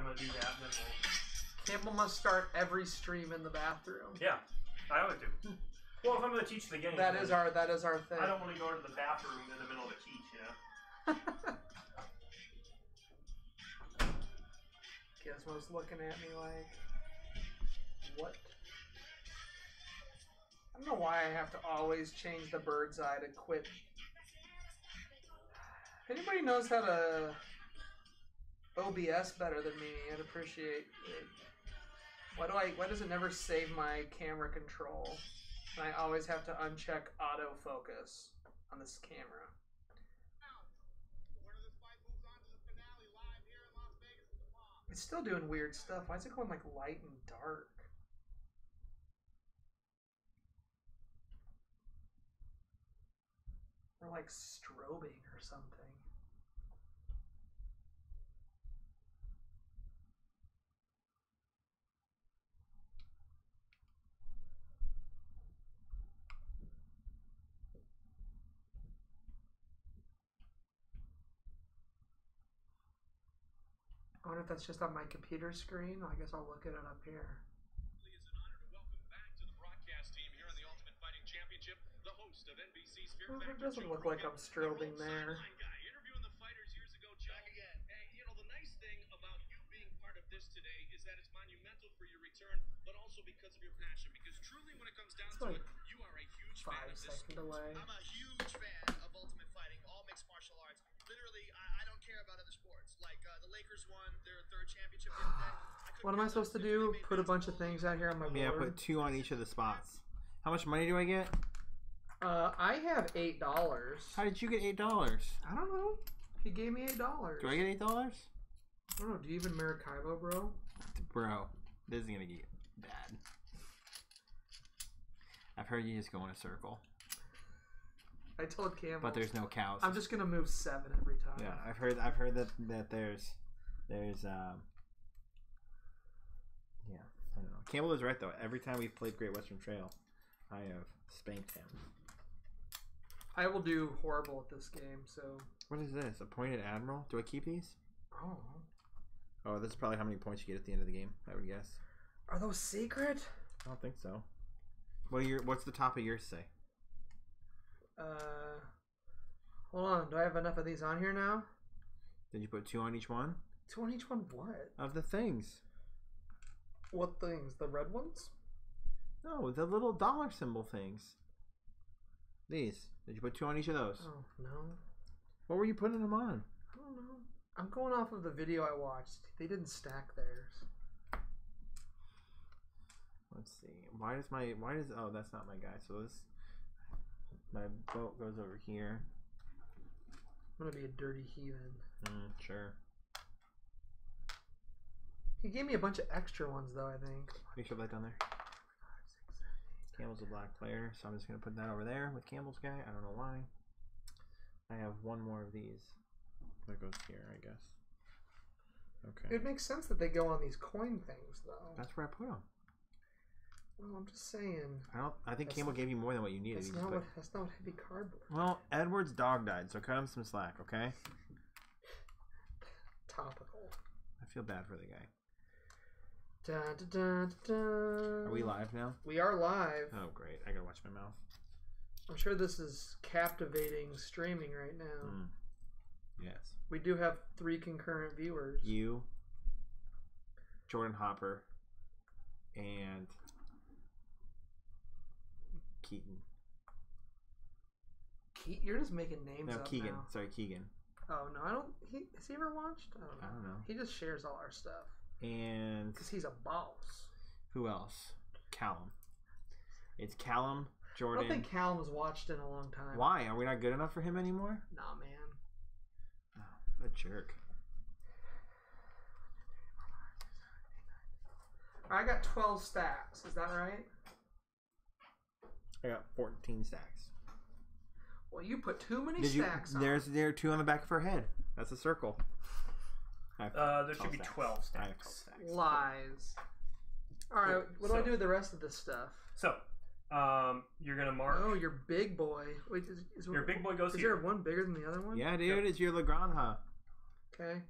I'm gonna do that, and then we'll. Campbell must start every stream in the bathroom. Yeah, I always do. Well, if I'm gonna teach the game, That is our that is our thing. I don't want to go to the bathroom in the middle of a teach. You know. Gizmo's looking at me like, what? I don't know why I have to always change the bird's eye to quit. Anybody knows how to OBS better than me, I'd appreciate it. Why do I? Why does it never save my camera control? And I always have to uncheck autofocus on this camera. It's still doing weird stuff. Why is it going like light and dark? Or like strobing or something. I wonder if that's just on my computer screen. I guess I'll look at it up here. It's an honor to welcome back to the broadcast team here in the Ultimate Fighting Championship, the host of NBC's Fear Well, it doesn't look like I'm strobing there. guy, interviewing the fighters years ago, Joe. Hey, you know the nice thing about you being part of this today is that it's monumental for your return, but also because of your passion. Because truly, when it comes down It's to like it, you are a huge fan Five of this second delay. I'm a huge fan of Ultimate Fighting, all mixed martial arts. Literally, I, I don't care about other sports. Like uh, the Lakers won their third championship the other day. I couldn't What am I supposed to do? Put a bunch of things out here on my board. Yeah, put two on each of the spots. How much money do I get? Uh, I have eight dollars. How did you get eight dollars? I don't know. He gave me eight dollars. Do I get eight dollars? I don't know. Do you even Maracaibo, bro? Bro, this is gonna get bad. I've heard you just go in a circle, I told Campbell. but there's no cows. I'm just gonna move seven every time. yeah. I've heard. I've heard that that there's there's um. Yeah, I don't know. Campbell is right though. Every time we've played Great Western Trail, I have spanked him. I will do horrible at this game. So. What is this? Appointed admiral? Do I keep these? Oh. Oh, this is probably how many points you get at the end of the game. I would guess. Are those secret? I don't think so. What are your? What's the top of yours say? Uh. Hold on. Do I have enough of these on here now? Did you put two on each one Two on each one. What? of the things? What things? The red ones? No, the little dollar symbol things. These. Did you put two on each of those? Oh no. What were you putting them on? I don't know. I'm going off of the video I watched. They didn't stack theirs. Let's see. Why does my why does oh that's not my guy. So this my boat goes over here. I'm gonna be a dirty heathen. Mm, sure. He gave me a bunch of extra ones though. I think. Make sure that down there. Campbell's a black player, so I'm just gonna put that over there with Campbell's guy. I don't know why. I have one more of these. That goes here, I guess. Okay. It makes sense that they go on these coin things though. That's where I put them. Well, I'm just saying. I don't. I think That's Campbell not- gave you more than what you needed. That's You not what. That's not what heavy cardboard. Well, Edward's dog died, so cut him some slack, okay? Topical. I feel bad for the guy. Dun, dun, dun, dun. Are we live now? We are live. Oh, great. I gotta watch my mouth. I'm sure this is captivating streaming right now. Mm. Yes. We do have three concurrent viewers. You, Jordan Hopper, and Keaton. Ke- you're just making names No, up Keegan. now. Sorry, Keegan. Oh no, I don't. He has he ever watched? I don't know. I don't know. He just shares all our stuff And because he's a boss. who else? Callum. It's Callum, Jordan. I don't think Callum has watched in a long time. Why? Are we not good enough for him anymore? Nah, man. Oh, what a jerk. I got 12 stacks. Is that right? I got 14 stacks. Well, you put too many Did you? stacks on. There's there are two on the back of her head. That's a circle. I have Uh, there should be stacks. 12 I have stacks. 12 stacks. lies. All right. What do I So- do with the rest of this stuff? So, um, you're gonna mark. Oh, your big boy. Wait, is, is Your big boy goes Is here. there one bigger than the other one? Yeah, dude, it's your Legrand, huh? Okay.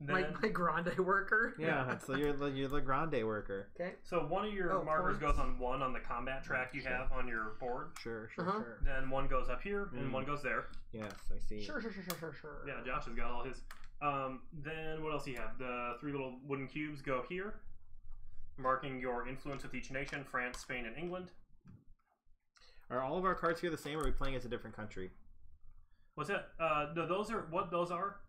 My, Then, my grande worker. Yeah, so you're the, you're the grande worker. Okay. so one of your Oh, markers points. goes on one on the combat track you Sure. have on your board. Sure, sure, Uh-huh. sure. Then one goes up here and Mm. one goes there. Yes, I see. Sure, sure, sure, sure, sure, sure. Yeah, Josh has got all his. Um, then what else do you have? The three little wooden cubes go here, marking your influence with each nation: France, Spain, and England. Are all of our cards here the same, or are we playing as a different country? What's that? Uh, no, those are what those are.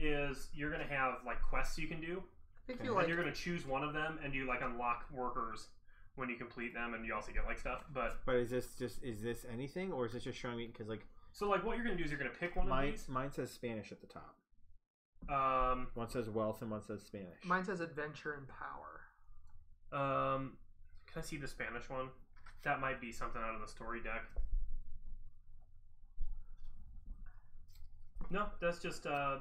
Is you're gonna have like quests you can do, I Okay. feel and you're gonna choose one of them, and you like unlock workers when you complete them, and you also get like stuff. But But is this just is this anything, or is this just showing me because like so like what you're gonna do is you're gonna pick one of mine these. mine says Spanish at the top. Um, One says wealth and one says Spanish. mine says adventure and power. um, can I see the Spanish one? That might be something out of the story deck. No, that's just uh,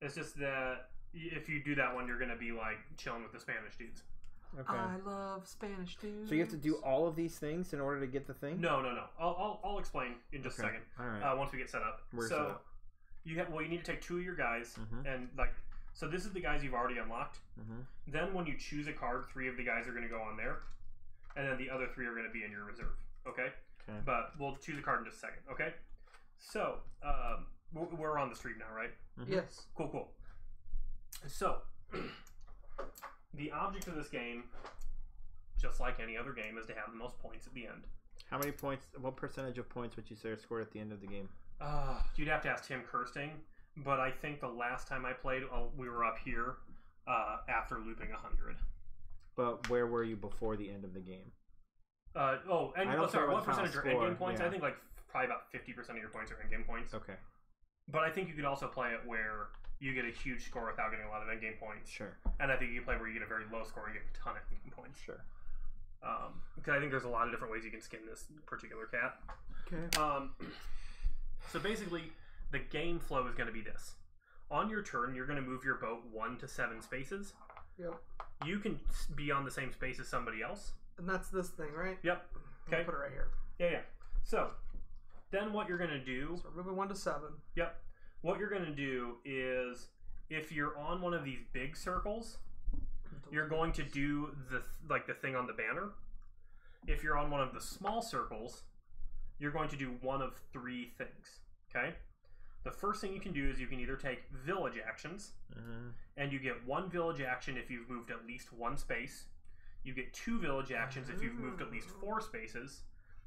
it's just that if you do that one, you're gonna be like chilling with the Spanish dudes. Okay. I love Spanish dudes. so you have to do all of these things in order to get the thing. No, no, no. I'll I'll, I'll explain in just Okay. a second. All right. Uh, once we get set up. We're so set up. you have well, you need to take two of your guys Mhm. and like so this is the guys you've already unlocked. hmm Then when you choose a card, three of the guys are going to go on there, and then the other three are going to be in your reserve. Okay. Okay. But we'll choose a card in just a second. Okay. So um, we're we're on the stream now, right? Mhm. Yes. Cool, cool. So the object of this game, just like any other game, is to have the most points at the end. How many points? What percentage of points would you say are scored at the end of the game? Uh, you'd have to ask Tim Kirsting, but I think the last time I played, uh, we were up here uh, after looping 100. But where were you before the end of the game? Uh, oh, and oh, sorry, what about the final percentage are endgame score, points? yeah. I think like probably about 50% of your points are endgame points. Okay. But I think you could also play it where you get a huge score without getting a lot of endgame points. Sure. And I think you can play where you get a very low score and you get a ton of endgame points. Sure. Um, because I think there's a lot of different ways you can skin this particular cat. Okay. Um, so basically, the game flow is going to be this. On your turn, you're going to move your boat one to seven spaces. Yep. You can be on the same space as somebody else. And that's this thing, right? Yep. Okay. Put it right here. Yeah, yeah. So, then what you're going to do So we're moving one to seven. Yep. What you're going to do is if you're on one of these big circles, you're going to do the like the thing on the banner. If you're on one of the small circles, you're going to do one of three things. Okay? The first thing you can do is you can either take village actions, hmm and you get one village action if you've moved at least one space. You get two village actions if you've moved at least four spaces,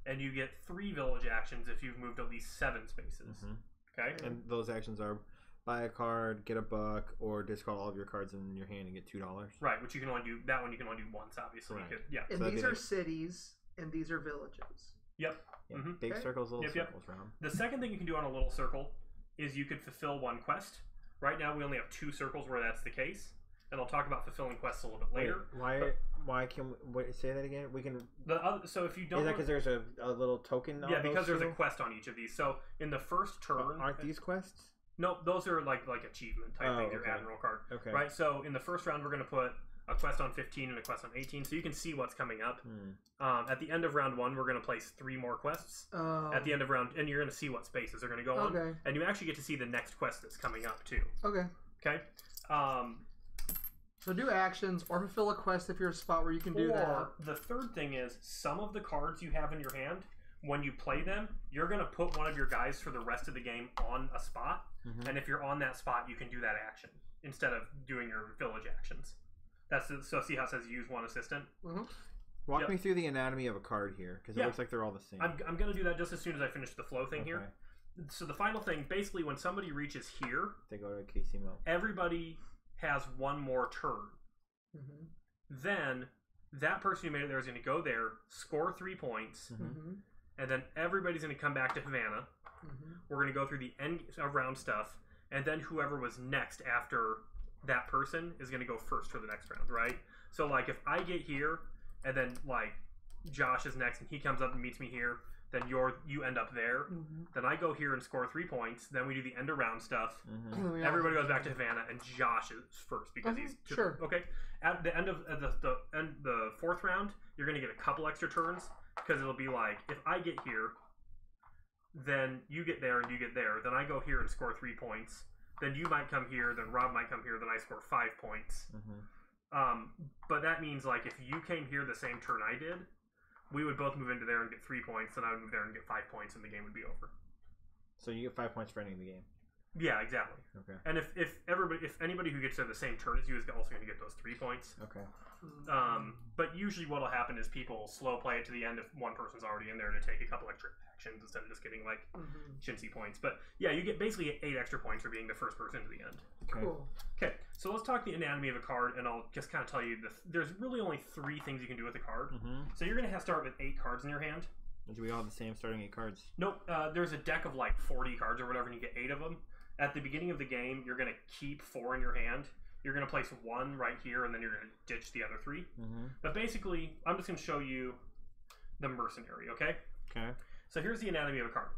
and you get three village actions if you've moved at least seven spaces. hmm Okay? And those actions are buy a card, get a buck, or discard all of your cards in your hand and get two dollars. Right, which you can only do that one you can only do once, obviously. Right. Could- yeah. And So these are like- cities, and these are villages. Yep. Yeah. Mhm. Big Okay. circles, little Yep, yep. circles round. The second thing you can do on a little circle is you could fulfill one quest. Right now we only have two circles where that's the case, and I'll talk about fulfilling quests a little bit later. Wait, why? but- why can we wait, say that again? We can. The other, so if you don't, Is that because there's a, a little token? on yeah, those because there's a quest on each of these. So in the first turn, Aren't these quests? no, those are like like achievement type Oh, things. Your okay. admiral card, Okay. right? So in the first round we're going to put a quest on 15 and a quest on 18, so you can see what's coming up. Hmm. Um, at the end of round one, we're going to place three more quests. Oh. at the end of round, and you're going to see what spaces are going to go on, Okay. and you actually get to see the next quest that's coming up too. Okay. Okay, um, So do actions or fulfill a quest if you're a spot where you can do that. or the third thing is some of the cards you have in your hand. When you play them, you're going to put one of your guys for the rest of the game on a spot, Mhm. and if you're on that spot, you can do that action instead of doing your village actions. That's the, so see how it says use one assistant. Walk Yep. me through the anatomy of a card here, because Yeah. it looks like they're all the same. I'm, I'm going to do that just as soon as I finish the flow thing Okay. here. So the final thing, basically, when somebody reaches here, They go to a Casimo. everybody has one more turn. Mm-hmm. then that person who made it there is going to go there, score three points, Mhm. Mm-hmm. and then everybody's going to come back to Havana. Mm-hmm. We're going to go through the end of round stuff, and then whoever was next after that person is going to go first for the next round, right? So, like, if I get here, and then like Josh is next, and he comes up and meets me here, then you're you end up there. Mm-hmm. Then I go here and score three points. Then we do the end of round stuff. Mhm. Everybody goes back to Havana, and Josh is first because he's to- sure. okay. At the end of uh, the the end the fourth round, you're gonna get a couple extra turns because it'll be like if I get here, then you get there and you get there. Then I go here and score three points. then you might come here, then Rob might come here, then I score five points. hmm Um, but that means like if you came here the same turn I did, we would both move into there and get three points, and I would move there and get five points, and the game would be over. So you get five points for ending the game. Yeah, exactly. Okay. And if, if everybody, if anybody who gets there the same turn as you is also going to get those three points. Okay. Um, but usually what'll happen is people slow play it to the end if one person's already in there to take a couple extra actions instead of just getting like Mhm. chintzy points. But yeah, you get basically eight extra points for being the first person to the end. Okay. Cool. Okay, so let's talk the anatomy of a card, and I'll just kind of tell you the, there's really only three things you can do with a card. Mm-hmm. So you're going to have to start with eight cards in your hand. Do we all have the same starting eight cards? Nope, uh, there's a deck of like 40 cards or whatever, and you get eight of them. At the beginning of the game, you're going to keep four in your hand. You're going to place one right here, and then you're going to ditch the other three. Mm-hmm. But basically, I'm just going to show you the mercenary, okay? Okay. So here's the anatomy of a card.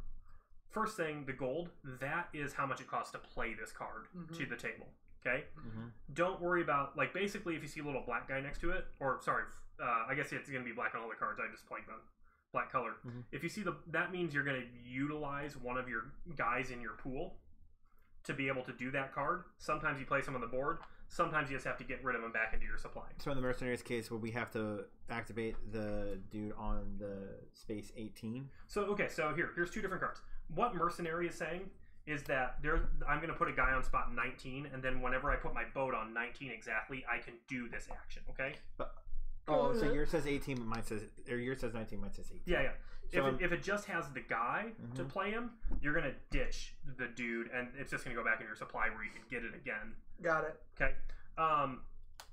First thing, the gold, that is how much it costs to play this card to Mhm. the table, okay? Mm-hmm. Don't worry about, like, basically, if you see a little black guy next to it, or, sorry, uh, I guess it's going to be black on all the cards, I just blanked on black color. Mhm. If you see the, that means you're going to utilize one of your guys in your pool to be able to do that card. Sometimes you place them on the board, sometimes you just have to get rid of them back into your supply. So in the mercenaries case, would we have to activate the dude on the space 18? So okay, so here, here's two different cards. What mercenary is saying is that there, I'm going to put a guy on spot 19, and then whenever I put my boat on 19 exactly, I can do this action. Okay? But, Oh, so yours says 18, but mine says, or yours says 19, mine says 18. Yeah, yeah. So if, I'm- it, if it just has the guy to Mhm. play him, you're going to ditch the dude, and it's just going to go back in your supply where you can get it again. Got it. Okay? Um,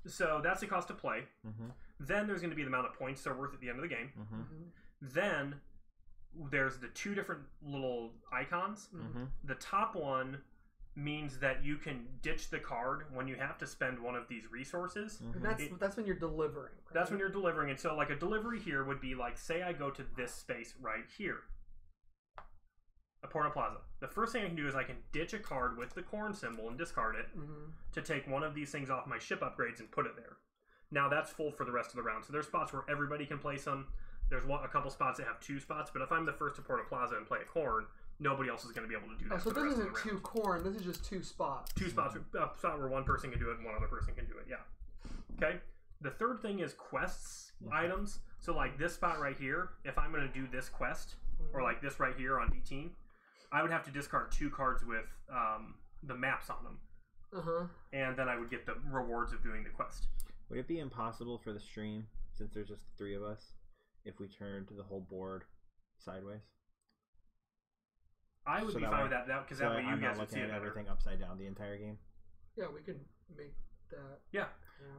so that's the cost to play. Mm-hmm. Then there's going to be the amount of points they're worth at the end of the game. Mm-hmm. Mhm. Then there's the two different little icons. Mm-hmm. The top one means that you can ditch the card when you have to spend one of these resources. Mm-hmm. And that's It- that's when you're delivering. Right? That's when you're delivering. And so, like, a delivery here would be like, say I go to this space right here, a Porta Plaza. The first thing I can do is I can ditch a card with the corn symbol and discard it Mhm. to take one of these things off my ship upgrades and put it there. Now that's full for the rest of the round. So there's spots where everybody can place them. There's one, a couple spots that have two spots, but if I'm the first to Porta Plaza and play a corn, nobody else is going to be able to do that. Oh, so this isn't the two corn. This is just two spots. two spots, a spot where one person can do it and one other person can do it. Yeah. Okay. The third thing is quests items. So like this spot right here, if I'm going to do this quest or like this right here on 18, I would have to discard two cards with um, the maps on them, Uh huh. and then I would get the rewards of doing the quest. Would it be impossible for the stream, since there's just three of us, if we turned the whole board sideways? I would So be fine way- with that, that because So that way you I'm guys not would see looking it at better. everything upside down the entire game. Yeah, we can make that. Yeah.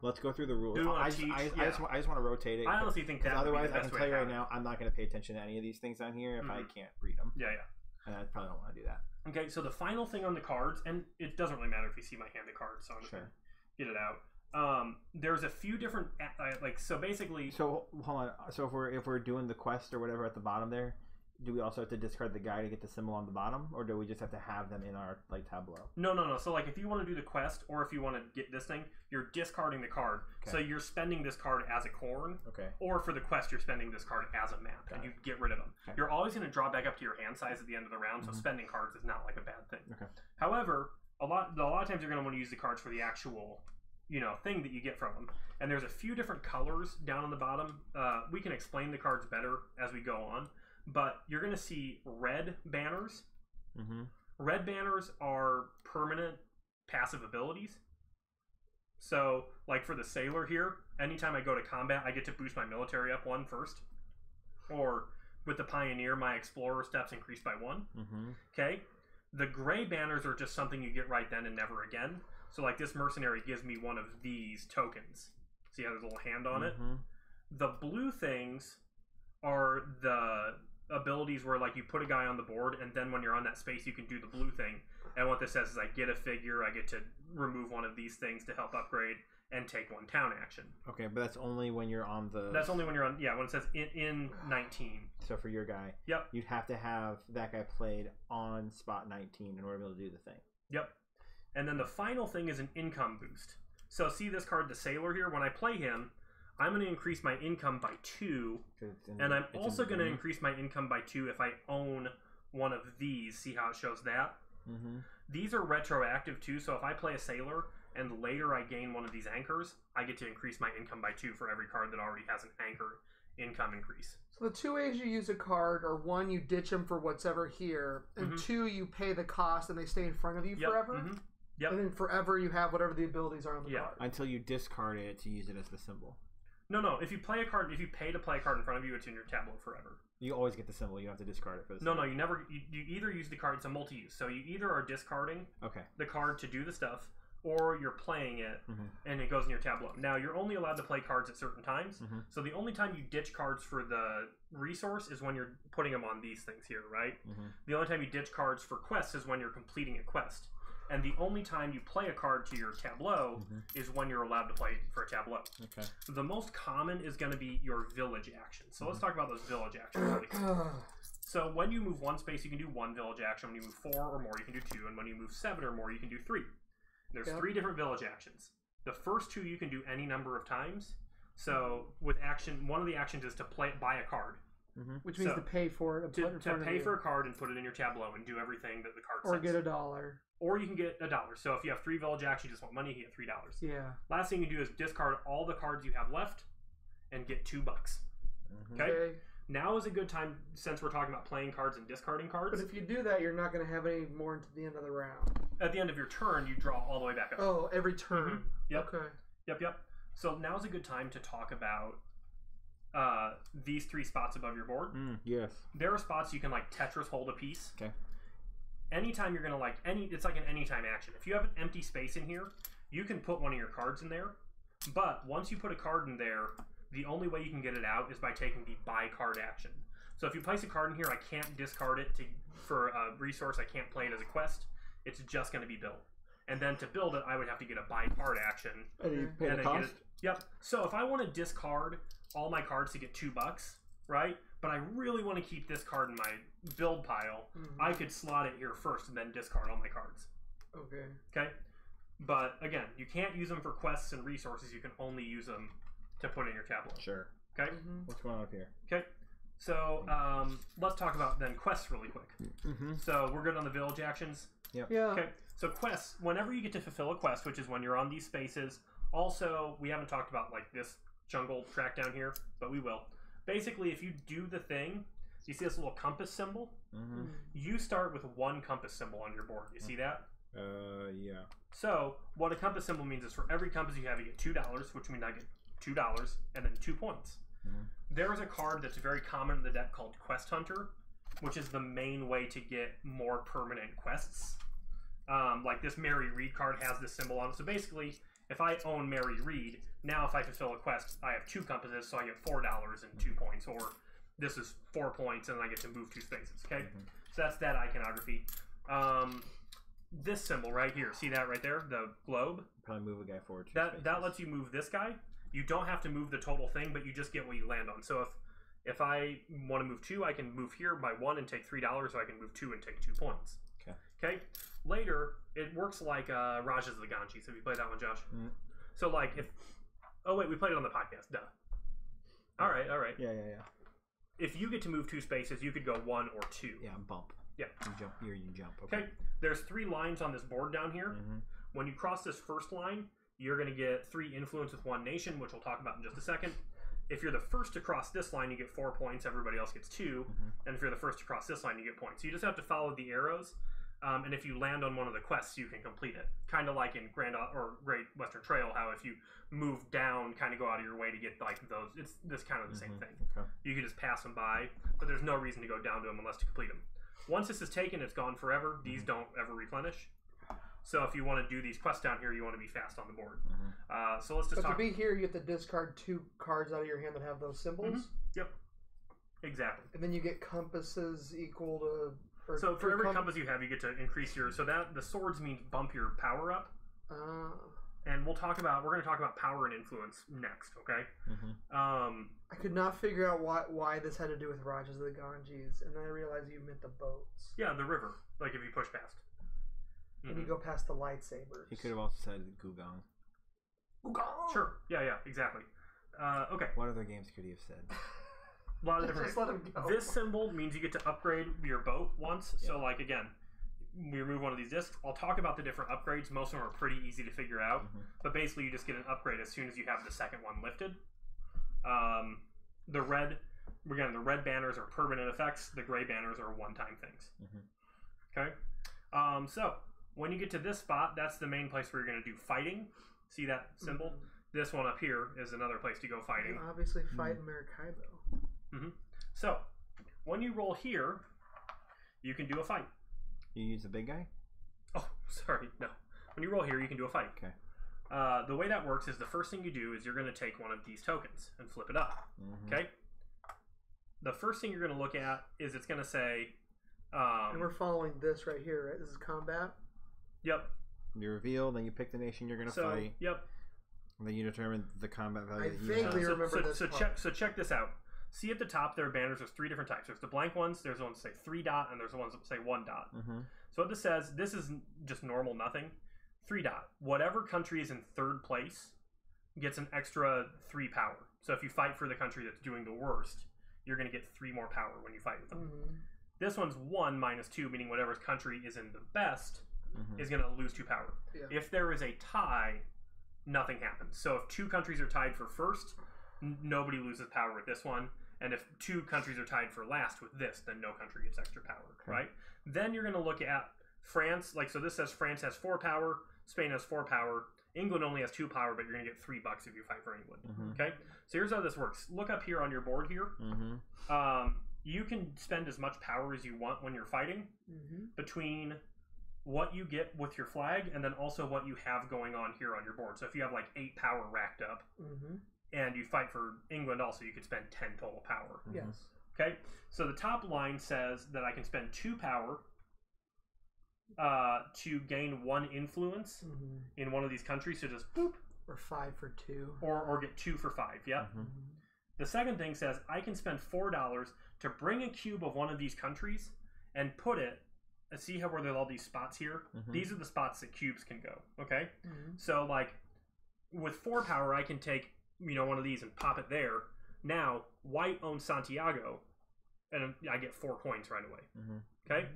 Let's go through the rules. Do I, just. I, just, I, Yeah. just, I just want to rotate it. I honestly think that because would be otherwise, the I can tell you to right now, I'm not going to pay attention to any of these things down here if I Mhm. can't read them. Yeah, yeah. And I probably don't want to do that. Okay, so the final thing on the cards, and it doesn't really matter if you see my hand of cards, so I'm Sure. gonna get it out. Um, there's a few different uh, like so basically So hold on. So if we're if we're doing the quest or whatever at the bottom there, do we also have to discard the guy to get the symbol on the bottom, or do we just have to have them in our like tableau? no no no so like if you want to do the quest or if you want to get this thing you're discarding the card so you're spending this card as a corn Okay. or for the quest you're spending this card as a map Got and it. you get rid of them Okay. you're always going to draw back up to your hand size at the end of the round so Mhm. spending cards is not like a bad thing Okay. however a lot a lot of times you're going to want to use the cards for the actual you know thing that you get from them and there's a few different colors down on the bottom uh, we can explain the cards better as we go on but you're going to see red banners Mm-hmm. red banners are permanent passive abilities so like for the sailor here anytime i go to combat i get to boost my military up one first or with the pioneer my explorer steps increase by one Mm-hmm. Okay. The gray banners are just something you get right then and never again. So like this mercenary gives me one of these tokens. See how there's a little hand on it? Mm-hmm. The blue things are the abilities where like you put a guy on the board and then when you're on that space you can do the blue thing. And what this says is I get a figure, I get to remove one of these things to help upgrade and take one town action. Okay, but that's only when you're on the. That's only when you're on yeah, when it says in, in 19. so for your guy. Yep. You'd have to have that guy played on spot 19 in order to be able to do the thing. Yep. And then the final thing is an income boost. So see this card, the Sailor here. When I play him, I'm going to increase my income by two, in and I'm also going to increase my income by two if I own one of these. See how it shows that? Mm-hmm. These are retroactive too, so if I play a sailor and later I gain one of these anchors, I get to increase my income by two for every card that already has an anchor income increase. So the two ways you use a card are one, you ditch them for what's ever here, and Mhm. two, you pay the cost and they stay in front of you Yep, forever. mhm. Yep. And then forever you have whatever the abilities are on the Yeah. card. Until you discard it to use it as the symbol. No, no. If you play a card, if you pay to play a card in front of you, it's in your tableau forever. You always get the symbol. You don't have to discard it for the No, no. You never. You, you either use the card. It's a multi-use. So you either are discarding Okay. the card to do the stuff, or you're playing it Mhm. and it goes in your tableau. Now you're only allowed to play cards at certain times. Mhm. So the only time you ditch cards for the resource is when you're putting them on these things here, right? Mhm. The only time you ditch cards for quests is when you're completing a quest. And the only time you play a card to your tableau Mhm. is when you're allowed to play for a tableau. Okay. The most common is going to be your village action. So let's mm-hmm. talk about those village actions really. So when you move one space, you can do one village action. When you move four or more, you can do two. And when you move seven or more, you can do three. There's Yep. three different village actions. The first two you can do any number of times. So mm-hmm. with action, one of the actions is to play buy a card mm-hmm. Which means So, to pay for it to, put it in to pay for a card and put it in your tableau and do everything that the card or says. get a dollar. Or you can get a dollar. So if you have three village actions, you just want money, you get three dollars. Yeah. Last thing you do is discard all the cards you have left and get two bucks. Mhm. Okay. Now is a good time since we're talking about playing cards and discarding cards. But cards. if you do that, you're not going to have any more until the end of the round. At the end of your turn, you draw all the way back up. Oh, every turn. Mhm. Yep. Okay. Yep, yep. So now is a good time to talk about uh, these three spots above your board. Mm, yes. There are spots you can like Tetris hold a piece. Okay. Anytime you're gonna like any, it's like an anytime action. If you have an empty space in here, you can put one of your cards in there. But once you put a card in there, the only way you can get it out is by taking the buy card action. So if you place a card in here, I can't discard it to for a resource. I can't play it as a quest. It's just going to be built. And then to build it, I would have to get a buy card action. And you pay and the cost. it. Yep. So if I want to discard all my cards to get two bucks, right? But I really want to keep this card in my build pile. Mhm. I could slot it here first and then discard all my cards. Okay. Okay. But again, you can't use them for quests and resources. You can only use them to put in your tableau. Sure. Okay. Mhm. What's going on up here? Okay. So um, let's talk about then quests really quick. Mm-hmm. So we're good on the village actions. Yeah. Okay. So quests, whenever you get to fulfill a quest, which is when you're on these spaces. Also, we haven't talked about like this jungle track down here, but we will. Basically, if you do the thing, you see this little compass symbol. Mm-hmm. You start with one compass symbol on your board. You see that? Uh, yeah. So what a compass symbol means is for every compass you have, you get two dollars, which means I get two dollars and then two points. Mhm. There is a card that's very common in the deck called Quest Hunter, which is the main way to get more permanent quests. Um, like this Mary Read card has this symbol on it. So basically, if I own Mary Read, now if I fulfill a quest, I have two compasses, so I get four dollars and two points. Or this is four points, and I get to move two spaces. Okay, so that's that iconography. Um, this symbol right here, see that right there, the globe. Probably move a guy forward. That that lets you move this guy. You don't have to move the total thing, but you just get what you land on. So if if I want to move two, I can move here by one and take three dollars, or I can move two and take two points. Okay. Okay. Later, it works like uh, Rajas of the Ganges. Have you played that one, Josh? Mm. So like if oh wait, we played it on the podcast. Duh. All right, all right. Yeah, yeah, yeah. If you get to move two spaces, you could go one or two. Yeah, bump. Yeah. You jump. Here you jump. Okay. There's three lines on this board down here. Mm-hmm. When you cross this first line, you're going to get three influence with one nation, which we'll talk about in just a second. If you're the first to cross this line, you get four points. Everybody else gets 2 Mhm. And if you're the first to cross this line, you get points. So you just have to follow the arrows. Um, and if you land on one of the quests, you can complete it. Kind of like in Grand O- or Great Western Trail, how if you move down, kind of go out of your way to get like those. It's this kind of the same Mhm. thing. Okay. You can just pass them by, but there's no reason to go down to them unless to complete them. Once this is taken, it's gone forever. Mm-hmm. These don't ever replenish. So if you want to do these quests down here, you want to be fast on the board. Mhm. Uh, so let's just But to be here, you have to discard two cards out of your hand that have those symbols, Mhm. Yep, exactly. and then you get compasses equal to. Or So for two every com- compass you have, you get to increase your. So that the swords means bump your power up, Uh, and we'll talk about. We're going to talk about power and influence next. Okay. Mhm. Um, I could not figure out why why this had to do with Rajas of the Ganges, and then I realized you meant the boats. yeah, the river. Like if you push past. When you Mhm. go past the lightsabers. He could have also said the Gugong. Sure. Yeah. Yeah. Exactly. Uh, okay. What other games could he have said? A lot of different. Just let him go. This symbol means you get to upgrade your boat once. So, like again, we remove one of these discs. I'll talk about the different upgrades. Most of them are pretty easy to figure out, Mhm. but basically you just get an upgrade as soon as you have the second one lifted. Um, the red, again, the red banners are permanent effects. The gray banners are one-time things. Mhm. Okay. Um, so when you get to this spot, that's the main place where you're going to do fighting. See that symbol? This one up here is another place to go fighting. You obviously fight in Maracaibo. So when you roll here, you can do a fight. You use the big guy. Oh, sorry, no. When you roll here, you can do a fight. Okay. Uh, the way that works is the first thing you do is you're going to take one of these tokens and flip it up. Mhm. Okay. The first thing you're going to look at is it's going to say, And um, we're following this right here, right? This is combat. "Yep." You reveal, then you pick the nation you're gonna So, fight, yep. and then you determine the combat value I that you vaguely have. so, remember so, this so part. check so check this out. See at the top there are banners. There's three different types. There's the blank ones. There's the ones that say three dot, and there's the ones that say one dot. Mhm. So what this says, this is just normal nothing. Three dot. Whatever country is in third place gets an extra three power. So if you fight for the country that's doing the worst, you're going to get three more power when you fight with them. Mhm. This one's one minus two, meaning whatever country is in the best Mhm. is going to lose two power. Yeah. If there is a tie, nothing happens. So if two countries are tied for first, n- nobody loses power with this one. And if two countries are tied for last with this, then no country gets extra power, Okay. right? Then you're going to look at France. Like, so this says France has four power, Spain has four power, England only has two power, but you're going to get three bucks if you fight for England. Mhm. Okay? So here's how this works. Look up here on your board here. Mhm. Um, you can spend as much power as you want when you're fighting Mhm. between what you get with your flag and then also what you have going on here on your board. So if you have like eight power racked up Mhm. And you fight for England also, you could spend 10 total power. Mhm. Yes. Okay? So the top line says that I can spend two power uh, to gain one influence Mhm. in one of these countries. So just boop, Or five for two. or, or get two for five. Yeah? Mhm. The second thing says I can spend four dollars to bring a cube of one of these countries and put it. uh, See how where there's all these spots here? Mhm. These are the spots that cubes can go. Okay, Mhm. so like with four power, I can take you know one of these and pop it there. Now white owns Santiago, and I get four coins right away. Mhm. Okay,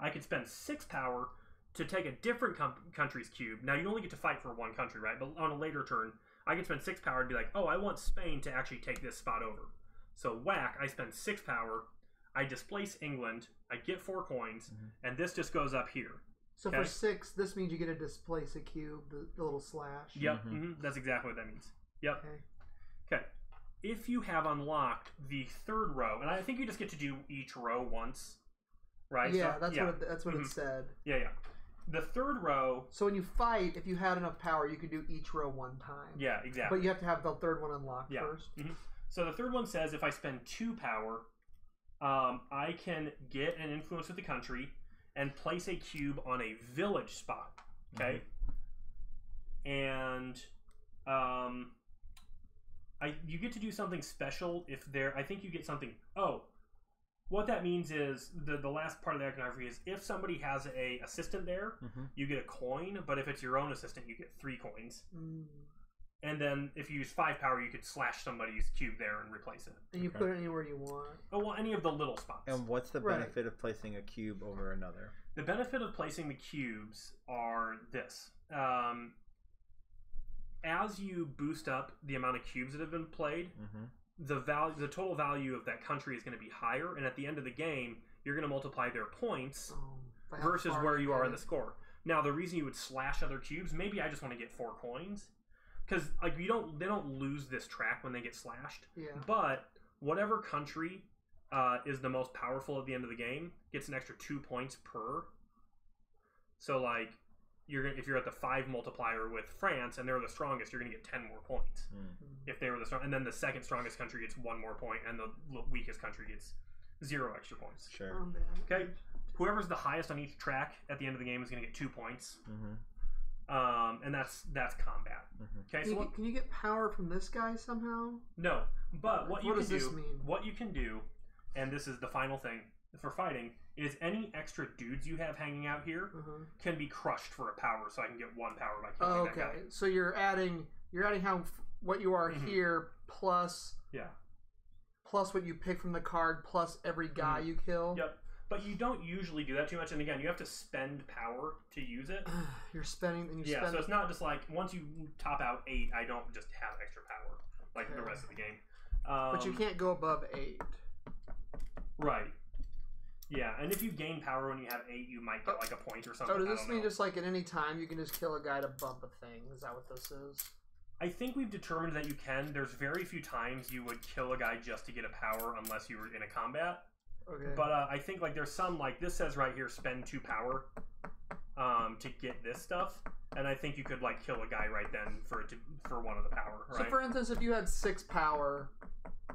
I could spend six power to take a different com- country's cube. Now you only get to fight for one country, right? But on a later turn, I could spend six power and be like, oh, I want Spain to actually take this spot over. So whack, I spend six power. I displace England. I get four coins, Mhm. and this just goes up here. So Okay. for six, this means you get to displace a cube, the, the little slash. Yep, Mhm. mhm, that's exactly what that means. Yep. Okay. If you have unlocked the third row, and I think you just get to do each row once, right? So- Yeah, that's yeah, what it, that's what Mhm. it said. yeah, yeah. The third row, So when you fight, if you had enough power, you could do each row one time. yeah, exactly. But you have to have the third one unlocked Yeah. first. So the third one says if I spend two power, um, I can get an influence with the country and place a cube on a village spot. Okay, and um, I you get to do something special if there. I think you get something. Oh, what that means is the the last part of the iconography is if somebody has a assistant there, Mhm. you get a coin. But if it's your own assistant, you get three coins. Mm. And then if you use five power, you could slash somebody's cube there and replace it. And you Okay. put it anywhere you want. Oh well, any of the little spots. And what's the Right. benefit of placing a cube over another? the benefit of placing the cubes are this: um, as you boost up the amount of cubes that have been played, Mm-hmm. the value, the total value of that country is going to be higher, and at the end of the game, you're going to multiply their points Um, versus where you are in the score. Now, the reason you would slash other cubes, maybe I just want to get four coins, because like you don't, they don't lose this track when they get slashed. Yeah. But whatever country uh, is the most powerful at the end of the game gets an extra two points per. So like you're gonna, if you're at the five multiplier with France and they're the strongest, you're gonna get ten more points Mm. if they were the strong. And then the second strongest country gets one more point, and the weakest country gets zero extra points. Sure. Combat. Okay, whoever's the highest on each track at the end of the game is gonna get two points. Mm-hmm. Um, and that's that's combat. Mhm. Okay, Can so you, what, get, can you get power from this guy somehow? No, but what What you can does this do, mean? what you can do, and this is the final thing for fighting, is any extra dudes you have hanging out here Uh-huh. can be crushed for a power, so I can get one power by killing Oh, that guy. okay. So you're adding you're adding how what you are Mhm. here plus Yeah. plus what you pick from the card plus every guy you kill. Mm-hmm. Yep. but you don't usually do that too much. And again, you have to spend power to use it. You're spending and you Yeah, spend. so it's not just like once you top out eight, I don't just have extra power like the rest of the game. Um, but you can't go above eight. Right. Yeah, and if you gain power when you have eight, you might get Oh. like a point or something. Oh, does this mean know. just like at any time you can just kill a guy to bump a thing? Is that what this is? I think we've determined that you can. There's very few times you would kill a guy just to get a power unless you were in a combat. Okay. But uh, I think like there's some like this says right here, spend two power um, to get this stuff, and I think you could like kill a guy right then for it to for one of the power. So for instance, if you had six power,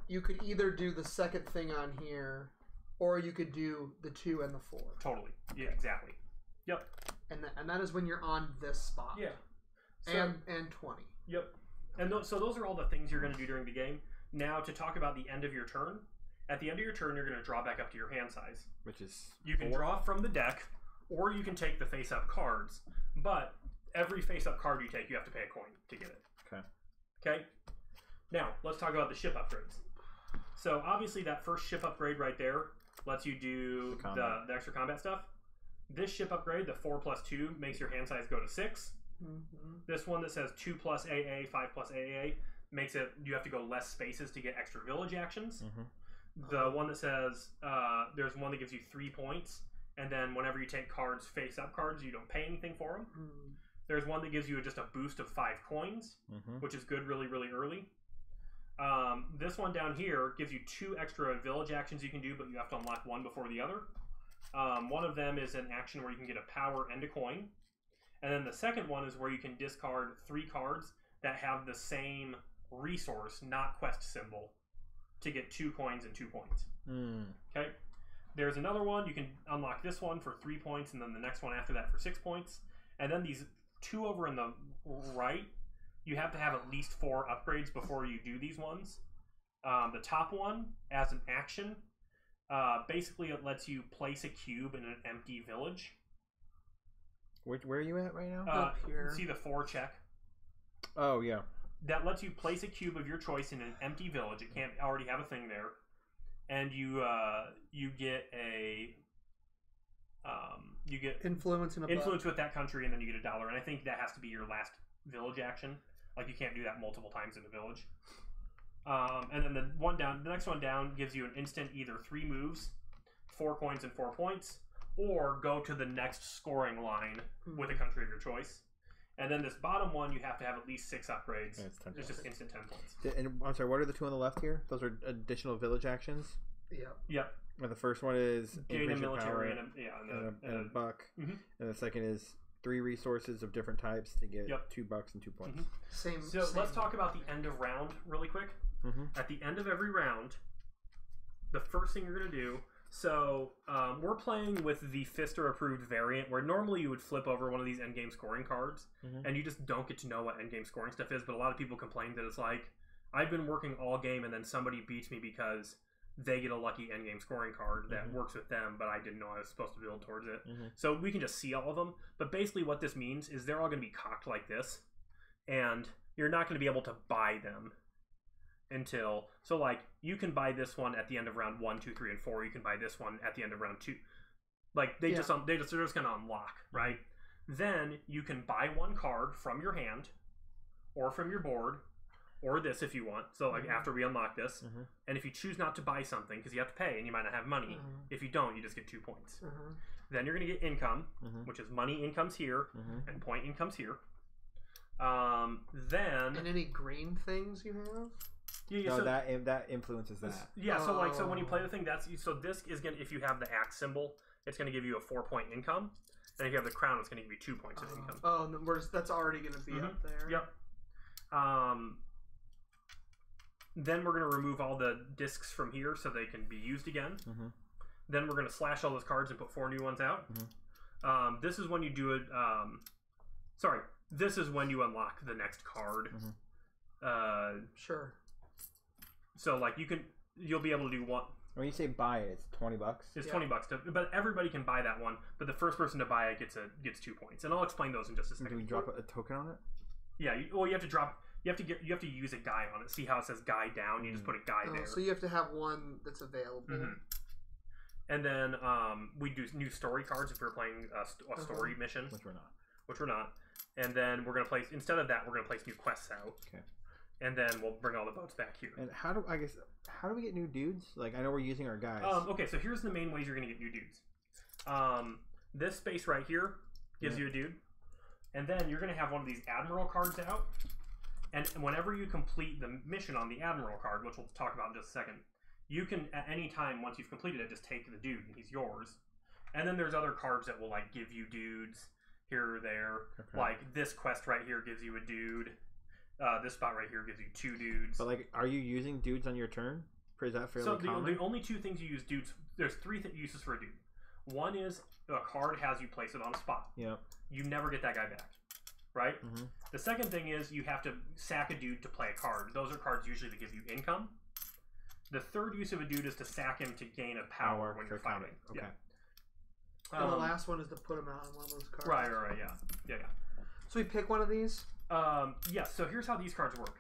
you could either do the second thing on here, or you could do the two and the four, totally. Yeah. Exactly. Yep. and th- and that is when you're on this spot. Yeah. So, and and twenty. Yep. And th- so those are all the things you're going to do during the game. Now to talk about the end of your turn. At the end of your turn, you're going to draw back up to your hand size. Which is You can four. draw from the deck, or you can take the face-up cards. But every face-up card you take, you have to pay a coin to get it. Okay. Okay. Now let's talk about the ship upgrades. So obviously that first ship upgrade right there lets you do The the, the extra combat stuff. This ship upgrade, the four plus two, makes your hand size go to six. Mm-hmm. This one that says two plus AA, five plus AA, makes it you have to go less spaces to get extra village actions. Mhm. The one that says uh, there's one that gives you three points, and then whenever you take cards face up cards, you don't pay anything for them. Mm-hmm. There's one that gives you just a boost of five coins, Mhm. which is good really really early. Um, this one down here gives you two extra village actions you can do, but you have to unlock one before the other. Um, one of them is an action where you can get a power and a coin. And then the second one is where you can discard three cards that have the same resource, not quest symbol, to get two coins and two points. Mm. Okay. There's another one. You can unlock this one for three points, and then the next one after that for six points. And then these two over in the right, you have to have at least four upgrades before you do these ones. Um, the top one, as an action, uh, basically it lets you place a cube in an empty village. Which, where are you at right now? Uh, Up here. See the four check. oh yeah. that lets you place a cube of your choice in an empty village. It can't already have a thing there, and you uh, you get a um, you get Influence and above. influence with that country, and then you get a dollar. And I think that has to be your last village action. Like you can't do that multiple times in a village. Um, and then the one down, the next one down gives you an instant either three moves, four coins and four points, or go to the next scoring line with a country of your choice. And then this bottom one, you have to have at least six upgrades. Yeah, it's 10 It's just instant ten points. And I'm sorry. What are the two on the left here? Those are additional village actions. Yeah. Yep. And the first one is Gain a increase your power and a, yeah, and and a, a, and a and a- buck. Mhm. And the second is three resources of different types to get Yep. two bucks and two points. Mhm. Same. So same. let's talk about the end of round really quick. Mm-hmm. At the end of every round, the first thing you're going to do. So um, we're playing with the Pfister approved variant, where normally you would flip over one of these endgame scoring cards, Mhm. and you just don't get to know what endgame scoring stuff is. But a lot of people complain that it's like I've been working all game, and then somebody beats me because they get a lucky endgame scoring card that Mhm. works with them, but I didn't know I was supposed to build towards it. Mhm. So we can just see all of them. But basically, what this means is they're all going to be cocked like this, and you're not going to be able to buy them until. So, like, you can buy this one at the end of round one, two, three, and four. You can buy this one at the end of round two. Like they Yeah. just they just they're just going to unlock, right? Then you can buy one card from your hand, or from your board, or this if you want. So, like Mhm. after we unlock this, Mhm. and if you choose not to buy something because you have to pay and you might not have money, Mhm. if you don't, you just get two points. Mhm. Then you're going to get income, Mhm. which is money incomes here Mhm. and point incomes here. Um, then And any green things you have? yeah, yeah, No, so, that that influences this- that. yeah, so like so when you play Oh. the thing, that's so this is gonna if you have the axe symbol, it's gonna give you a four point income, and if you have the crown, it's gonna give you two points of income. Oh, and then we're just, that's already going to be up there. Yep. Um, then we're gonna remove all the discs from here so they can be used again. Mhm. Then we're gonna slash all those cards and put four new ones out. Mhm. Um, this is when you do it. Um, sorry, this is when you unlock the next card. Mhm. Uh, Sure. so like you can, you'll be able to do one. When you say buy it, it's twenty bucks. It's Yeah. twenty bucks to, but everybody can buy that one. But the first person to buy it gets a gets two points, and I'll explain those in just a second. Do second. we drop a, a token on it? Yeah, you, well, you have to drop. You have to get. You have to use a guy on it. See how it says guy down? You just put a guy Oh, there. so you have to have one that's available. Mhm. and then um, we do new story cards if we're playing a, a story mission, Which we're not. which we're not. And then we're gonna place instead of that, we're gonna place new quests out. Okay. And then we'll bring all the boats back here. And how do I guess how do we get new dudes? Like I know we're using our guys. Um, okay, so here's the main ways you're gonna get new dudes. Um, this space right here gives Yeah. you a dude, and then you're gonna have one of these admiral cards out. And whenever you complete the mission on the admiral card, which we'll talk about in just a second, you can at any time once you've completed it just take the dude and he's yours. And then there's other cards that will like give you dudes here or there. Okay. Like this quest right here gives you a dude. Uh, this spot right here gives you two dudes. But like, are you using dudes on your turn? Or is that fairly So the, common? the only two things you use dudes. There's three th- uses for a dude. One is a card has you place it on a spot. yeah. You never get that guy back, right? Mhm. The second thing is you have to sack a dude to play a card. Those are cards usually that give you income. The third use of a dude is to sack him to gain a power, when you're fighting. Okay. Yeah. And the Um, last one is to put them out on one of those cards. right, right, right, yeah, yeah, yeah. So we pick one of these. Um, yes, so here's how these cards work.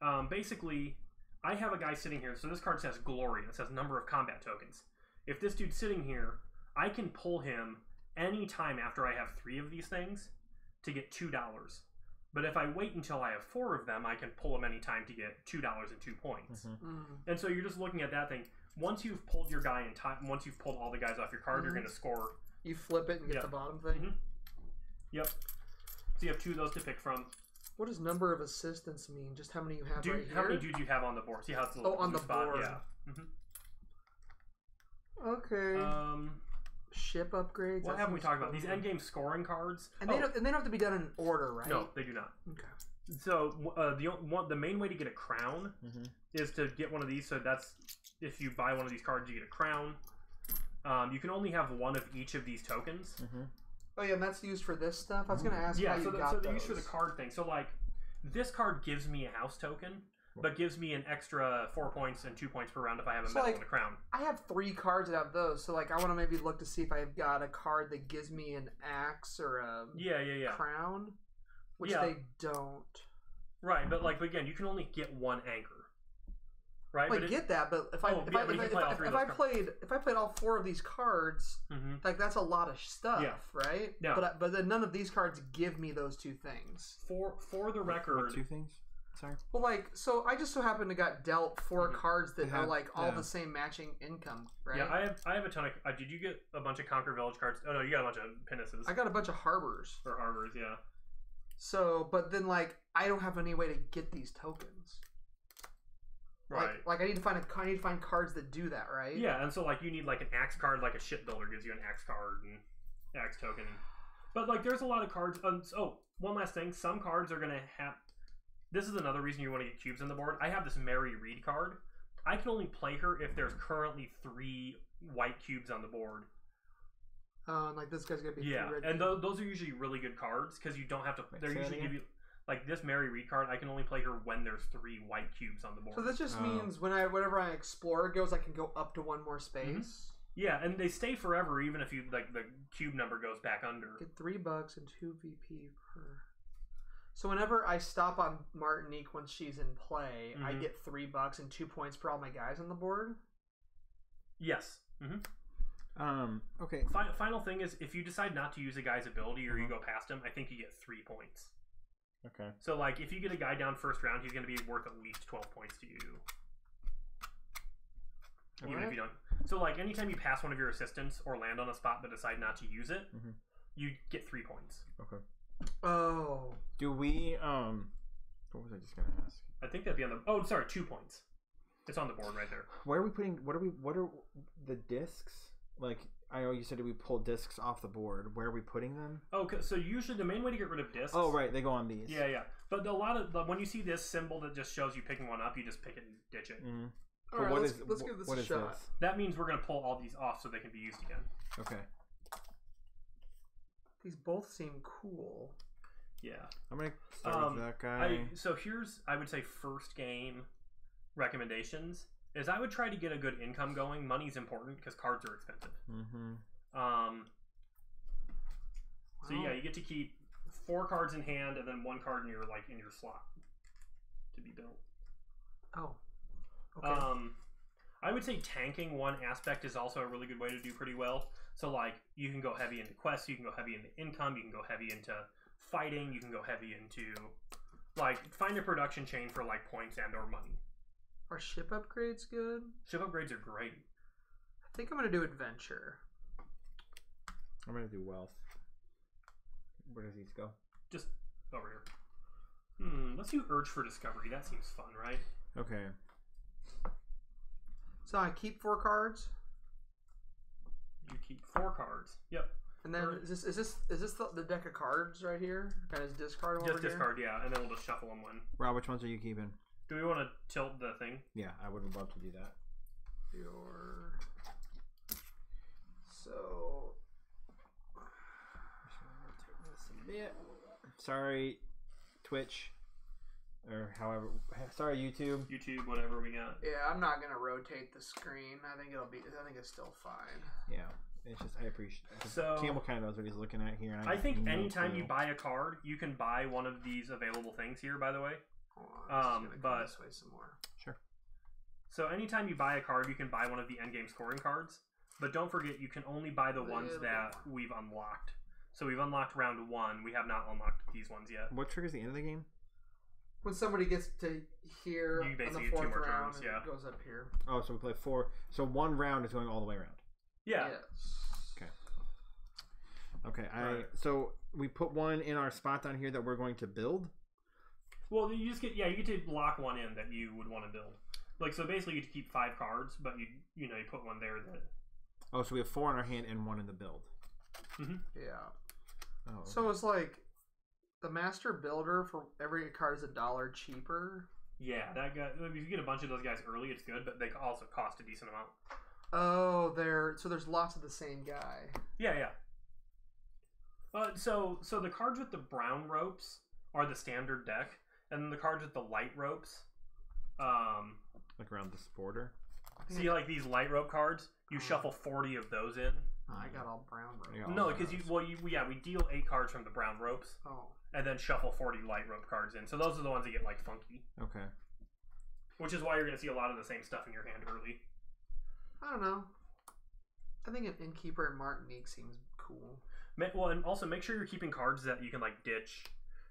Um, basically, I have a guy sitting here. So this card says Glory. It says number of combat tokens. If this dude's sitting here, I can pull him anytime after I have three of these things to get $2. But if I wait until I have four of them, I can pull him anytime to get $2 and two points. Mhm. Mm. And so you're just looking at that thing. Once you've pulled your guy in time, once you've pulled all the guys off your card, you're Mhm. going to score. You flip it and get Yeah. the bottom thing. Mhm. Yep. So you have two of those to pick from. What does number of assistants mean? Just how many you have Dude, right here? how many dudes you have on the board? See how it's a little Oh, on the spot? board. Yeah. Mhm. Okay. Um, Ship upgrades. what haven't we talked about? These cool. endgame scoring cards. And oh, they don't. And they don't have to be done in order, right? no, they do not. Okay. So uh, the o- one, the main way to get a crown Mhm. is to get one of these. So that's if you buy one of these cards, you get a crown. Um, you can only have one of each of these tokens. Mhm. Oh yeah, and that's used for this stuff. I was gonna ask how Yeah, you so, the, got so those. they're used for the card thing. So like this card gives me a house token, but gives me an extra four points and two points per round if I have a So, medal like- and a crown. I have three cards that have those, so like I want to maybe look to see if I've got a card that gives me an axe or a Yeah, yeah, yeah. crown, which Yeah. they don't. Right, but like again, you can only get one anchor. Right, I but it- get that, but if I Oh, if yeah, I, but you if, can I, play all if, three of if I those played if I played all four of these cards, Mhm. like that's a lot of stuff, Yeah. right? Yeah. But I- but then none of these cards give me those two things. for for the What record, two things? Sorry. Well, like so, I just so happen to got dealt 4 Mhm. cards that They are have- like all yeah. the same matching income, right? Yeah, I have I have a ton of. Uh, did you get a bunch of Conquer Village cards? Oh no, you got a bunch of pinnaces I got a bunch of harbors. or harbors. Yeah, So, but then like I don't have any way to get these tokens. right. Like, like I need to find a I need to find cards that do that, right? yeah, and so like you need like an axe card, like a shipbuilder gives you an axe card and axe token. But like, there's a lot of cards. Um, so- oh, one last thing. Some cards are gonna have. This is another reason you want to get cubes on the board. I have this Mary Read card. I can only play her if there's currently three white cubes on the board. Uh, like this guy's gonna be Yeah, red and cube. those, those are usually really good cards because you don't have to. Wait, They're usually give you like this Mary Read card. I can only play her when there's three white cubes on the board. So this just Oh. means when I whenever I explore goes, I can go up to one more Mm-hmm. space. yeah, and they stay forever even if you like the cube number goes back under. Get three bucks and two VP per. So whenever I stop on Martinique when she's in play, I Mhm. get three bucks and two points for all my guys on the board. Yes. hmm Um. Okay. Fi- final thing is if you decide not to use a guy's ability or you Uh-huh. go past him, I think you get three points. Okay. So like if you get a guy down first round, he's going to be worth at least twelve points to you. Even if you don't. So like anytime you pass one of your assistants or land on a spot but decide not to use it, Mhm. you get three points. Okay. Oh, Do we? Um. What was I just gonna ask? I think that'd be on the. Oh, sorry, two points. It's on the board right there. Where are we putting? What are we? What are the discs? Like I know you said we pull discs off the board. Where are we putting them? Oh, 'cause- so usually the main way to get rid of discs. Oh, right. They go on these. Yeah, yeah. But a lot of the, when you see this symbol that just shows you picking one up, you just pick it and ditch it. Mm. all But right. what let's, is- let's give this what a is shot. this? That means we're gonna pull all these off so they can be used again. Okay. These both seem cool. Yeah. I'm gonna start Um, with that guy. I so here's I would say first game recommendations is I would try to get a good income going. Money's important because cards are expensive. mm-hmm. Um, so Wow. yeah, you get to keep four cards in hand and then one card in your like in your slot to be built. Oh, okay. Um, I would say tanking one aspect is also a really good way to do pretty well. So like you can go heavy into quests, you can go heavy into income, you can go heavy into fighting, you can go heavy into like find a production chain for like points and or money. Are ship upgrades good? Ship upgrades are great. I think I'm gonna do adventure. I'm gonna do wealth. Where does these go? Just over here. Hmm, let's do urge for discovery. That seems fun, right? Okay. So I keep four cards, You keep four cards. Yep. And then is this is this is this the, the deck of cards right here? Kind of discard them Just over here? discard, yeah, and then we'll just shuffle them when. Rob, which ones are you keeping? Do we want to tilt the thing? Yeah, I would love to do that. Your so Sorry, Twitch, or however. Sorry, YouTube. YouTube, whatever we got. yeah, I'm not gonna rotate the screen. I think it'll be. I think it's still fine. Yeah, it's just I appreciate. So- Campbell kind of knows what he's looking at here. and I have think no anytime you buy a card, you can buy one of these available things here. By the way, Hold on, Um, but- this way some more. sure. so anytime you buy a card, you can buy one of the endgame scoring cards. But don't forget, you can only buy the ones that bit we've unlocked. So we've unlocked round one. We have not unlocked these ones yet. What triggers the end of the game? When somebody gets to here You on basically the get two fourth more round, turns, yeah. goes up here. Oh, so we play four. So one round is going all the way around. Yeah. Yes. Okay. Okay. I Right. so we put one in our spot down here that we're going to build. Well, you just get yeah, you get to lock one in that you would want to build. Like so, basically, you get to keep five cards, but you you know you put one there that Oh, so we have four in our hand and one in the build. Mm-hmm. Yeah. Oh, okay. So it's like the master builder for every card is a dollar cheaper. yeah that guy. If you get a bunch of those guys early, it's good, but they also cost a decent amount. Oh, there. So there's lots of the same guy. Yeah, yeah. Uh, so so the cards with the brown ropes are the standard deck, and the cards with the light ropes. Um, like around this border. see like these light rope cards, you shuffle forty of those in. Oh, I got all brown rope. Yeah. No, Oh, because you well you yeah we deal eight cards from the brown ropes, Oh, and then shuffle forty light rope cards in. So those are the ones that get like funky, Okay. which is why you're gonna see a lot of the same stuff in your hand early. I don't know. I think an innkeeper and Martinique seems cool. Well, and also make sure you're keeping cards that you can like ditch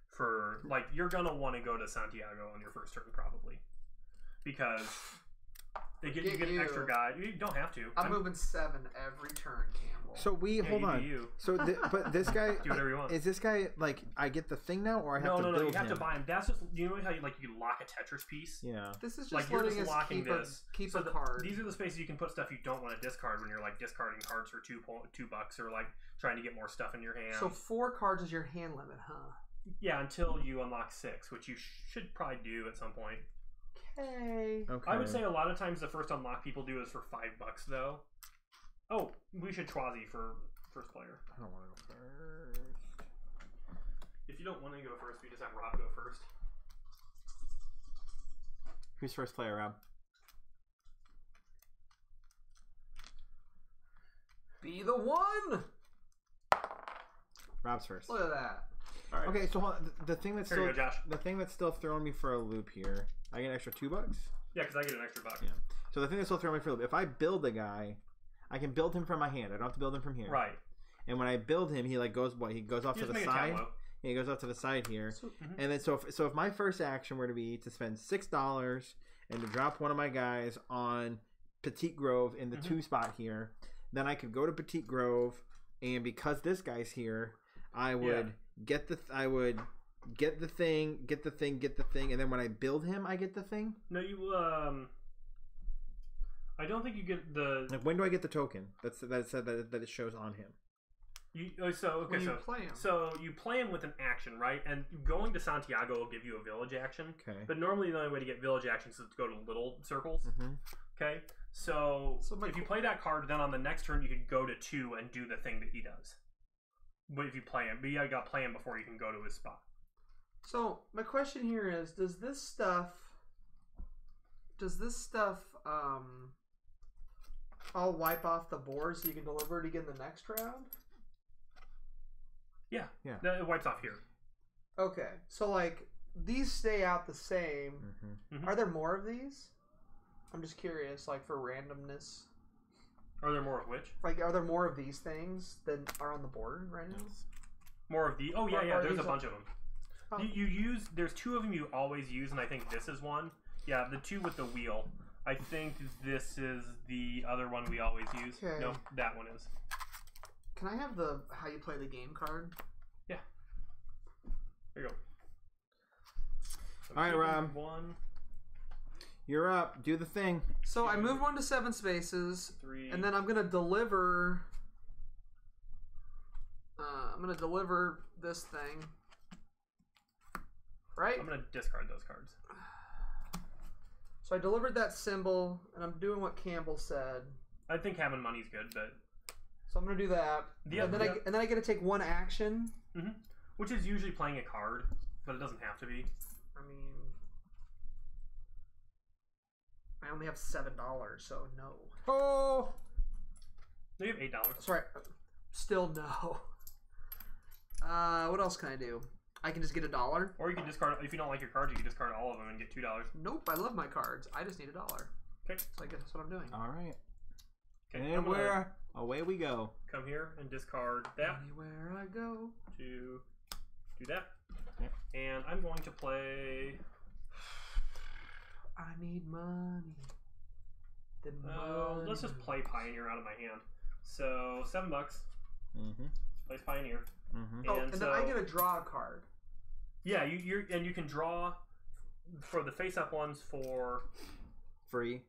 for like you're gonna want to go to Santiago on your first turn probably because they get you Get get an you. extra guy. You don't have to. I'm, moving seven every turn, Campbell. So we yeah, hold you on. You So, th- but this guy do whatever you want. is this guy like I get the thing now, or I have no, to no, no. build You have him? to buy him. That's just you know how you like you lock a Tetris piece. Yeah. this is just Like you're just locking keep this. a keep so a the- card. These are the spaces you can put stuff you don't want to discard when you're like discarding cards for two po- two bucks or like trying to get more stuff in your hand. So four cards is your hand limit, huh? yeah, until you unlock six, which you should probably do at some point. Okay. Okay. I would say a lot of times the first unlock people do is for five bucks though. Oh, we should Schwazi for first player. I don't want to go first. If you don't want to go first, we just have Rob go first. Who's first player, Rob? Be the one. Rob's first. Look at that. All right. Okay, so hold on. The, the thing that's Here you still go, Josh. the thing that's still throwing me for a loop here. I get an extra two bucks. Yeah, because I get an extra buck. Yeah. So the thing that's still throwing me for a loop. If I build a guy, I can build him from my hand. I don't have to build him from here. Right. And when I build him, he like goes what? He goes off You to the side. Yeah, he goes off to the side here. So, Mhm. And then so if, so if my first action were to be to spend six dollars and to drop one of my guys on Petite Grove in the Mhm. two spot here, then I could go to Petite Grove, and because this guy's here, I would get the I would get the thing, get the thing, get the thing, and then when I build him, I get the thing. No, you um. I don't think you get the Like when do I get the token? That's that said that that it shows on him. you. oh, So okay, when you so play him. so you play him with an action, right? And going to Santiago will give you a village action. Okay. But normally the only way to get village actions is to go to little circles. hmm Okay, so, So if you play that card, then on the next turn you could go to two and do the thing that he does. But if you play him, but you got to play him before you can go to his spot. So my question here is: Does this stuff? Does this stuff um? I'll wipe off the board so you can deliver it again the next round. Yeah, Yeah. That- it wipes off here. Okay, so like these stay out the same. hmm Mhm. Are there more of these? I'm just curious, like for randomness. Are there more of which? Like, are there more of these things than are on the board right now? More of the. Oh yeah, Or- yeah. or There's a these bunch of them. You, you use. There's two of them you always use, and I think this is one. Yeah, the two with the wheel. I think this is the other one we always use. Okay. No, that one is. Can I have the how you play the game card? Yeah. There you go. So All right, Rob. One, You're up. Do the thing. So I move one to seven spaces, three, and then I'm gonna deliver. Uh, I'm gonna deliver this thing. Right. I'm gonna discard those cards. So I delivered that symbol, and I'm doing what Campbell said. I think having money's good, but So I'm gonna do that, Yeah. and then I other- and then I get to take one action. which is usually playing a card, but it doesn't have to be. I mean, I only have seven dollars, so no. Oh. No, you have eight dollars. Sorry, still no. Uh, what else can I do? I can just get a dollar. Or you can discard if you don't like your cards, you can discard all of them and get two dollars. Nope, I love my cards. I just need a dollar. Okay. So I guess that's what I'm doing. All right. Okay. And I'm we're away we go. come here and discard that Anywhere I go. to do that. Yep. And I'm going to play. I need money. The Uh, money. let's just play Pioneer out of my hand. So seven bucks. Mm-hmm. Plays Pioneer. Mm-hmm. Oh, and and, then I get a draw card. Yeah, you you're and you can draw for the face up ones for Free.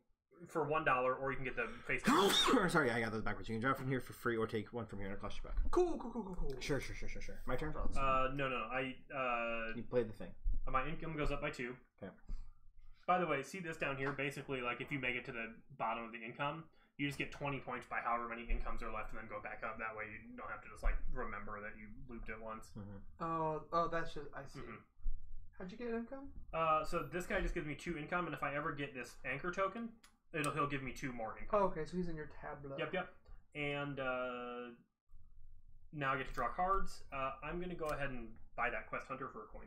for one dollar, or you can get the face down. Sorry, I got those backwards. You can draw from here for free, or take one from here and it costs you back. Cool, cool, cool, cool, cool. Sure, sure, sure, sure, sure. My turn. Uh, no, no, no. I uh, You play the thing. my income goes up by two. Okay. By the way, see this down here? Basically, like if you make it to the bottom of the income, you just get twenty points by however many incomes are left, and then go back up. That way, you don't have to just like remember that you looped it once. Oh, oh, that's just I see. Mhm. How'd you get income? Uh, so this guy just gives me two income, and if I ever get this anchor token, it'll he'll give me two more income. Oh, okay, so he's in your tableau. Yep, yep. And uh, now I get to draw cards. Uh, I'm gonna go ahead and buy that quest hunter for a coin.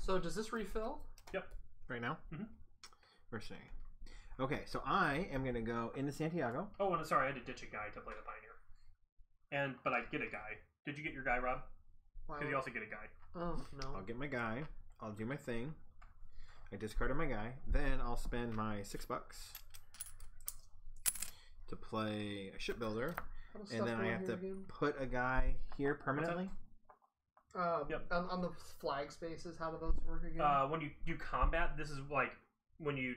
So does this refill? Yep. Right now? Mhm. Mercenary. Okay, so I am going to go into Santiago. Oh, and sorry, I had to ditch a guy to play the pioneer. And but I get a guy. Did you get your guy, Rob? Why Because you also get a guy. Oh no. I'll get my guy. I'll do my thing. I discarded my guy. Then I'll spend my six bucks to play a shipbuilder. And then I have to again? put a guy here permanently. Uh, Yep. on, on the flag spaces, how do those work again? Uh, when you do combat, this is like when you.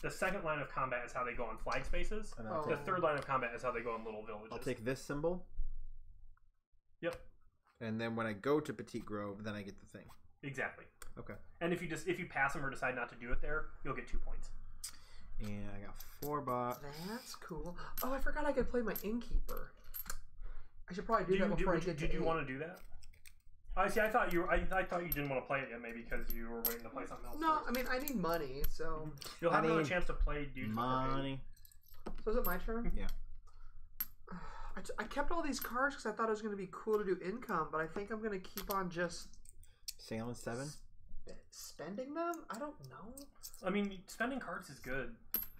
The second line of combat is how they go on flag spaces. And I'll, Oh. The take, third line of combat is how they go on little villages. I'll take this symbol. Yep. And then when I go to Petite Grove, then I get the thing. Exactly. Okay. And if you just if you pass them or decide not to do it there, you'll get two points. And I got four bucks. That's cool. Oh, I forgot I could play my innkeeper. I should probably do, Do you, that do, before would I you, get did to you eight. want to do that? I see. I thought you. I, I thought you didn't want to play it yet, maybe because you were waiting to play something else. No, first. I mean I need money, so You'll have I another chance to play Dude Money. so is it my turn? Yeah. I, t- I kept all these cards because I thought it was going to be cool to do income, but I think I'm going to keep on just Sailing seven. sp- spending them. I don't know. I mean, spending cards is good.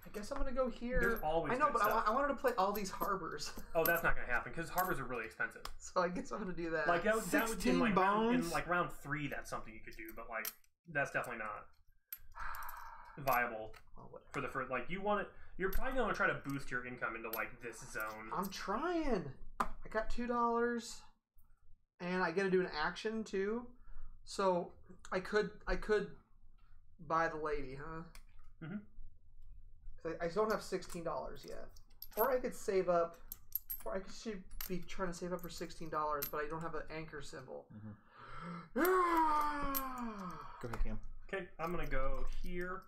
I guess I'm going to go here. There's always I know, good but I, stuff. I wanted to play all these harbors, Oh, that's not going to happen because harbors are really expensive. so I guess I'm going to do that. Like that, would- that would in 16 like round, in like round three. That's something you could do, but like that's definitely not viable for the first. Like you want it. You're probably going to try to boost your income into like this zone. I'm trying. I got two dollars, and I get to do an action too. So I could I could buy the lady, huh? Mhm. 'Cause I, I don't have sixteen dollars yet, or I could save up, or I could should be trying to save up for sixteen dollars, but I don't have an anchor symbol. Go ahead, Cam. Okay, I'm gonna go here,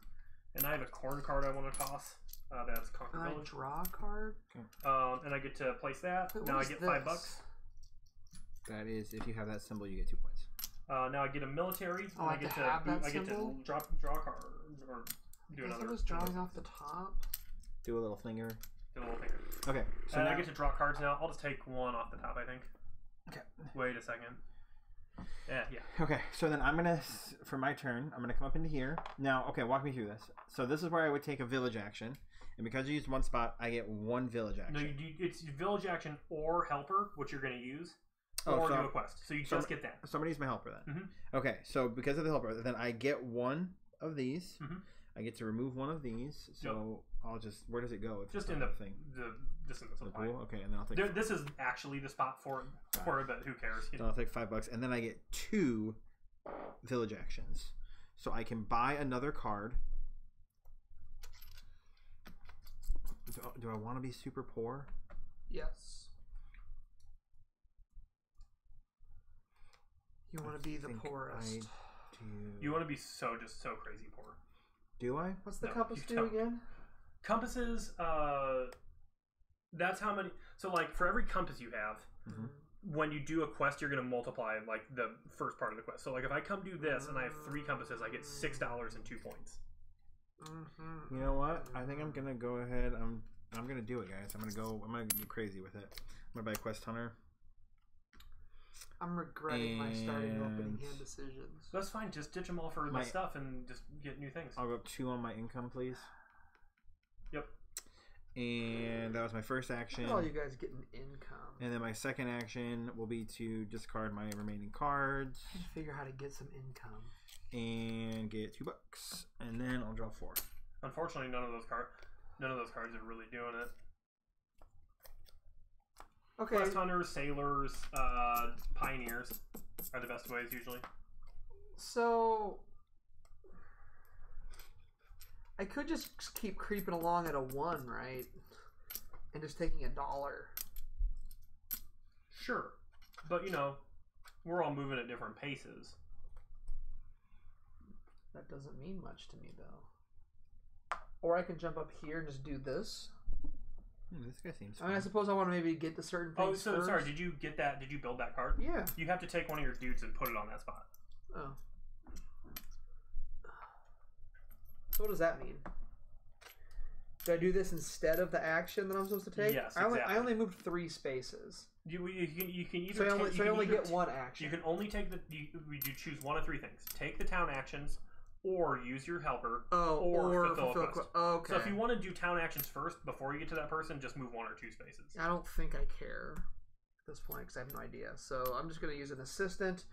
and I have a corn card I want to toss. Uh, that's Conquer I Village. draw a card. Um, and I get to place that. Wait, now I is get five bucks. That is, if you have that symbol, you get two points. Uh, now I get a military. Oh, and I I have get to to, have that I get to symbol? drop draw card. or do another. I was drawing off the top. Do a little finger. do a little finger. Okay, so and now, I get to draw cards now. I'll just take one off the top. I think. Okay. Wait a second. Yeah, yeah. Okay, so then I'm gonna for my turn. I'm gonna come up into here now. Okay, walk me through this. So this is where I would take a village action, and because you used one spot, I get one village action. No, you do, it's village action or helper, which you're going to use, Oh, or so- do a quest. So you so- just get that. Somebody's my helper then. Mhm. Okay, so because of the helper, then I get one of these. Mhm. I get to remove one of these. So I'll just where does it go? If Just it's in the thing. The just in the The supply. pool. Okay, and then I'll take. There, this is actually the spot for for it, but who cares? You So know? I'll take five bucks, and then I get two village actions. So I can buy another card. Do, do I want to be super poor? Yes. You want to be the think poorest. I do. You want to be so just so crazy poor. Do I? What's the No, compass you do don't. again? Compasses. Uh, that's how many. So like for every compass you have, Mhm. when you do a quest, you're going to multiply like the first part of the quest. So like if I come do this and I have three compasses, I get six dollars and two points. Mm-hmm. You know what? I think I'm gonna go ahead. I'm I'm gonna do it, guys. I'm gonna go. I'm gonna get crazy with it. I'm gonna buy Quest Hunter. I'm regretting my starting opening hand decisions. That's fine. Just ditch them all for My- the stuff and just get new things. I'll go up two on my income, please. Yep. And that was my first action. Look at all you guys getting income. And then my second action will be to discard my remaining cards Trying to figure how to get some income. and get two bucks. And then I'll draw four. Unfortunately, none of those card, none of those cards are really doing it. Okay. Quest hunters, sailors, uh, pioneers are the best ways usually. So I could just keep creeping along at a one, right? And just taking a dollar. Sure, but you know, we're all moving at different paces. That doesn't mean much to me though. Or I can jump up here and just do this. Hmm, this guy seems I mean, I fun. suppose I want to maybe get to certain Oh, things. so first. sorry. Did you get that? Did you build that card? Yeah. You have to take one of your dudes and put it on that spot. Oh. So what does that mean? Do I do this instead of the action that I'm supposed to take? Yes, I only, I only moved three spaces, You you can you can either so I only, take, so I you only get one action. You can only take the you, you choose one of three things: take the town actions, or use your helper. oh, or or, fulfill a quest. que- okay. So if you want to do town actions first before you get to that person, just move one or two spaces. I don't think I care at this point because I have no idea. So I'm just going to use an assistant,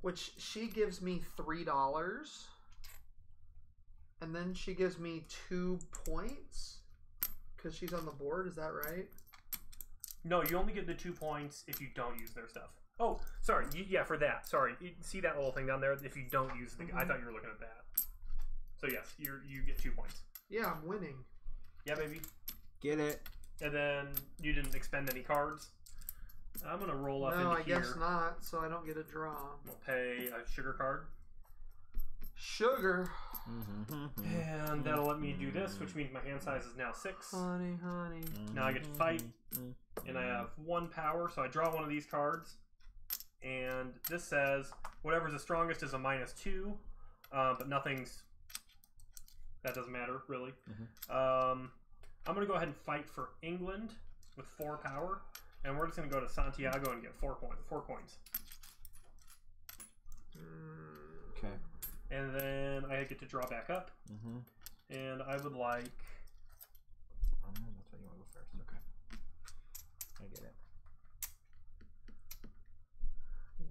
which she gives me three dollars, and then she gives me two points because she's on the board. Is that right? No, you only get the two points if you don't use their stuff. Oh, sorry. Yeah, for that. Sorry. You see that little thing down there? If you don't use the, I Mhm. thought you were looking at that. So yes, you you get two points. Yeah, I'm winning. Yeah, baby. Get it? And then you didn't expend any cards. I'm gonna roll up no, into I here. guess not. So I don't get a draw. We'll pay a sugar card, Sugar, Mm-hmm. and that'll let me do this, which means my hand size is now six. honey, honey. Now I get to fight, and I have one power, so I draw one of these cards. And this says whatever's the strongest is a minus two, uh, but nothing's. That doesn't matter really. Um, I'm gonna go ahead and fight for England with four power, and we're just gonna go to Santiago and get four coin, four coins, Mm, Okay. and then I get to draw back up, Mm-hmm. and I would like. Oh, that's why you want to go first. Okay. I get it.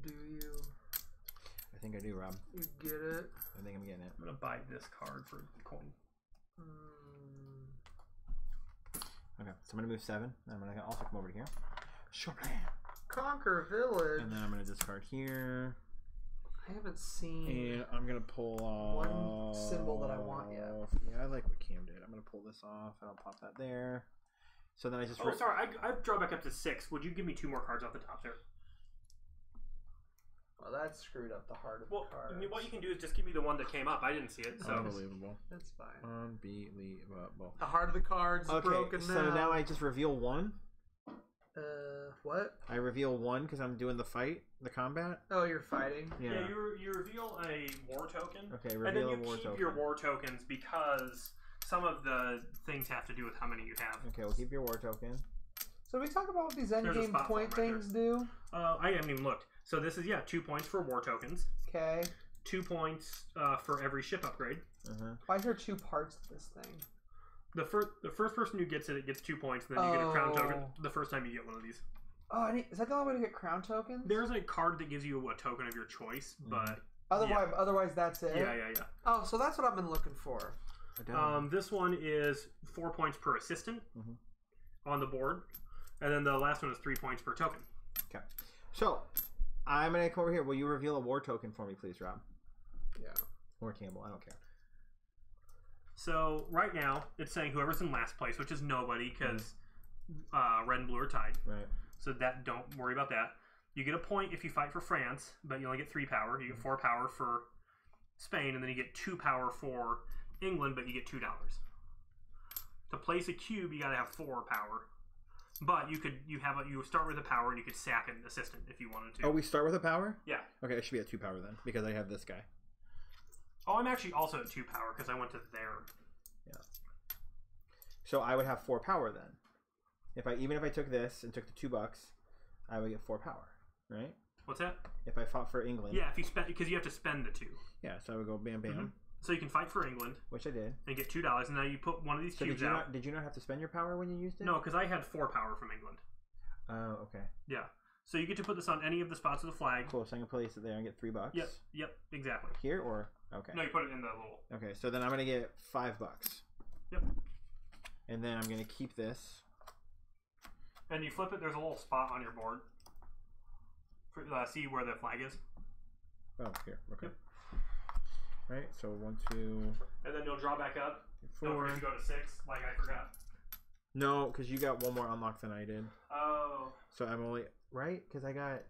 Do you? I think I do, Rob. You get it? I think I'm getting it. I'm gonna buy this card for a coin. Mm, Okay, so I'm gonna move seven. and I'm gonna also come over to here. Sure. Conquer village. And then I'm gonna discard here. I haven't seen. And I'm gonna pull off One symbol that I want yet. Yeah, I like what Cam did. I'm gonna pull this off and I'll pop that there. So then I just Oh, sorry, I, I draw back up to six. Would you give me two more cards off the top there? Well, that screwed up the heart of Well, the cards. I mean, what you can do is just give me the one that came up. I didn't see it, so unbelievable, That's fine. unbelievable. The heart of the cards is Okay, broken so now. now I just reveal one. Uh, what? I reveal one because I'm doing the fight, the combat. Oh, you're fighting. yeah, Yeah. you, you reveal a war token, Okay, and then you a war keep token. your war tokens because some of the things have to do with how many you have. Okay, we'll keep your war token. So we talk about what these There's a endgame point right things do. Uh, I haven't even looked. So this is yeah, two points for war tokens, Okay. two points uh, for every ship upgrade. Uh-huh. Why is there two parts to this thing? The first the first person who gets it, it gets two points, and then you get a crown token Oh. the first time you get one of these. Oh, I need, is that the only way to get crown tokens? There's a card that gives you a token of your choice, but Otherwise, otherwise that's it. yeah, yeah, yeah. Oh, so that's what I've been looking for. I don't. Um, this one is four points per assistant Mhm. on the board, and then the last one is three points per token. okay. So, I'm gonna come over here. Will you reveal a war token for me, please, Rob? Yeah. Or Campbell? I don't care. So right now it's saying whoever's in last place, which is nobody because uh, red and blue are tied. Right. So that don't worry about that. You get a point if you fight for France, but you only get three power. You get four power for Spain, and then you get two power for England, but you get two dollars. To place a cube, you got to have four power. But you could you have a, you start with a power, and you could sack an assistant if you wanted to. Oh, we start with a power. yeah. Okay, I should be at two power then, because I have this guy. Oh, I'm actually also at two power because I went to there. Yeah. So I would have four power then. If I even if I took this and took the two bucks, I would get four power, right? What's that? If I fought for England. Yeah, if you spend because you have to spend the two, Yeah. So I would go bam bam, Mhm. So you can fight for England which I did. and get two dollars, and now you put one of these So cubes did you out. not did you not have to spend your power when you used it? No, because I had four power from England. Oh, okay. Yeah. So you get to put this on any of the spots of the flag. Cool. So I can place it there and get three bucks. Yep. Yep. Exactly. Here or okay. No, you put it in the little. Okay. So then I'm gonna get five bucks. Yep. And then I'm gonna keep this. And you flip it. There's a little spot on your board. For, uh, see where the flag is, Oh, here. Okay. Yep. Right. So one, two, and then you'll draw back up. three, Don't four. forget to go to six, like I forgot. No, because you got one more unlock than I did. Oh. So I'm only right because I got.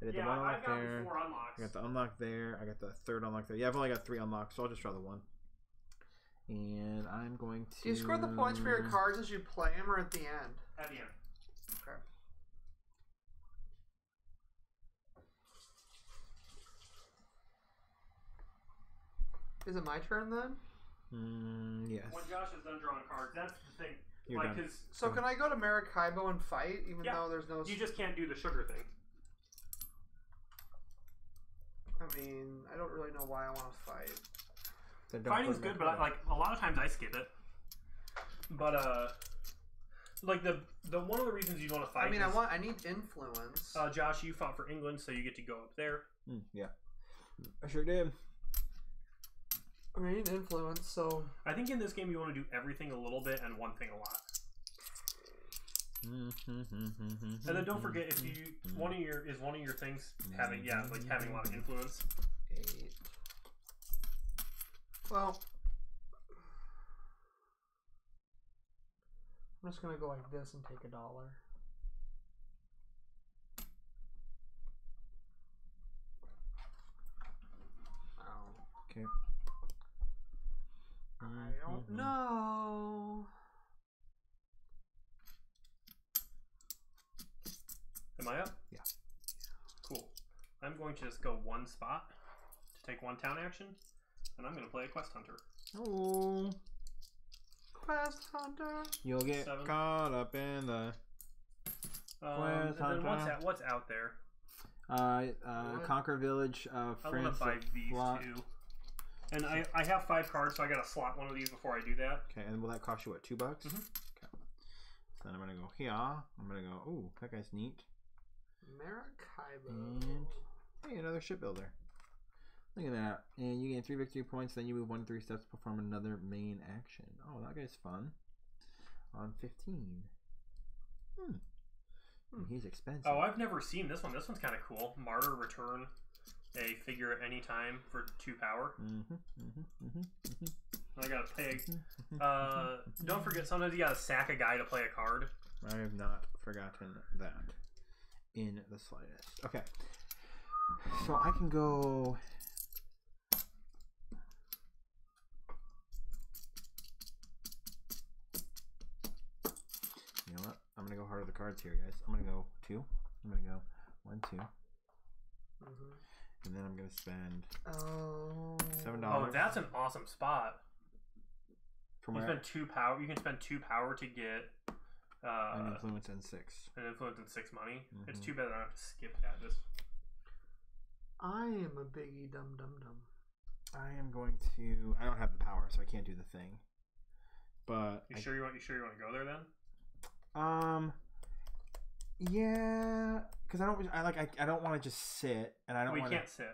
I did Yeah, the one I've unlock got there. four unlocks. I got the unlock there. I got the third unlock there. Yeah, I've only got three unlocks, so I'll just draw the one. And I'm going to. Do you score the points for your cards as you play them or at the end? At the end. Okay. Is it my turn then? Mm, yes. When Josh is done drawing cards, that's the thing. You're like, done. because So can I go to Maracaibo and fight, even Yeah. though there's no? you just can't do the sugar thing. I mean, I don't really know why I want to fight. Then don't Fighting's put good, back but I, there. like a lot of times I skip it. But uh, like the the one of the reasons you want to fight. I mean, I is, want. I need influence. Uh, Josh, you fought for England, so you get to go up there. Mm, yeah. I sure did. I mean, need influence. So I think in this game you want to do everything a little bit and one thing a lot. And And then don't forget if you one of your is one of your things having yeah like having a lot of influence. eight. Well, I'm just gonna go like this and take a dollar. Oh, Okay. I don't know. Am I up? Yeah. Cool. I'm going to just go one spot to take one town action, and I'm going to play a quest hunter. Oh, Quest Hunter. you'll get Seven. caught up in the Um, Quest and then what's hunter. out, what's out there? uh, uh conquer village of I want France. to buy these two. And I, I have five cards, so I got to slot one of these before I do that. Okay, and will that cost you what? Two bucks? Mhm. Okay. Then I'm gonna go here. I'm gonna go. Ooh, that guy's neat. Maracaibo. And hey, another shipbuilder. Look at that. And you gain three victory points. Then you move one three steps to perform another main action. Oh, that guy's fun. On 15. Hmm. And He's expensive. Oh, I've never seen this one. This one's kind of cool. Martyr return a figure at any time for two power. Mm-hmm, mm-hmm, mm-hmm, mm-hmm. I got a pig. Uh, don't forget, sometimes you got to sack a guy to play a card. I have not forgotten that in the slightest. Okay. So I can go. You know what? I'm gonna go hard with the cards here, guys. I'm gonna go two. I'm gonna go one, two, Mhm. And then I'm gonna spend Oh. seven Oh, dollars. Oh, that's an awesome spot. from You spend two power. You can spend two power to get an uh, influence and six. an influence and six money. It's Mhm. too bad I don't have to skip that. Just I am a biggie dum dum dum. I am going to. I don't have the power, so I can't do the thing. But You I- sure you want? You sure you want to go there then? um, yeah, because I don't. I like. I, I don't want to just sit, and I don't we want can't sit.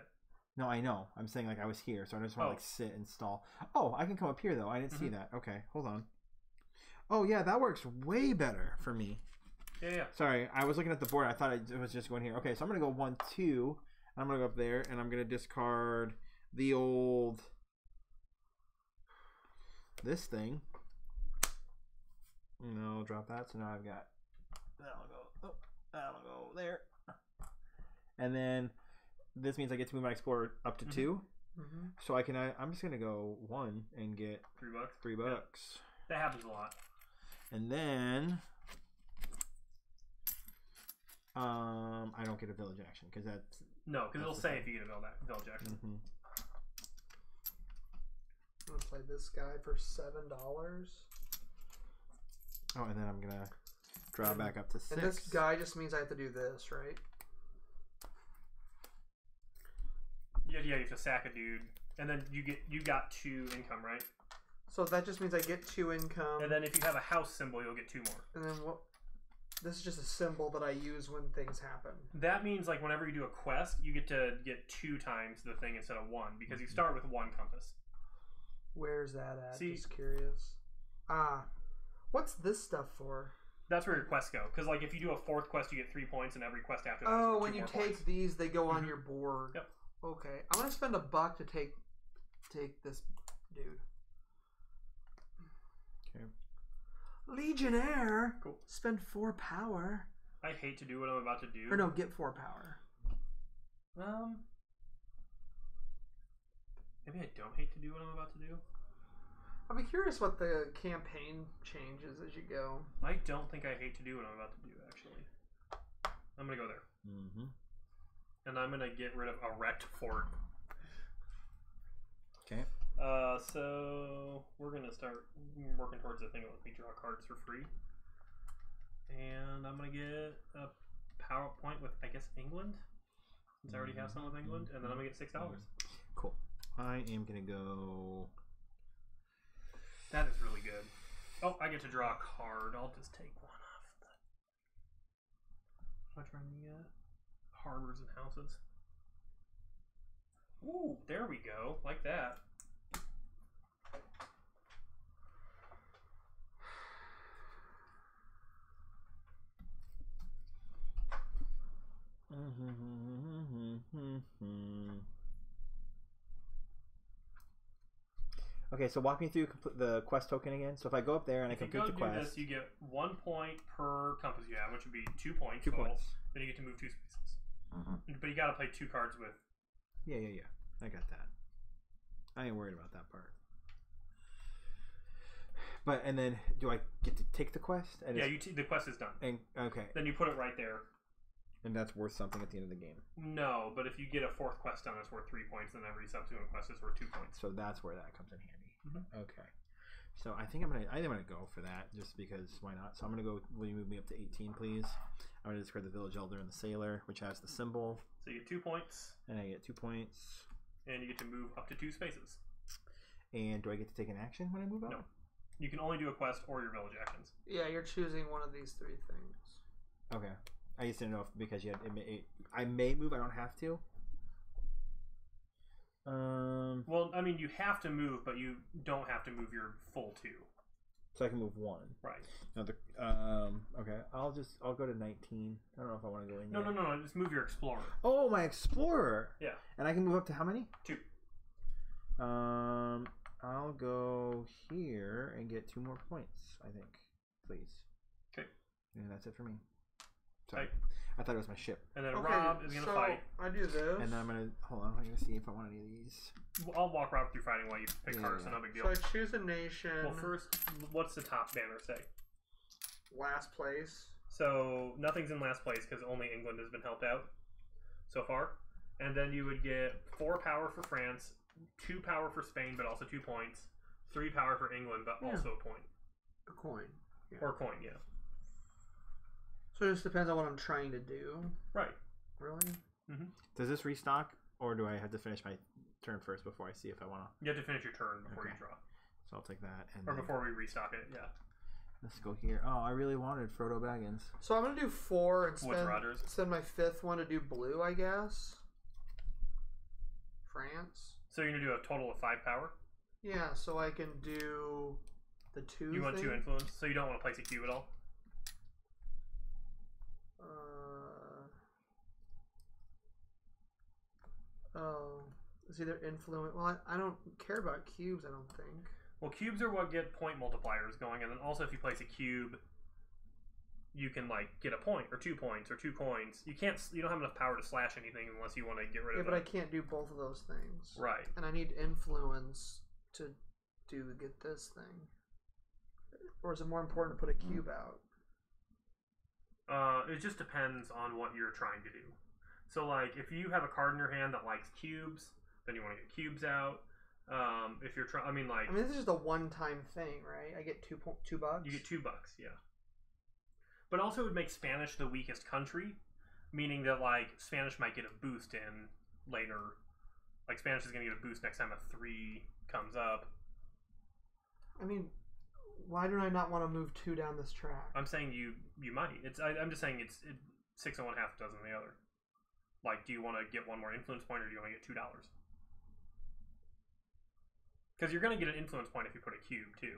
No, I know. I'm saying like I was here, so I just want to Oh. like sit and stall. Oh, I can come up here though. I didn't see Mhm. that. Okay, hold on. Oh yeah, that works way better for me. Yeah, yeah. Sorry, I was looking at the board. I thought it was just going here. Okay, so I'm gonna go one, two. and I'm gonna go up there, and I'm gonna discard the old this thing. No, drop that. So now I've got that'll go. That'll go there. And then this means I get to move my explorer up to Mhm. 2 Mm-hmm. So I can. I, I'm just gonna go one and get Three bucks. three Yeah. bucks, That happens a lot. and then um I don't get a village action because that's No, because it'll That's the say thing. if you get a village, village action. mhm. I'm gonna play this guy for seven dollars. oh, and then I'm gonna draw back up to six. And this guy just means I have to do this, right? Yeah, yeah. You have to sack a dude, and then you get you got two income, right? So that just means I get two income. And then if you have a house symbol, you'll get two more. and then what? This is just a symbol that I use when things happen. That means like whenever you do a quest, you get to get two times the thing instead of one because Mm-hmm. you start with one compass. Where's that at? See- Just curious. Ah, what's this stuff for? That's where your quests go. Because like if you do a fourth quest, you get three points, and every quest after that. Oh, for when two you more take points. these, they go on Mhm. your board. Yep. Okay, I'm gonna spend a buck to take take this dude. Okay. Legionnaire. Cool. Spend four power. I hate to do what I'm about to do. Or no, get four power. Um. Maybe I don't hate to do what I'm about to do. I'll be curious what the campaign changes as you go. I don't think I hate to do what I'm about to do. Actually, I'm gonna go there, Mm-hmm. and I'm gonna get rid of a wrecked fort. Okay. Uh, so we're gonna start working towards the thing that lets me draw cards for free, and I'm gonna get a PowerPoint with I guess England, since I already have some with England, and then I'm gonna get six dollars. Cool. I am gonna go. That is really good. Oh, I get to draw a card. I'll just take one off the. Do you get? Harbors and houses. Ooh, there we go. Like that. Mm-hmm, mm-hmm, mm-hmm, Okay, so walk me through the quest token again. So if I go up there and I If you complete go the do quest, this, you get one point per compass you have, which would be two points. two total. points. Then you get to move two spaces. Mm-hmm. But you gotta play two cards with. Yeah, yeah, yeah. I got that. I ain't worried about that part. But and then do I get to take the quest? And Yeah, you t- the quest is done. and okay, Then you put it right there. and that's worth something at the end of the game. No, but if you get a fourth quest done, it's worth three points, and every subsequent quest is worth two points. So that's where that comes in handy. Mhm. Okay. So I think I'm gonna I think I'm gonna go for that just because why not? So I'm gonna go. Will you move me up to 18, please? I'm gonna discard the village elder and the sailor, which has the symbol, So you get two points, and I get two points. and you get to move up to two spaces. And do I get to take an action when I move up? No. You can only do a quest or your village actions. Yeah, you're choosing one of these three things. Okay. I just didn't know if because you had it may, it, I may move. I don't have to. Um. Well, I mean, you have to move, but you don't have to move your full two. So I can move one. Right. Another. Um. Okay. I'll just. I'll go to 19. I don't know if I want to go in. No, yet. no, no, no. Just move your explorer. Oh, my explorer. Yeah. And I can move up to how many? Two. Um, I'll go here and get two more points. I think, please. Okay. And that's it for me. Sorry, Right. I thought it was my ship. And then Okay, Rob is gonna so fight. I do this. And then I'm gonna hold on. I'm gonna see if I want any of these. I'll walk Rob through fighting while you pick Yeah, cards. yeah. So no big deal. so I choose a nation. Well, first, what's the top banner say? last place. So nothing's in last place because only England has been helped out so far. And then you would get four power for France, two power for Spain, but also two points, three power for England, but Yeah. also a point A coin. or a coin. Yeah, So it just depends on what I'm trying to do. right. Really? Mm-hmm. Does this restock or do I have to finish my turn first before I see if I want to? You have to finish your turn before Okay. you draw, So I'll take that and or then- before we restock it. Yeah. let's go here. Oh, I really wanted Frodo Baggins. So I'm gonna do four and Woods spend Rogers. spend my fifth one to do blue, I guess. France. So you're gonna do a total of five power. Yeah, so I can do the two. You want thing. two influence, so you don't want to place a cube at all. Uh, oh, it's either influence. Well, I, I don't care about cubes. I don't think. Well, cubes are what get point multipliers going, and then also if you place a cube, you can like get a point or two points or two coins. You can't. You don't have enough power to slash anything unless you want to get rid Yeah, of. but I can't do both of those things. Right. And I need influence to do get this thing. Or is it more important to put a cube out? Uh, it just depends on what you're trying to do. So, like, if you have a card in your hand that likes cubes, then you want to get cubes out. Um, if you're trying, I mean, like, I mean, this is just a one-time thing, right? I get two po- two bucks. you get two bucks, yeah. But also, it would make Spanish the weakest country, meaning that like Spanish might get a boost in later. Like Spanish is going to get a boost next time a three comes up. I mean, why do I not want to move two down this track? I'm saying you you might. It's I, I'm just saying it's it, six and one half dozen the other. Like, do you want to get one more influence point, or do you want to get two dollars? Because you're going to get an influence point if you put a cube too,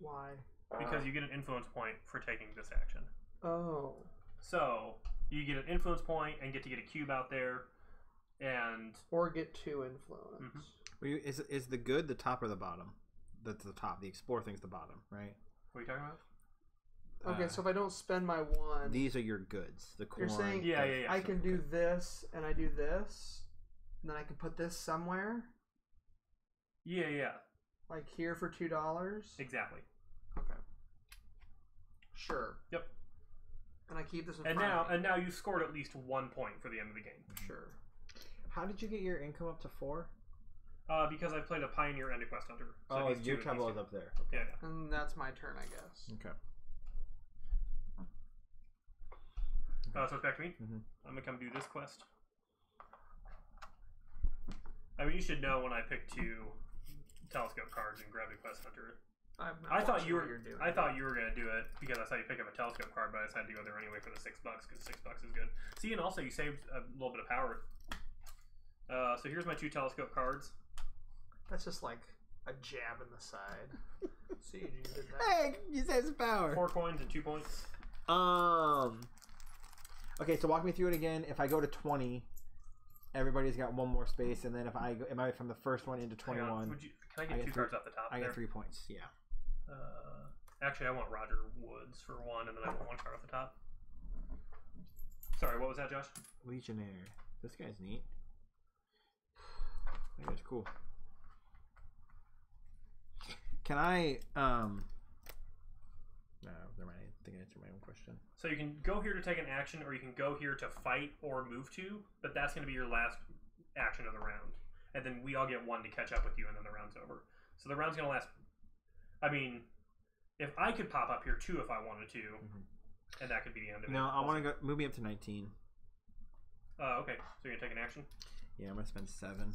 Why? because you get an influence point for taking this action. Oh, So you get an influence point and get to get a cube out there, and or get two influence. Mhm. Is is the good the top or the bottom? That's the top. The explore thing's the bottom, right? what are you talking about? Okay, Uh, so if I don't spend my one, these are your goods. The corn. You're saying- the- Yeah, yeah, yeah. I can do this, and I do this, and then I can put this somewhere, Yeah, yeah, like here for two dollars. exactly. Okay. Sure. Yep. And I keep this in And front now of me. and now you scored at least one point for the end of the game. sure. How did you get your income up to four? Uh, because I played a pioneer and a quest hunter. So oh, these two your and is up there. Yeah, yeah. And that's my turn, I guess. Okay. Uh, so it's back to me. Mhm. I'm gonna come do this quest. I mean, you should know when I picked two telescope cards and grabbed a quest hunter. I'm not I thought you were. Doing. I thought you were gonna do it because I saw you pick up a telescope card, but I decided to go there anyway for the six bucks because six bucks is good. See, and also you saved a little bit of power. Uh, so here's my two telescope cards. That's just like a jab in the side. See, you did that. Hey, you said it's power. Four coins and two points. Um. Okay, so walk me through it again. If I go to twenty, everybody's got one more space, and then if I go, am I from the first one into twenty-one? Would you, can I I get get two three- cards off the top I there? get three points. Yeah. Uh, actually, I want Roger Woods for one, and then I want one card off the top. Sorry, what was that, Josh? Legionnaire. This guy's neat. That guy's cool. Can I um No, never mind. I think I answered my own question. So you can go here to take an action, or you can go here to fight or move to, but that's going to be your last action of the round. And then we all get one to catch up with you, and then the round's over. So the round's going to last. I mean, if I could pop up here too if I wanted to, and that could be the end of it. No, I want to go move me up to nineteen. Uh, okay, so you're going to take an action? Yeah, I'm gonna spend seven.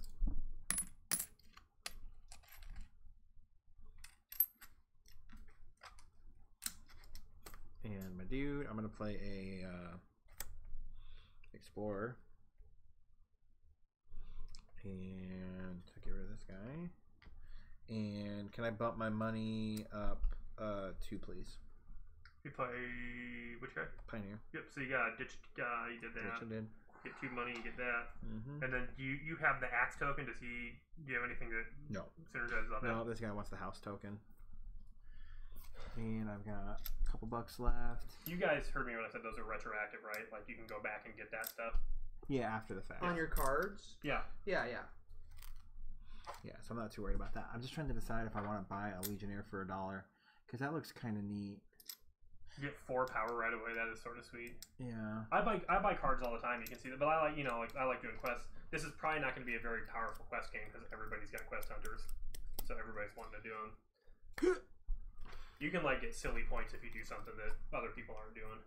And my dude, I'm gonna play a uh, explorer, and to get rid of this guy. And can I bump my money up uh, two, please? You play. Which guy? Pioneer. Yep, so you got ditch guy, you did that. Did. Get two money, you get that. Mm-hmm. And then you you have the axe token. Does he? Do you have anything that No. synergizes on that? No, this guy wants the house token. And I've got a couple bucks left. You guys heard me when I said those are retroactive, right? Like you can go back and get that stuff. Yeah, after the fact. On your cards? Yeah. Yeah, yeah. Yeah, so I'm not too worried about that. I'm just trying to decide if I want to buy a Legionnaire for a dollar because that looks kind of neat. You get four power right away. That is sort of sweet. Yeah. I buy I buy cards all the time. You can see that, but I like you know like I like doing quests. This is probably not going to be a very powerful quest game because everybody's got quest hunters, so everybody's wanting to do them. You can like get silly points if you do something that other people aren't doing.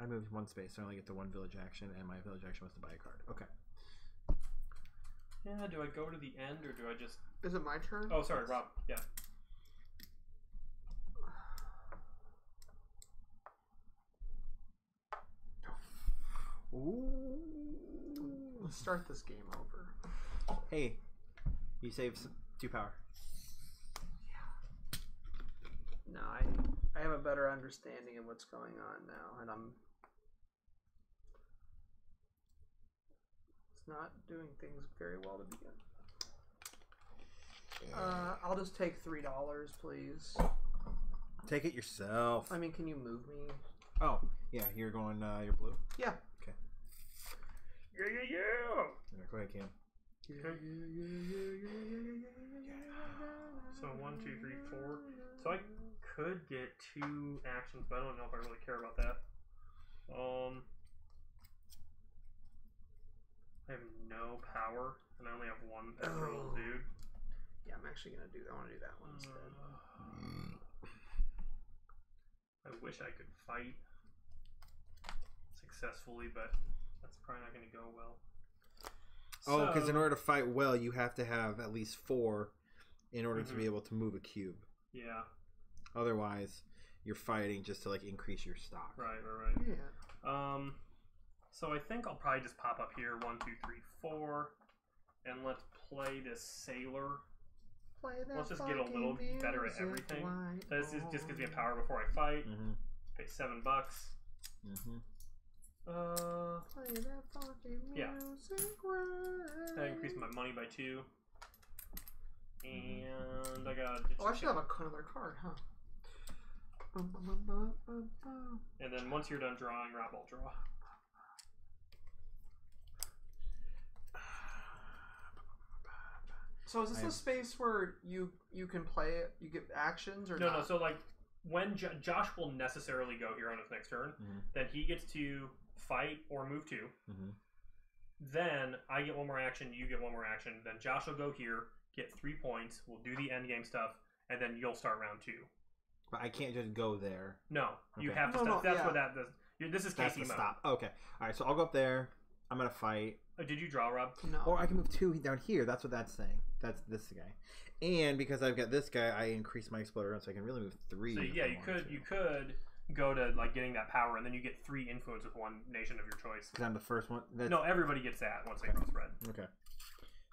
I moved one space, so I only get the one village action, and my village action was to buy a card. Okay. Yeah, do I go to the end or do I just? Is it my turn? Oh, sorry, Rob. Yeah. Ooh. Let's start this game over. Hey, you save two power. No, I I have a better understanding of what's going on now, and I'm. It's not doing things very well to begin. Uh, I'll just take three dollars, please. Take it yourself. I mean, can you move me? Oh, yeah, you're going. Uh, you're blue. Yeah. Okay. Yeah, yeah, yeah. Yeah, go ahead, Cam. So one, two, three, four. So I could get two actions, but I don't know if I really care about that. Um, I have no power, and I only have one petrol Oh. dude. Yeah, I'm actually gonna do. I want to do that one instead. I wish I could fight successfully, but that's probably not going to go well. Oh, because So- in order to fight well, you have to have at least four in order to Mhm. be able to move a cube. yeah, Otherwise, you're fighting just to like increase your stock. right, right, right. Yeah. Um, so I think I'll probably just pop up here one, two, three, four, and let's play this sailor. Play that Let's just get a little fucking better at everything. right This is just gives me a power before I fight. Mm-hmm. Pay seven bucks. Mm-hmm. Uh, Play that fucking Yeah. music right. I increased my money by two, and I got. Oh, I should have a- another card, huh? And then once you're done drawing, Rob will draw. So is this I a have- space where you you can play it? You get actions or No, not? no. So like when jo- Josh will necessarily go here on his next turn, Mhm. then he gets to fight or move two. Mm-hmm. Then I get one more action, you get one more action. Then Josh will go here, get three points. We'll do the end game stuff, and then you'll start round two. But I can't just go there. No, you Okay. have to No, stop. no, That's yeah. what that. This, you're- this is That's Casey the mode. stop. Okay. All right. So I'll go up there. I'm gonna fight, Oh, did you draw, Rob? no. or I can move two down here. That's what that's saying. That's this guy. And because I've got this guy, I increase my exploder run, so I can really move three. So yeah, you could to. you could go to like getting that power, and then you get three influence with one nation of your choice. Because I'm the first one. That's, No, everybody gets that once they cross red. Okay.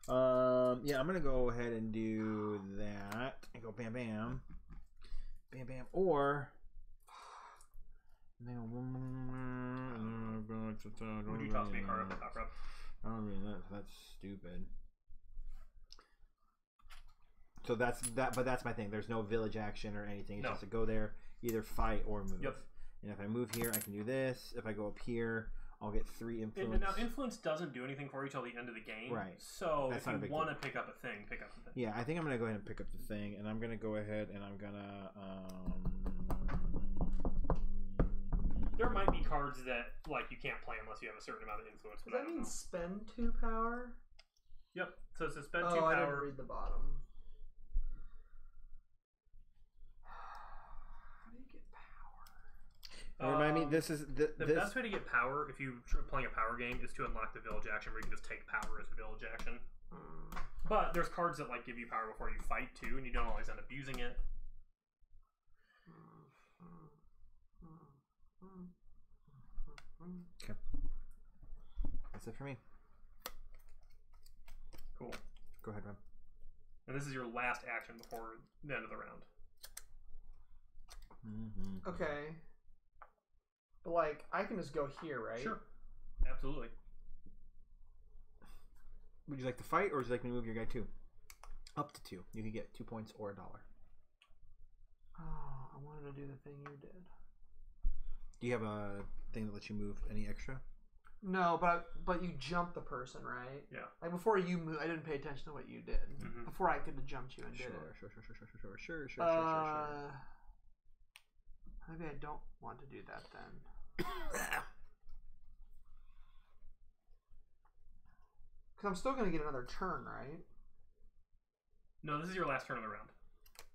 Um. Yeah, I'm gonna go ahead and do that and go bam bam, bam bam, or. Would you toss me a card up the top, Rob? I don't mean that. That's stupid. So that's that, but that's my thing. There's no village action or anything. It's No. just to go there, either fight or move. Yep. And if I move here, I can do this. If I go up here, I'll get three influence. And now influence doesn't do anything for you till the end of the game. Right. So That's if you want to pick up a thing, pick up the thing. Yeah, I think I'm gonna go ahead and pick up the thing, and I'm gonna go ahead and I'm gonna. Um, There might be cards that like you can't play unless you have a certain amount of influence. Does But I that don't mean know. spend two power? Yep. So suspend oh, two I didn't read the bottom. How do you get power? remind me, Um, this is th- The this. best way to get power, if you're playing a power game, is to unlock the village action, where you can just take power as a village action. Mm. But there's cards that like give you power before you fight too, and you don't always end up using it. Okay, That's it for me. Cool. Go ahead, Rob. And this is your last action before the end of the round. Mm-hmm. Okay like I can just go here, right? Sure. Absolutely. Would you like to fight, or would you like me to move your guy too? Up to two. You can get two points or a dollar. Oh, I wanted to do the thing you did. Do you have a thing that lets you move any extra? No, but I, but you jumped the person, right? Yeah. Like before you move, I didn't pay attention to what you did. Mm -hmm. Before I could have jumped you and sure, did it. Sure, sure, sure, sure, sure, sure, sure, sure, uh, sure, sure. Uh, maybe I don't want to do that then. Because I'm still going to get another turn, right? No, this is your last turn of the round.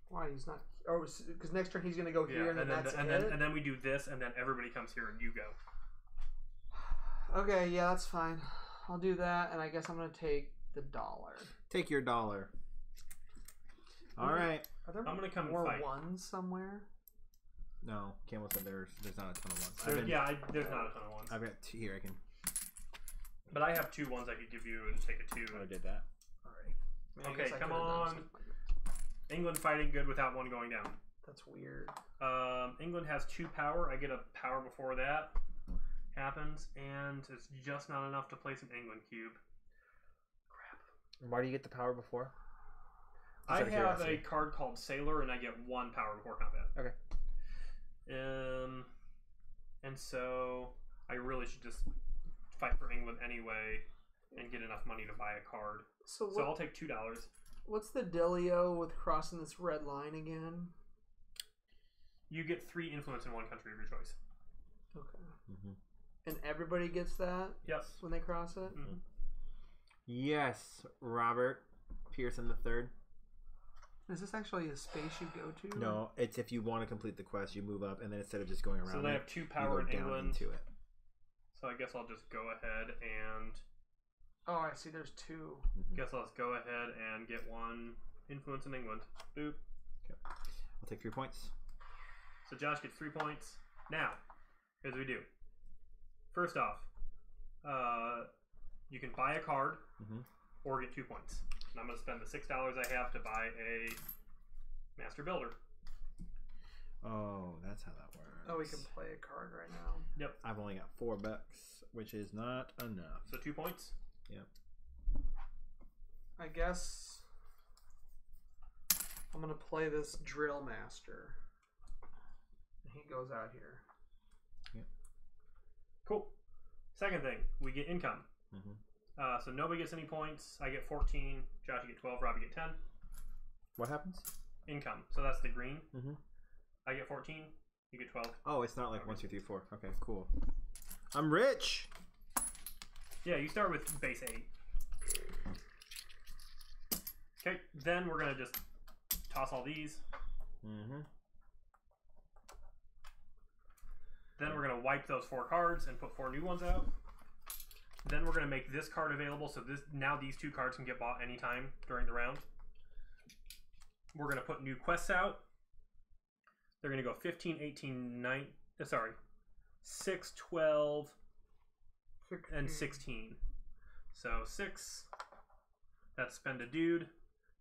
Why he's not? Oh, because next turn he's going to go here, and then, and then that's and it. then and then we do this, and then everybody comes here and you go. Okay, yeah, that's fine. I'll do that, and I guess I'm gonna take the dollar. Take your dollar. All right. Are there I'm gonna come and more fight. ones somewhere? No, Campbell said there's there's not a ton of ones. I've There- been- yeah, I, there's not a ton of ones, I've got two here. I can. but I have two ones I could give you and take a two. I did that. Alright. I mean, Okay, guess come on. something like that. England fighting good without one going down. That's weird. Um, England has two power. I get a power before that happens, and it's just not enough to place an England cube. Crap. Why do you get the power before? I out of have a card called Sailor, and I get one power before combat. Okay. Um, and so I really should just fight for England anyway and get enough money to buy a card. So, what, So I'll take two dollars. what's the dealio with crossing this red line again? You get three influence in one country of your choice. Okay. Mhm. And everybody gets that Yes. when they cross it? Mhm. Yes, Robert Pearson the third. Is this actually a space you go to? No, it's if you want to complete the quest, you move up, and then instead of just going around, So they it, have two you power in down England. into it. So I guess I'll just go ahead and Oh, I see. There's two. guess I'll just go ahead and get one influence in England. Boop. I'll take three points. So Josh gets three points. Now, here's what we do. First off, uh, you can buy a card Mhm. or get two points. And I'm going to spend the six dollars I have to buy a Master Builder. Oh, that's how that works. Oh, we can play a card right now. Yep. I've only got four bucks, which is not enough. So two points. Yep. I guess I'm gonna play this drill master. He goes out here. Yep. Cool. Second thing, we get income. Mhm. Uh, so nobody gets any points. I get 14. Josh, you get 12. Rob, you get 10. What happens? Income. So that's the green. Mhm. I get 14. You get 12. Oh, it's not like one, two, three, four. Okay, cool. I'm rich. Yeah, you start with base 8. Okay, then we're going to just toss all these. Mm-hmm. Then we're going to wipe those four cards and put four new ones out. Then we're going to make this card available so this now these two cards can get bought anytime during the round. We're going to put new quests out. They're going to go 15, 18, 9, uh, sorry, 6, 12, and 16. So 6, that's spend a dude.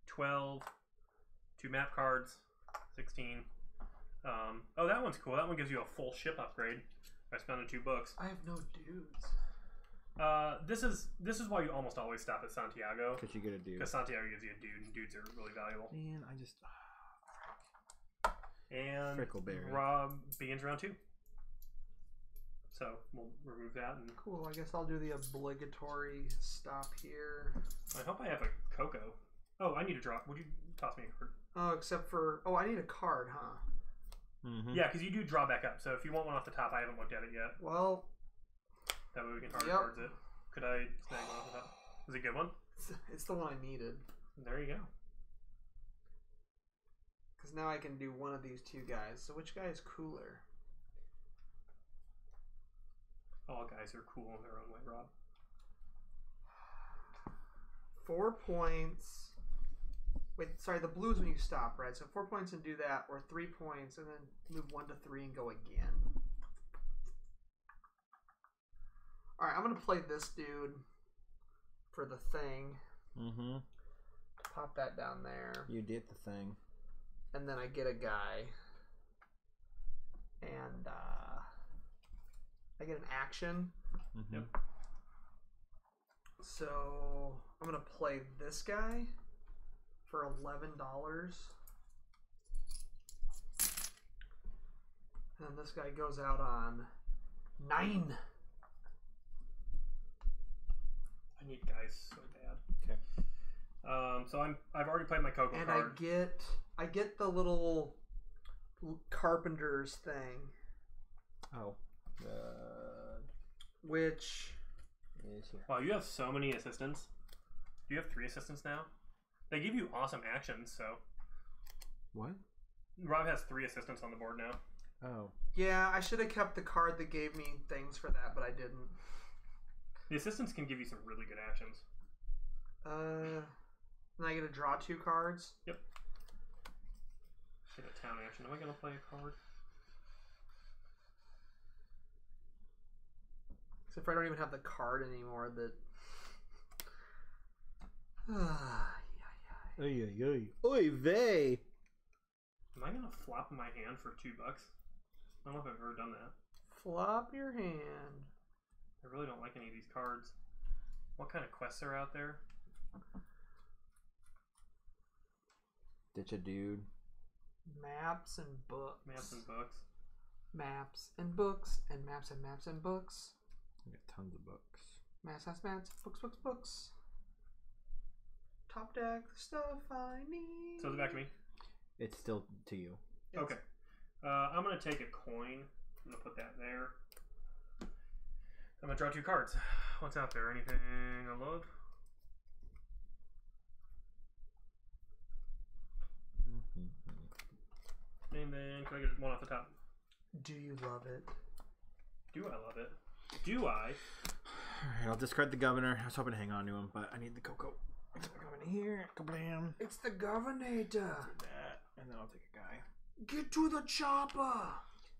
12, two map cards. 16. Um, oh, that one's cool. That one gives you a full ship upgrade I by spending two books. I have no dudes. Uh, this is this is why you almost always stop at Santiago Because you get a dude. because Santiago gives you a dude, and dudes are really valuable. Man, I just. And Frickleberry. Rob begins round two. So we'll remove that, and Cool. I guess I'll do the obligatory stop here. I hope I have a Cocoa. Oh, I need to drop. Would you toss me a card? Oh, except for oh, I need a card, huh? Mm-hmm. Yeah, because you do draw back up. So if you want one off the top, I haven't looked at it yet. Well, That way we can hard Yep. cards it. Could I snag one off the top? It a good one? it's, it's the one I needed There you go. because now I can do one of these two guys. So which guy is cooler? All guys are cool in their own way, Rob. Four points. Wait, sorry. The blues when you stop, right? So four points and do that, or three points and then move one to three and go again. All right, I'm gonna play this dude for the thing. Mm-hmm. Pop that down there, You did the thing. and then I get a guy, and uh, I get an action. Mm-hmm. Yep. So I'm gonna play this guy for eleven dollars. And this guy goes out on nine. I need guys so bad. Okay. Um, so I'm I've already played my Cocoa And card. I get I get the little carpenter's thing, Oh. Uh, which is here. Wow, you have so many assistants. Do you have three assistants now? They give you awesome actions. So What? Rob has three assistants on the board now. Oh. yeah, I should have kept the card that gave me things for that, but I didn't. The assistants can give you some really good actions. Uh, and I get to draw two cards. Yep. Get a town action. Am I gonna play a card? Except for I don't even have the card anymore. That. Ah, yeah, Oy, oy, oy. Oy vey. Am I gonna flop my hand for two bucks? I don't know if I've ever done that. Flop your hand. I really don't like any of these cards. What kind of quests are out there? Ditch a dude. Maps and books. Maps and books. Maps and books and maps and maps and books. I got tons of books. Maps, maps, maps. Books, books, books. Top deck stuff I need. So it's back to me. It's still to you. It's- Okay. Uh, I'm gonna take a coin. I'm gonna put that there. I'm gonna draw two cards. What's out there? Anything I love? And then can I get one off the top? Do you love it? Do I love it? Do I? Alright, I'll discard the governor. I was hoping to hang on to him, but I need the cocoa. So I go in here, kablam. It's the governor. Do that, and then I'll take a guy. Get to the chopper. All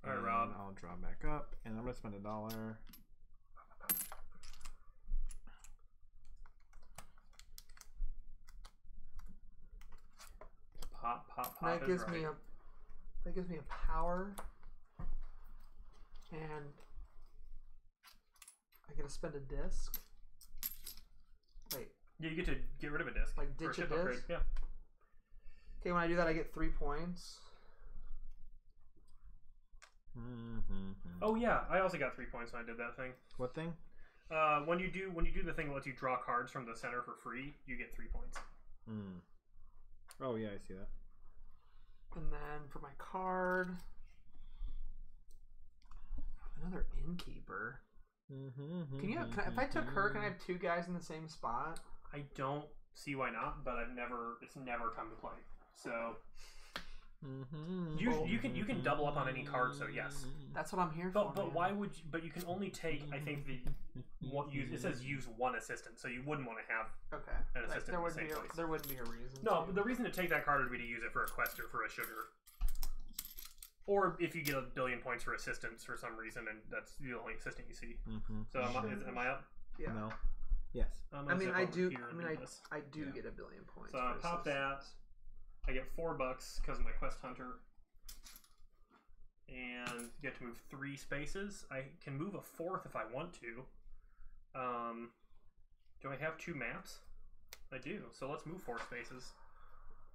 right, Rob. I'll draw back up, and I'm gonna spend a dollar. Pop, pop, pop. that gives right. me a that gives me a power and I get to spend a disc. Wait, Yeah, you get to get rid of a disc. Like ditch a ship upgrade. Yeah. okay, when I do that, I get three points. Mm-hmm. Oh yeah, I also got three points when I did that thing. What thing? Uh, when you do when you do the thing that lets you draw cards from the center for free, you get three points. Hmm. Oh yeah, I see that. And then for my card, another innkeeper. Mm-hmm. Can you? Can I, if I took her, can I have two guys in the same spot? I don't see why not, but I've never it's never come to play. So. You you can you can double up on any card. So yes, That's what I'm here for. but but man. why would you? But you can only take I think the what use it says use one assistant, so you wouldn't want to have Okay, an Like, assistant there in the wouldn't same be a, place. there wouldn't be a reason. No, to. but the reason to take that card would be to use it for a quest or for a sugar. Or if you get a billion points for assistance for some reason, and that's the only assistant you see. Mm-hmm. So am I, is, am I up? yeah. No. Yes. I'm I gonna mean, zip I over do. here I and mean, do I this. I do Yeah. get a billion points. So I for pop that. I get four bucks because of my quest hunter, and get to move three spaces. I can move a fourth if I want to. Um, do I have two maps? I do. So let's move four spaces.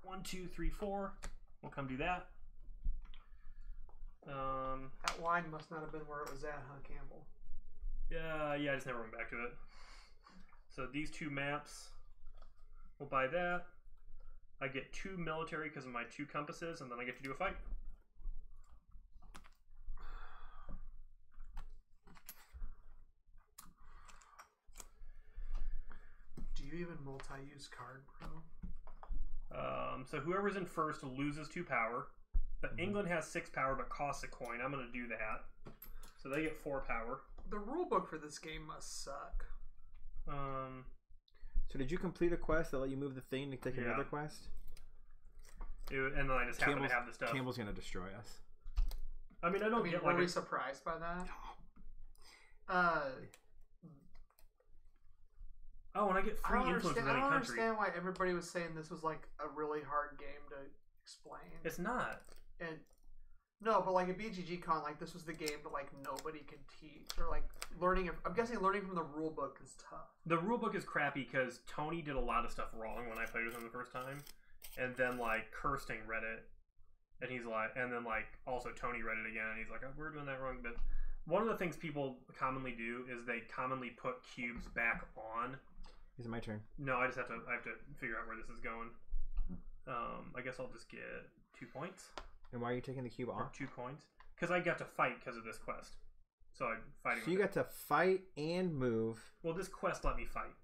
One, two, three, four. We'll come do that. Um, That line must not have been where it was at, huh, Campbell? yeah, yeah. I just never went back to it. So these two maps. We'll buy that. I get two military because of my two compasses, and then I get to do a fight. Do you even multi-use card, bro? Um, so whoever's in first loses two power. But Mhm. England has six power but costs a coin. I'm going to do that. So they get four power. The rule book for this game must suck. Um, So did you complete a quest that let you move the thing to take Yeah. another quest? it- and then I just happen Campbell's, to have the stuff. Campbell's gonna destroy us. I mean, I I don't mean, get were like we a, surprised by that? Uh, oh, and I get I free don't, influence understand, with I don't country. understand why everybody was saying this was like a really hard game to explain. It's not. and no, but like at BGG Con, like this was the game that like nobody could teach or like learning. I'm guessing learning from the rule book is tough. The rule book is crappy because Tony did a lot of stuff wrong when I played with him the first time, and then like Kirsting read it, and he's like, and then like also Tony read it again, and he's like, oh, we're doing that wrong. But one of the things people commonly do is they commonly put cubes back on. Is it my turn? No, I just have to. I have to figure out where this is going. Um, I guess I'll just get two points And why are you taking the cube off? two coins because I got to fight because of this quest. So I'm fighting. So you got to fight and move. Well, this quest let me fight.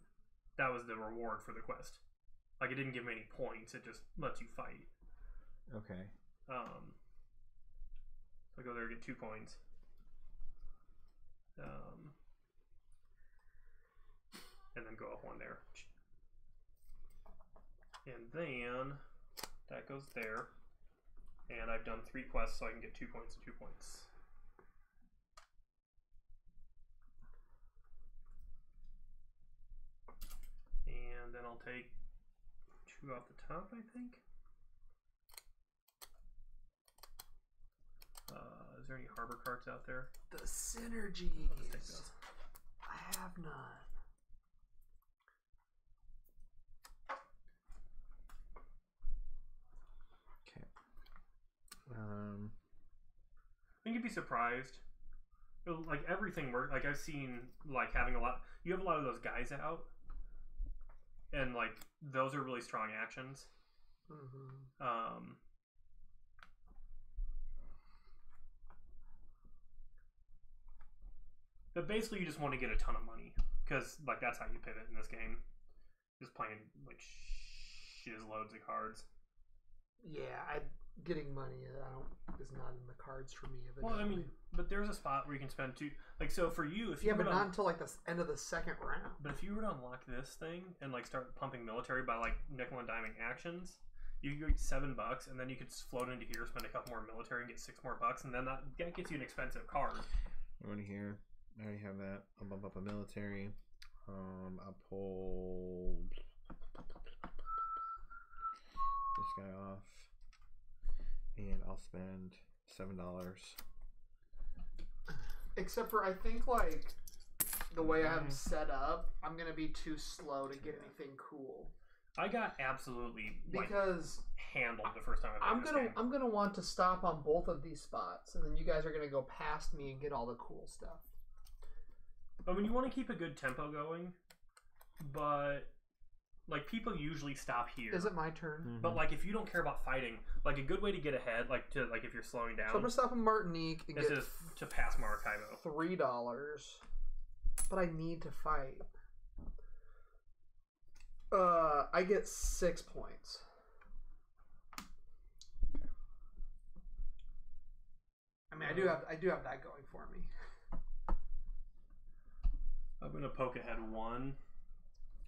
That was the reward for the quest. Like it didn't give me any points; it just lets you fight. Okay. Um, so I go there and get two coins. Um, and then go up one there. And then that goes there. And I've done three quests, so I can get two points and two points. And then I'll take two off the top, I think. Uh, is there any harbor cards out there? The synergies. I have none. Um. I think you'd be surprised. Like everything work. Like I've seen, like having a lot. You have a lot of those guys out, and like those are really strong actions. hmm Um, but basically, you just want to get a ton of money because like that's how you pivot in this game. Just playing like shiz loads of cards. Yeah, I getting money. I don't is not in the cards for me. Well, I mean, but there's a spot where you can spend two. Like so for you, if you yeah, were but to- not until like the end of the second round. But if you were to unlock this thing and like start pumping military by like nickel and diming actions, you get seven bucks, and then you could just float into here, spend a couple more military, and get six more bucks, and then that, that gets you an expensive card. Go in here. I already have that. I'll bump up a military. Um, I'll pull this guy off, and I'll spend seven dollars. Except for I think like the way I'm mm-hmm. set up, I'm gonna be too slow to get anything cool I got absolutely like because handled the first time I played I'm gonna game. I'm gonna want to stop on both of these spots, and then you guys are gonna go past me and get all the cool stuff. I mean, you want to keep a good tempo going, but like people usually stop here. Is it my turn? But like, if you don't care about fighting, like a good way to get ahead, like to like if you're slowing So I'm gonna stop in Martinique and this get is to pass Maracaibo. three dollars, but I need to fight. Uh, I get six points. I mean, I do have I do have that going for me. I'm gonna poke ahead one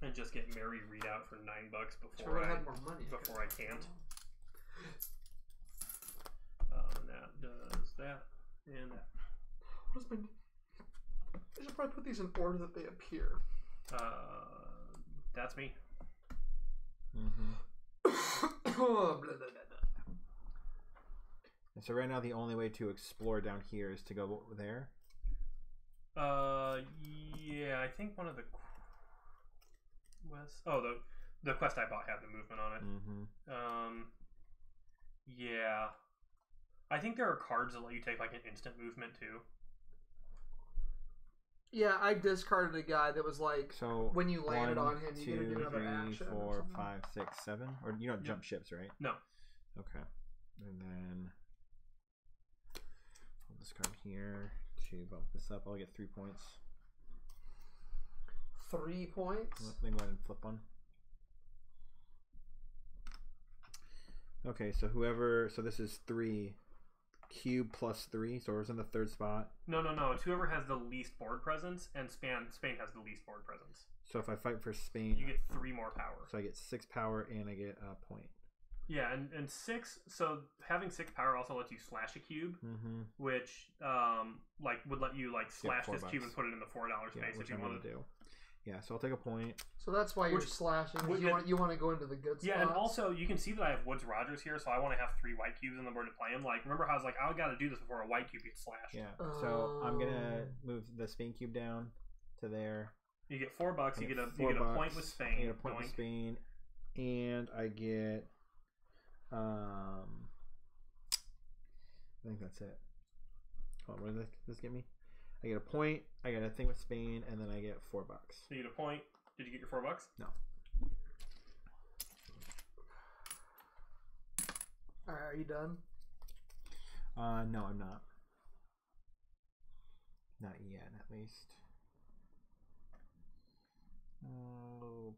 and just get Mary Read out for nine bucks If I before I, have had more money. I before I can't. Uh, and that does that and that. What is my? I should probably put these in order that they appear. Uh, that's me. Mm-hmm. Blah, blah, blah, blah. And so right now, the only way to explore down here is to go there. Uh, yeah, I think one of the quests. Oh, the the quest I bought had the movement on it. Mm-hmm. Um, yeah, I think there are cards that let you take like an instant movement too. Yeah, I discarded a guy that was like So when you landed one, on him, you get to do two, another three, action. or four, something. five, six, seven. Or you don't Yep. jump ships, right? No. Okay. And then I'll discard here to bump this up. I'll get three points. Three points. Well, Then go ahead and flip one. Okay, so whoever, so this is three cube plus three, so it's in the third spot. No, no, no. It's whoever has the least board presence, and Spain Spain has the least board presence. So if I fight for Spain, You get three more power. so I get six power and I get a point. Yeah, and, and six. So having six power also lets you slash a cube, Mm-hmm. which um like would let you like slash four this cube and put it in the four dollar Yeah, space which if you I'm wanted gonna do. Yeah, so I'll take a point. So that's why you're Which- slashing. is which- you want you want to go into the good spots. Yeah, and also you can see that I have Woodes Rogers here, so I want to have three white cubes on the board to play him. Like, remember how I was like, I got to do this before a white cube gets slashed. Yeah. So I'm gonna Oh. move the Spain cube down to there. You get four bucks. I You get a four you get a point bucks, with I Spain. get a point with Doink. Spain, and I get. Um, I think that's it. Hold on, what did this get me? I get a point. I get a thing with Spain, and then I get four bucks. So you get a point. Did you get your four bucks? No. All right, are you done? Uh, no, I'm not. Not yet, at least. Oh,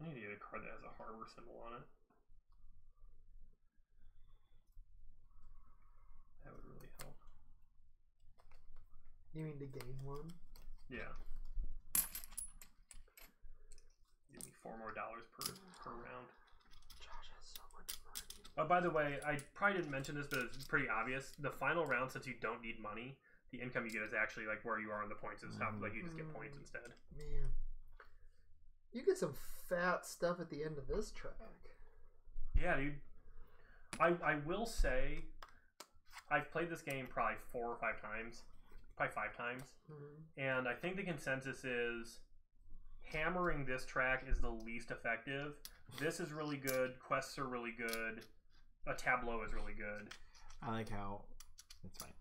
I need to get a card that has a harbor symbol on it. That would really help. You mean to gain one? Yeah. Give me four more dollars per per round. Josh has so much money. Oh, by the way, I probably didn't mention this, but it's pretty obvious. The final round, since you don't need money, the income you get is actually like where you are on the points and stuff. Like you just get mm-hmm. points instead. Man. You get some fat stuff at the end of this track. Yeah, dude. I I will say, I've played this game probably four or five times, probably five times, Mhm. and I think the consensus is hammering this track is the least effective. This is really good. Quests are really good. A tableau is really good. I like how. It's fine.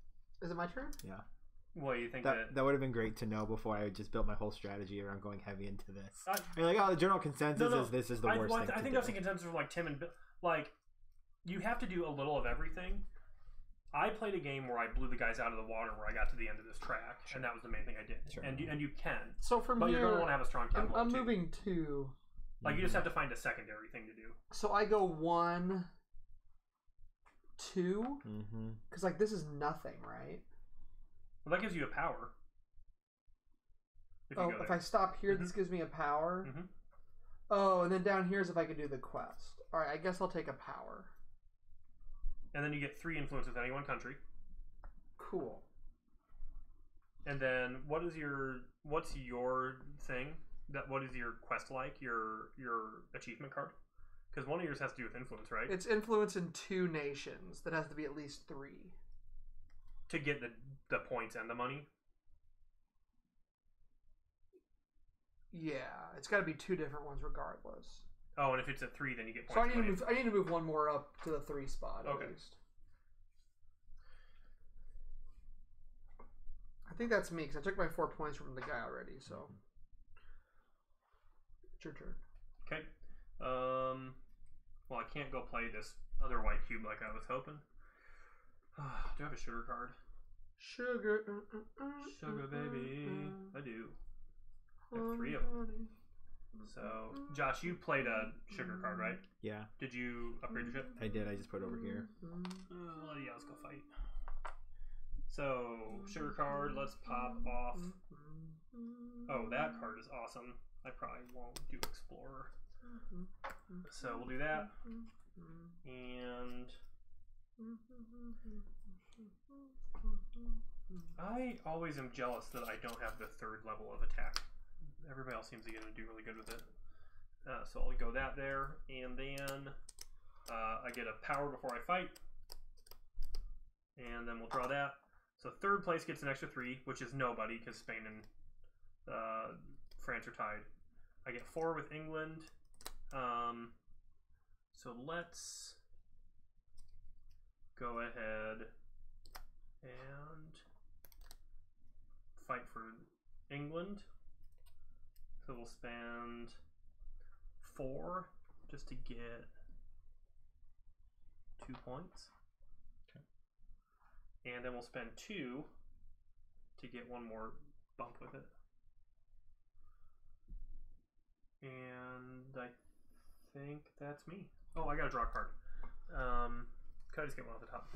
Is it my turn? Yeah. What do you think that? That that would have been great to know before I just built my whole strategy around going heavy into this. I- You're like, oh, the general consensus No, no, is this is the I, worst well, I thing. th- I think do. that's the consensus from like Tim and Bill. Like, you have to do a little of everything. I played a game where I blew the guys out of the water where I got to the end of this track, and that was the main thing I did. Sure. And you, and you can, So from but you're going to want to have a strong I'm, I'm moving to. Like you just have to find a secondary thing to do. So I go one, two, Mm-hmm. because like this is nothing, right? Well, that gives you a power. If oh, if. I stop here, this gives me a power. Mhm. Oh, and then down here is if I could do the quest. All right, I guess I'll take a power. And then you get three influence with any one country. Cool. And then what is your what's your thing? That what is your quest like? Your your achievement card? Because one of yours has to do with influence, right? It's influence in two nations. That has to be at least three. to get the the points and the money. Yeah, it's got to be two different ones regardless. Oh, and if it's a three, then you get points. So I need to move. I need to move one more up to the three spot at Okay. least. I think that's me because I took my four points from the guy already. So it's your turn. Okay. Um. Well, I can't go play this other white cube like I was hoping. do I have a sugar card? Sugar, uh, uh, uh, Sugar baby, I do. I have three of them. So, mm-hmm. Josh, you played a sugar card, right? Yeah, Did you upgrade your ship? I did. I just put it over here. Uh, yeah, let's go fight. So, sugar card, let's pop mm-hmm. off. Oh, that card is awesome. I probably won't do Explorer. So, we'll do that. And I always am jealous that I don't have the third level of attack. Everybody else seems to get to do really good with it. Uh, so I'll go that there, and then uh, I get a power before I fight, and then we'll draw that. So third place gets an extra three, which is nobody because Spain and uh, France are tied. I get four with England. Um, so let's go ahead and fight for England. So we'll spend four just to get two points. Okay. And then we'll spend two to get one more bump with it. And I think that's me. Oh, I gotta draw a card. Um, could I just get one off the top?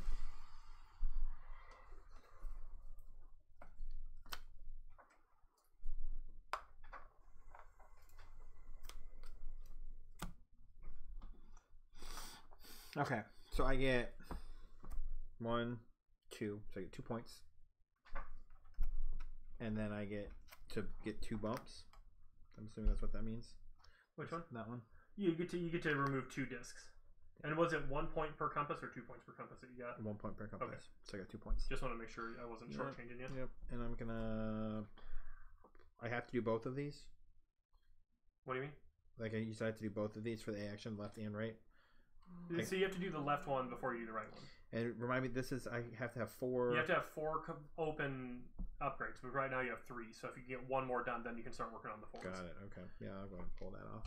Okay, so I get one, two. So I get two points, and then I get to get two bumps. I'm assuming that's what that means. Which one? That one. You get to you get to remove two discs. And was it one point per compass or two points per compass that you got? One point per compass. Okay. So I got two points. Just want to make sure I wasn't Yeah. shortchanging you. Yep. And I'm gonna. I have to do both of these. What do you mean? Like I used to have to do both of these for the action, left and right. So you have to do the left one before you do the right one. And remind me, this is I have to have four. You have to have four open upgrades, but right now you have three. So if you get one more done, then you can start working on the fours. Got it. Okay. Yeah, I'll go and pull that off.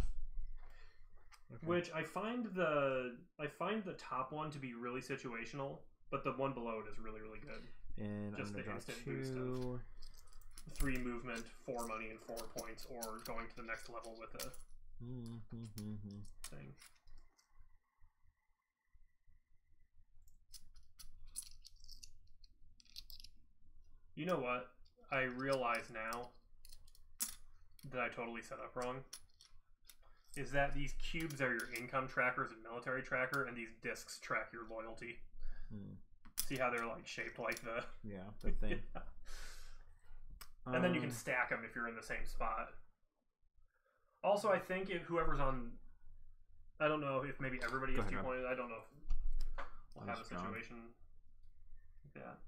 Okay. Which I find the I find the top one to be really situational, but the one below it is really really good. and just I'm the instant boost of- Three movement, four money, and four points, or going to the next level with a Mm-hmm. thing. You know what? I realize now that I totally set up wrong is that these cubes are your income trackers and military tracker, and these discs track your loyalty. Hmm. See how they're like shaped like the Yeah, the thing. and then you can Um, stack them if you're in the same spot. Also, I think if whoever's on, I don't know if maybe everybody Go gets two points. I don't know if we'll have a situation like that.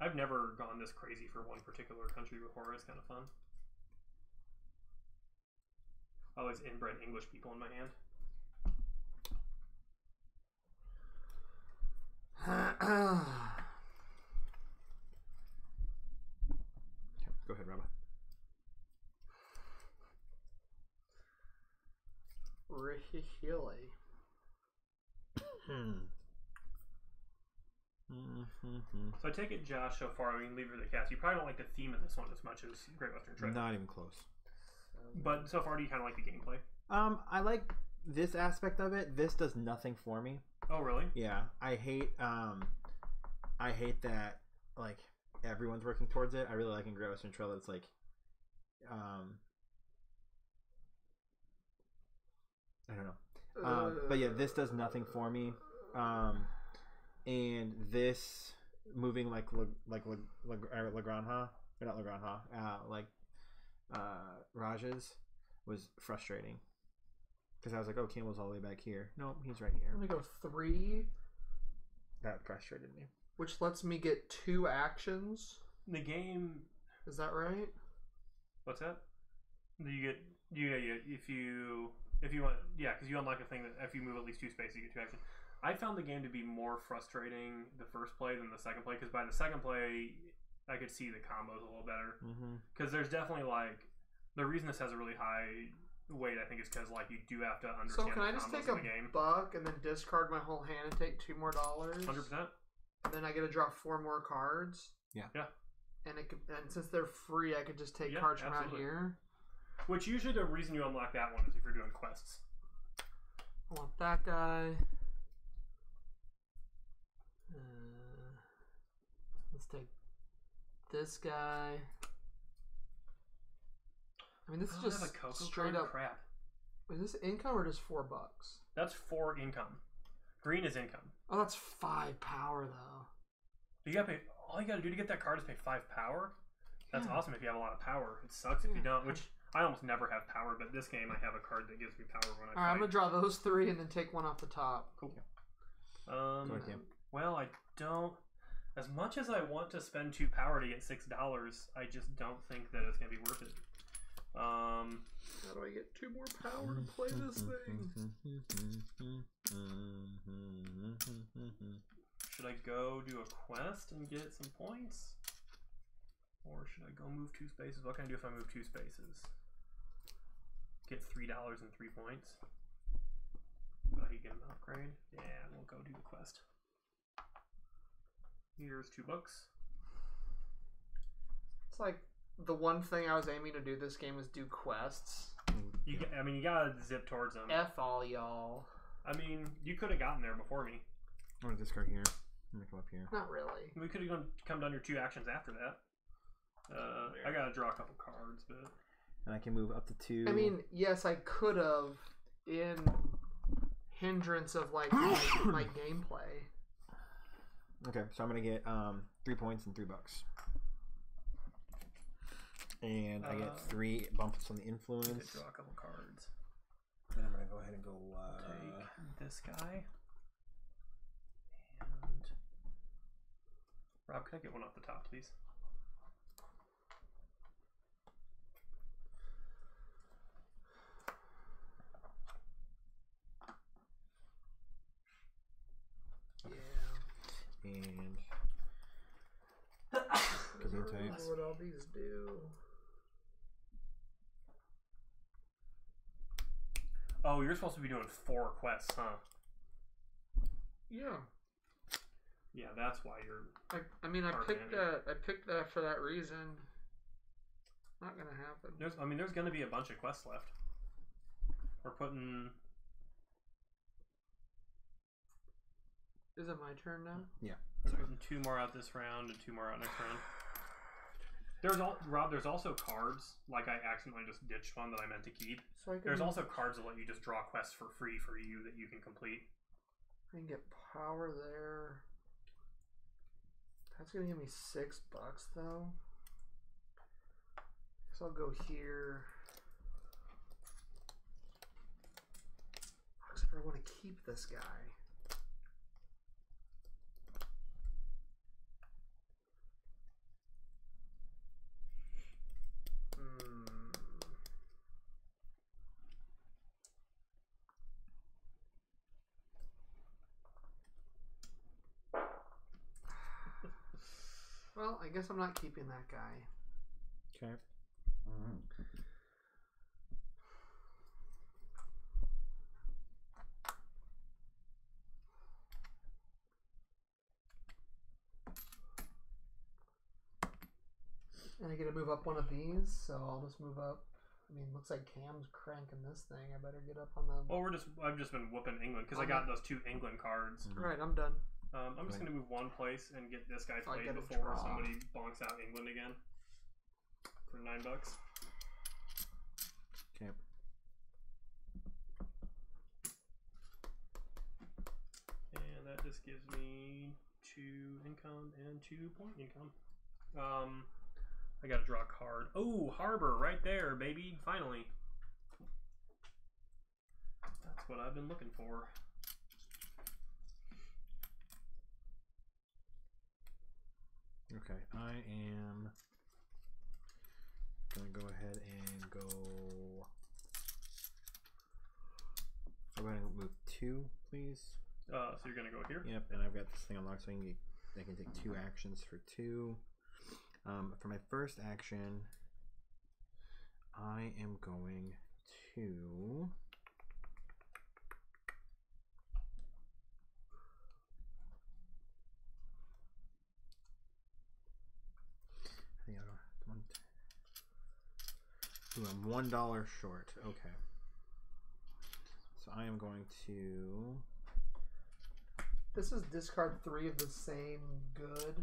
I've never gone this crazy for one particular country before. It's kind of fun. Always inbred English people in my hand. Go ahead, Rabbi. Really? Hmm. Mm-hmm. So I take it, Josh. So far, we can leave her the cast. You probably don't like the theme of this one as much as Great Western Trail, Not even close. but so far, do you kind of like the gameplay? Um, I like this aspect of it. This does nothing for me. Oh, really? Yeah, I hate um, I hate that like everyone's working towards it. I really like in Great Western Trail it's like, um, I don't know. Um, but yeah, this does nothing for me. Um, and this moving like Le, like Le, Le, or Legrandha or not Legrandha, uh, like uh, Raja's was frustrating because I was like, oh, Campbell's all the way back here. No, he's right I'm here. gonna go three, That frustrated me. which lets me get two actions. The game Is that right? What's that? Do you get you yeah, yeah if you if you want yeah because you unlock a thing that if you move at least two spaces you get two action. I found the game to be more frustrating the first play than the second play because by the second play I could see the combos a little better Mm-hmm. because there's definitely like the reason this has a really high weight I think is because like you do have to understand. So can the I just take a game. buck and then discard my whole hand and take two more dollars? Hundred percent. Then I get to draw four more cards. Yeah. Yeah. And it could, and since they're free, I could just take Yeah, cards from out here. Which usually the reason you unlock that one is if you're doing quests. I want that guy. Uh, let's take this guy. I mean, this is just have a Cocoa straight up. crap. Is this income or just four bucks? That's four income. Green is income. Oh, that's five power though. You gotta pay. All you gotta do to get that card is pay five power. That's Yeah. awesome if you have a lot of power. It sucks if you don't. Which I almost never have power, but this game I have a card that gives me power when I All right, I'm gonna draw those three and then take one off the top. Um, Go ahead, well, I don't. As much as I want to spend two power to get six dollars, I just don't think that it's gonna be worth it. Um, How do I get two more power to play this thing? should I go do a quest and get some points, or should I go move two spaces? What can I do if I move two spaces? Get three dollars and three points. But I get an upgrade. Yeah, we'll go do the quest. Here's two bucks. It's like the one thing I was aiming to do this game is do quests. You, I mean, you gotta zip towards them. F all y'all. I mean, you could have gotten there before me. I'm gonna discard here. I'm gonna come up here. Not really. We could have come done your two actions after that. Uh, I gotta draw a couple cards, but And I can move up to two. I mean, yes, I could have in hindrance of like my, my gameplay. Okay, so I'm gonna get um three points and three bucks. And I Uh, get three bumps on the influence. draw a couple cards. Then I'm gonna go ahead and go uh, Take this guy. And Rob, can I get one off the top, please? Yeah. And I Command don't remember what all these do. Oh, you're supposed to be doing four quests, huh? Yeah. Yeah, that's why you're. I, I mean, I picked that. I picked that for that reason. Not gonna happen. There's, I mean, there's gonna be a bunch of quests left. We're putting. Is it my turn now? Putting two more out this round and two more out next round. There's all Rob. There's also cards. Like I accidentally just ditched one that I meant to keep. So I can. There's also cards that let you just draw quests for free for you that you can complete. I can get power there. That's gonna give me six bucks though. Guess I'll go here. Except I want to keep this guy. I guess I'm not keeping that guy. Okay. And I get to move up one of these, so I'll just move up. I mean, looks like Cam's cranking this thing. I better get up on the. Well, we're just. I've just been whooping England because I got those two England cards. Mm-hmm. Right, I'm done. Um, I'm just Right. gonna move one place and get this guy played before draw. somebody bonks out England again for nine bucks. Okay. And that just gives me two income and two point income. Um, I gotta draw a card. Oh, Harbor, right there, baby. Finally. That's what I've been looking for. Okay. I am gonna go ahead and go. I'm gonna move two, please. Uh, so you're gonna go here. Yep, and I've got this thing unlocked, so I can get, I can take two actions for two. Um, for my first action, I am going to. I think I one. Ooh, I'm one dollar short. Okay. So I am going to. This is discard three of the same good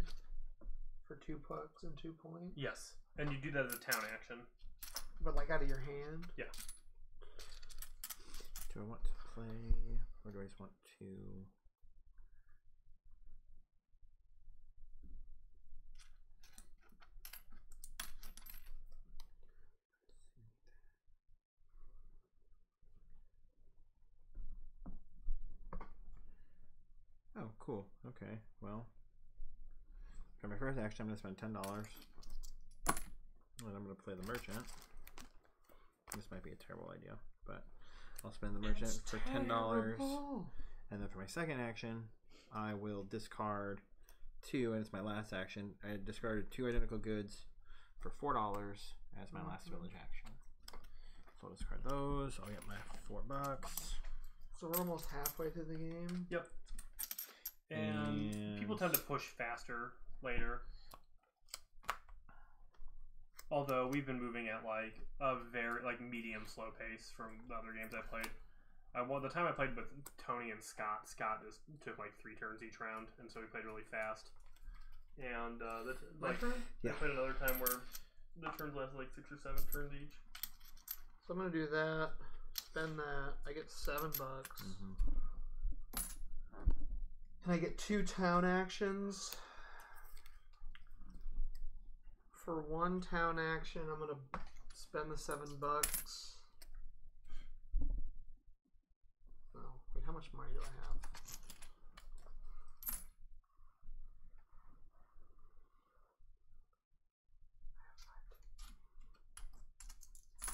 for two pucks and two points, Yes, and you do that as a town action. but like out of your hand. Yeah. Do I want to play, or do I just want to? Oh, cool. Okay, well, for my first action, I'm going to spend ten dollars, and I'm going to play the merchant. This might be a terrible idea, but I'll spend the merchant It's for ten dollars, terrible. and then for my second action, I will discard two, and it's my last action. I discarded two identical goods for four dollars as my last Mhm. village action. So I'll discard those. I'll get my four bucks. So we're almost halfway through the game. Yep. And, And- people tend to push faster later. Although we've been moving at like a very like medium slow pace from the other games I played. I well, the time I played with Tony and Scott, Scott just took like three turns each round, and so we played really fast. And uh, the, My like turn? I played another time where the turns lasted like six or seven turns each. So I'm gonna do that. Spend that. I get seven bucks. Mhm. Can I get two town actions? For one town action, I'm gonna spend the seven bucks. Oh, wait, how much money do I have?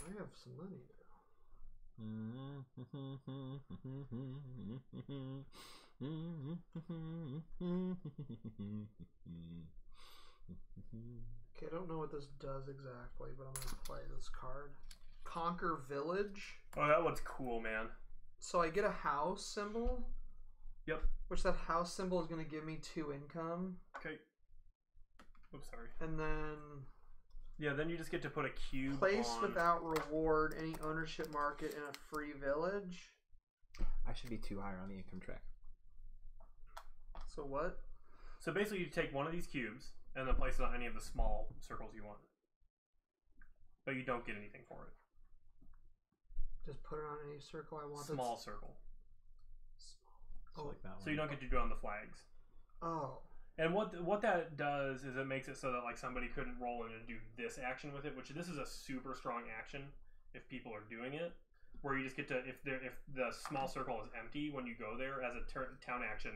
I have some money now. Mm-hmm. Okay, I don't know what this does exactly, but I'm gonna play this card. Conquer Village. Oh, that one's cool, man. So I get a house symbol. Yep. Which that house symbol is gonna give me two income, Okay. Oops, sorry. and then Yeah, then you just get to put a cube place on. without reward any ownership market in a free village. I should be too high on the income track. So what? So basically, you take one of these cubes and then place it on any of the small circles you want, but you don't get anything for it. Just put it on any circle I want. that's- Small circle, So like that so you don't get to do it on the flags. Oh. And what what that does is it makes it so that like somebody couldn't roll in and do this action with it, which this is a super strong action if people are doing it, where you just get to if there if the small circle is empty when you go there as a tur town action,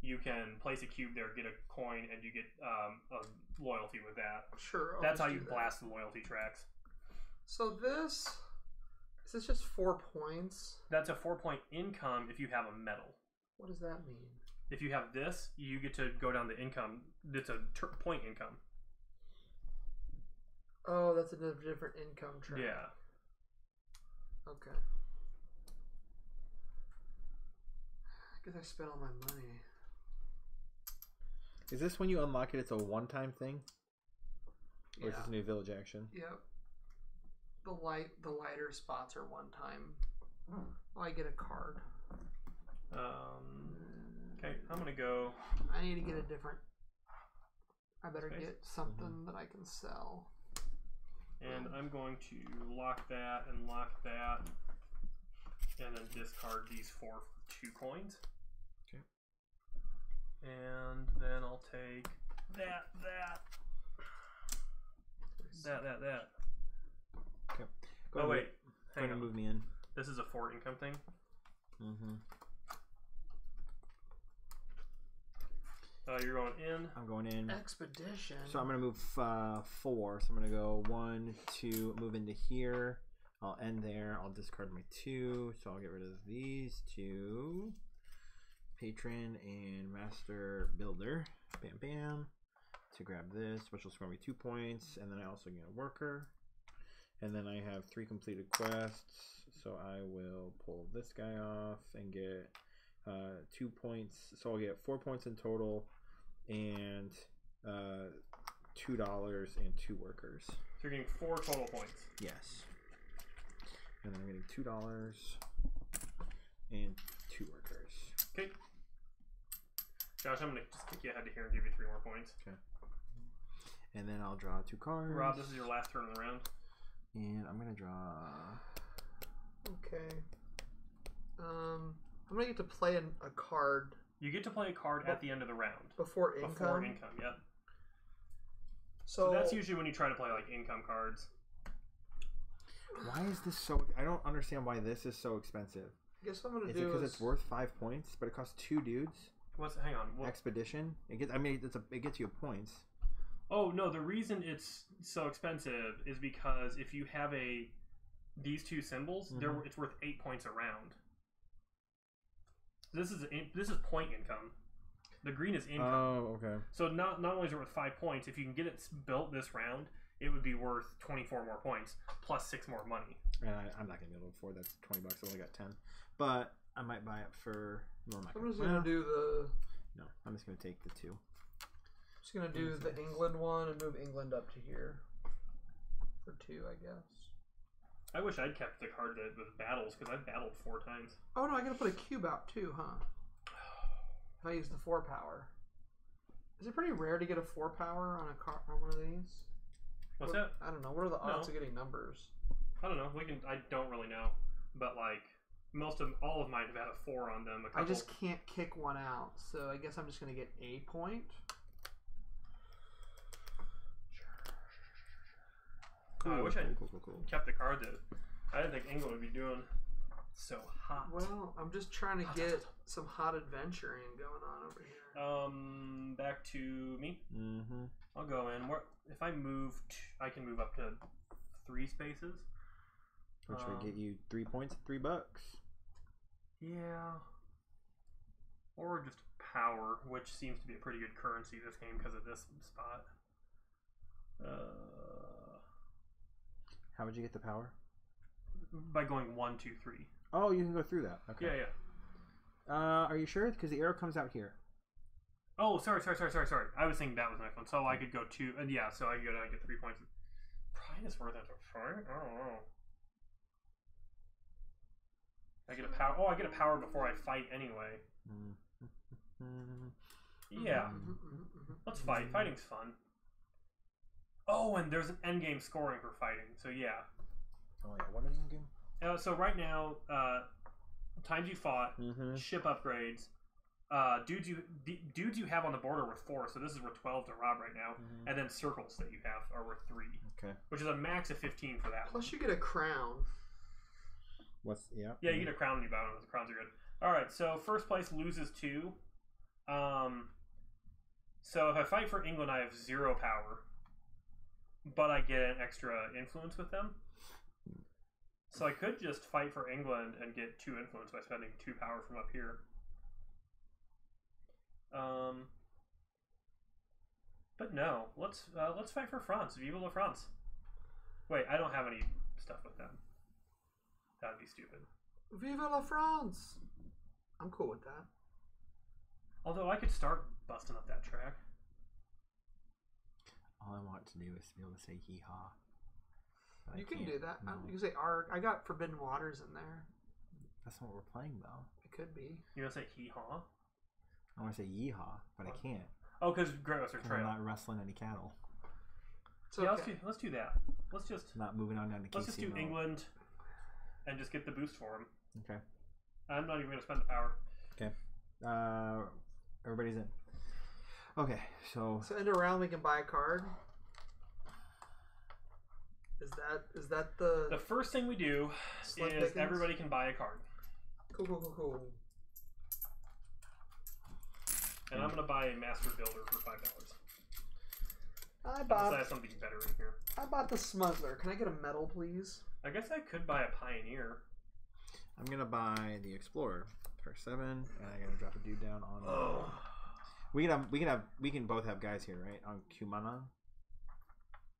you can place a cube there, get a coin, and you get um, a loyalty with that. Sure. I'll That's how you that. blast the loyalty tracks. So this is this just four points? That's a four point income if you have a medal. What does that mean? If you have this, you get to go down the income. It's a point income. Oh, that's a different income track. Yeah. Okay. I guess I spent all my money. Is this when you unlock it? It's a one-time thing, or is this a new village action? Yep. The light, the lighter spots are one time. Oh, I get a card. Um, okay, I'm gonna go. I need to get a different. I better Space? get something that I can sell. And I'm going to lock that and lock that. And then discard these four two coins. Okay. And then I'll take that, that, that, that, that. Okay. Go Oh, ahead, wait. Go Hang ahead and on. move me in. This is a four income thing. Mm-hmm. Uh, you're going in. I'm going in. Expedition. So I'm gonna move uh, four. So I'm gonna go one, two, move into here. I'll end there. I'll discard my two. So I'll get rid of these two. Patron and Master Builder. Bam, bam. To grab this, which will score me two points, and then I also get a worker. And then I have three completed quests, so I will pull this guy off and get uh, two points. So I'll get four points in total, and uh, two dollars and two workers. So you're getting four total points. Yes. And then I'm getting two dollars and two workers. Okay. Josh, I'm gonna just kick you ahead to here and give you three more points. Okay. And then I'll draw two cards. Rob, this is your last turn of the round. And I'm gonna draw. Okay. Um, I'm gonna get to play an, a card You get to play a card at the end of the round. before income. Before income, yep. So, So that's usually when you try to play like income cards. Why is this so? I don't understand why this is so expensive. guess what I'm gonna Is it do because is it's worth five points, but it costs two dudes? What's hang on? What, Expedition. It gets. I mean, it's a. It gets you points. oh no, the reason it's so expensive is because if you have a these two symbols, they're Mhm. it's worth eight points a round. This is this is point income. The green is income. Oh, okay. So not not only is it worth five points, if you can get it built this round, it would be worth twenty four more points plus six more money. And I, I'm not gonna be able to afford that. Twenty bucks. I only got ten, but I might buy it for. No, I'm I'm gonna, just gonna well, do the. No, I'm just gonna take the two. Just gonna do the England one and move England up to here for two, I guess. I wish I'd kept the card that was battles because I've battled four times. Oh no, I gotta put a cube out too, huh? If I use the four power, is it pretty rare to get a four power on a car on one of these? What's What- that? I don't know. What are the odds No. of getting numbers? I don't know. We can. I don't really know, but like most of all of mine have had a four on them. A. I just can't kick one out, so I guess I'm just gonna get a point. Oh, I wish I cool, cool, cool, cool. kept the card that I didn't think England would be doing so hot. Well, I'm just trying to get some hot adventuring going on over here. Um, back to me. Mm-hmm. I'll go in. Where if I move, t- I can move up to three spaces. Which Um, would get you three points, and three bucks. Yeah. Or just power, which seems to be a pretty good currency this game because of this spot. Uh, How would you get the power? by going one, two, three. Oh, you can go through that. Okay. Yeah, yeah. Uh, are you sure? Because the arrow comes out here. Oh, sorry, sorry, sorry, sorry, sorry. I was thinking that was the next one. So I could go two. and yeah, so I could go down and get three points. Probably it's worth it to fight. I don't know. I get a power. Oh, I get a power before I fight anyway. Yeah, let's fight. Fighting's fun. Oh, and there's an end game scoring for fighting. So yeah. Oh yeah, what are the game? Uh, so right now, uh, times you fought, Mm-hmm. ship upgrades, uh, dudes you d- dudes you have on the border worth four. So this is worth twelve to rob right now, Mhm. and then circles that you have are worth three, Okay. which is a max of fifteen for that. one. Plus, you get a crown. What's yeah? Yeah, you get a crown when you buy one The. Crowns are good. All right, so first place loses two. Um, so if I fight for England, I have zero power, but I get an extra influence with them. So I could just fight for England and get two influence by spending two power from up here. Um, but no, let's uh, let's fight for France. Vive la France! Wait, I don't have any stuff with them. That'd be stupid. Vive la France! I'm cool with that. Although I could start busting up that track. All I want to do is to be able to say hee haw. But I You can do that. I- No. You can say arc. I got Forgotten Waters in there. That's not what we're playing though. It could be. You gonna say hee haw? I want to say yeehaw, but I can't. Oh, because Great Western 'cause I'm not wrestling any cattle. It's Yeah, let's do let's do that. Let's just Not moving on down to let's just do KCMO. England, and just get the boost for him. Okay. I'm not even gonna spend the power. Okay. Uh, everybody's in. Okay, so So end of round, we can buy a card. Is that is that the, The first thing we do is pickings? everybody can buy a card, cool cool cool cool? And I'm gonna buy a Master Builder for five dollars. I Unless I bought have something better in here. I bought the smuggler. Can I get a medal, please? I guess I could buy a Pioneer. I'm gonna buy the Explorer for seven, and I'm gonna drop a dude down on. Oh, We can have we can have we can both have guys here, right? On Cumaná.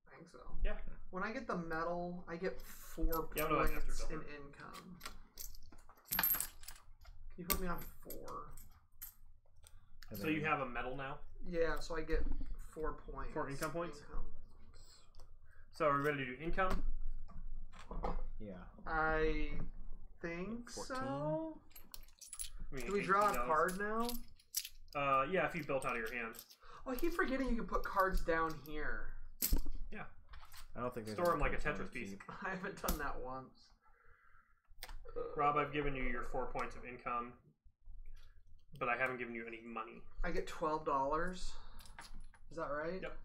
I think so. yeah. When I get the medal, I get four Yeah, I'm gonna buy points Master in income. Can you put me on four? And So then- you have a medal now. Yeah, so I get four points. Four income points? Income. So are we ready to do income? Yeah. I think 14? so. I mean, Do we draw a $18. card now? Uh, yeah, if you built out of your hand. Oh, I keep forgetting you can put cards down here. Yeah. I don't think there's Store any 'em like a cards Tetris the piece. keep. I haven't done that once. Rob, I've given you your four points of income, but I haven't given you any money. I get twelve dollars. Is that right? Yep.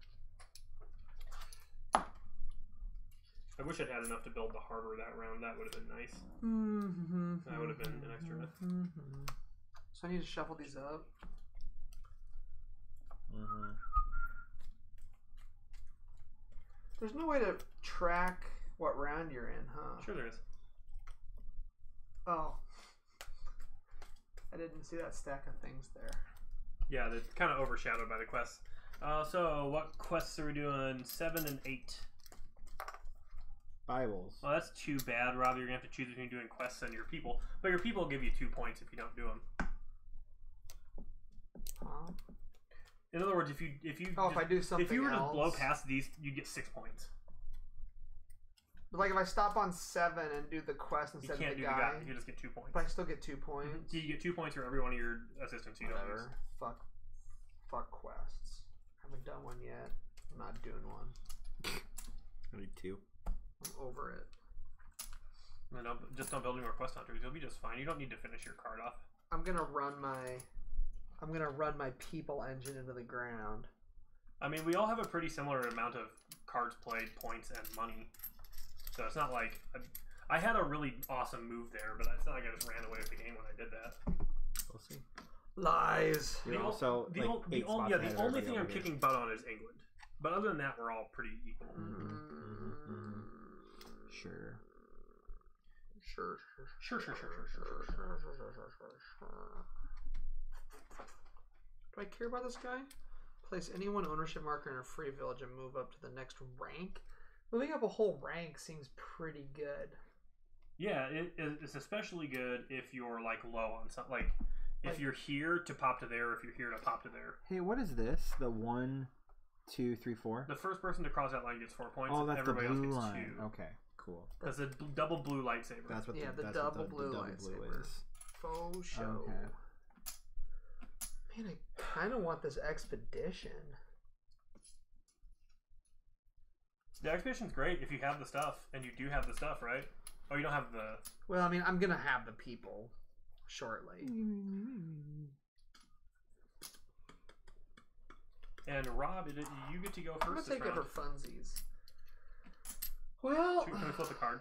I wish I'd had enough to build the harbor that round. That would have been nice. Mm-hmm. That would have been an extra. Mm -hmm. So I need to shuffle these up. Mm -hmm. There's no way to track what round you're in, huh? Sure, there is. Oh. I didn't see that stack of things there. Yeah, they're kind of overshadowed by the quests. Uh, so, what quests are we doing? Seven and eight. Bibles. Well, that's too bad, Rob. You're gonna have to choose between doing quests and your people, but your people will give you two points if you don't do them. Huh? In other words, if you if you Oh, if I do something if you were to blow past these, you get six points. But like if I stop on seven and do the quest You instead can't of do the the guy, guy. You just get two points. but I still get two points. So you get two points for every one of your assistants you don't use. Whatever. Fuck. Fuck quests. haven't done one yet. I'm not doing one. I need two. I'm over it. No, then don't, just don't build any more quest hunters. You'll be just fine. You don't need to finish your card off. I'm gonna run my. I'm gonna run my people engine into the ground. I mean, we all have a pretty similar amount of cards played, points, and money. So it's not like I, I had a really awesome move there, but it's not like I just ran away with the game when I did that. We'll see. Lies. The ol- also the, like ol- the eight only yeah, the only thing I'm here. kicking butt on is England. But other than that, we're all pretty equal. Mm, Sure. Sure. Sure, sure, sure, sure, sure, sure. Do I care about this guy? Place any one ownership marker in a free village and move up to the next rank. Moving up a whole rank seems pretty good. Yeah, it, it's especially good if you're like low on something. Like if Like- you're here to pop to there, if you're here to pop to there. Hey, what is this? The one, two, three, four. The first person to cross that line gets four points. Oh, and that's the everybody else blue gets line. two. Okay, cool. That's a bl- double blue lightsaber. That's what Yeah, the, the that's double what the, blue the double lightsaber. blue is. Faux show. Okay. Man, I kind of want this expedition. The expedition's great if you have the stuff, and you do have the stuff, right? Oh, you don't have the. Well, I mean, I'm gonna have the people shortly. And Rob, did you get to go 1st I'm gonna first this take it for funsies. Well, Shoot, Can we flip a card?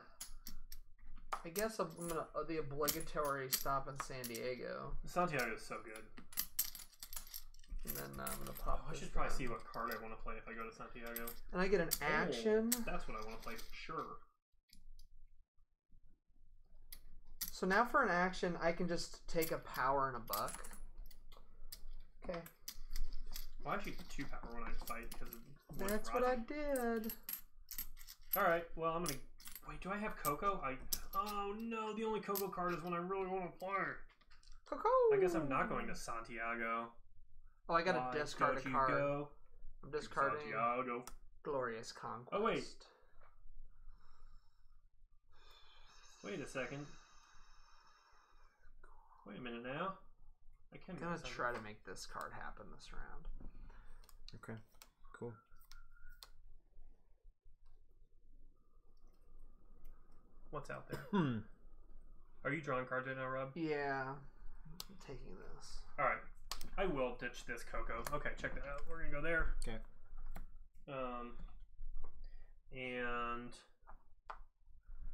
I guess I'm gonna uh, the obligatory stop in San Diego, Santiago is so good. And then uh, I'm gonna pop. Oh, I should probably down. see what card I want to play if I go to Santiago. And I get an action. Oh, that's what I want to play for sure. So now for an action, I can just take a power and a buck. Okay, Well, actually, two power when I fight because that's what I did. All right. Well, I'm gonna. Wait, do I have Cocoa? I. Oh no, the only Cocoa card is one I really want to play. Cocoa. I guess I'm not going to Santiago. Oh, I gotta Why discard a don't you card. Go I'm discarding Santiago. Glorious Conquest. Oh, wait. Wait a second. Wait a minute now. I can't. I'm gonna this. try to make this card happen this round. Okay. Cool. What's out there? Hmm. Are you drawing cards right now, Rob? Yeah, I'm taking this. All right. I will ditch this Cocoa. Okay, check that out. We're gonna go there. Okay. Um, and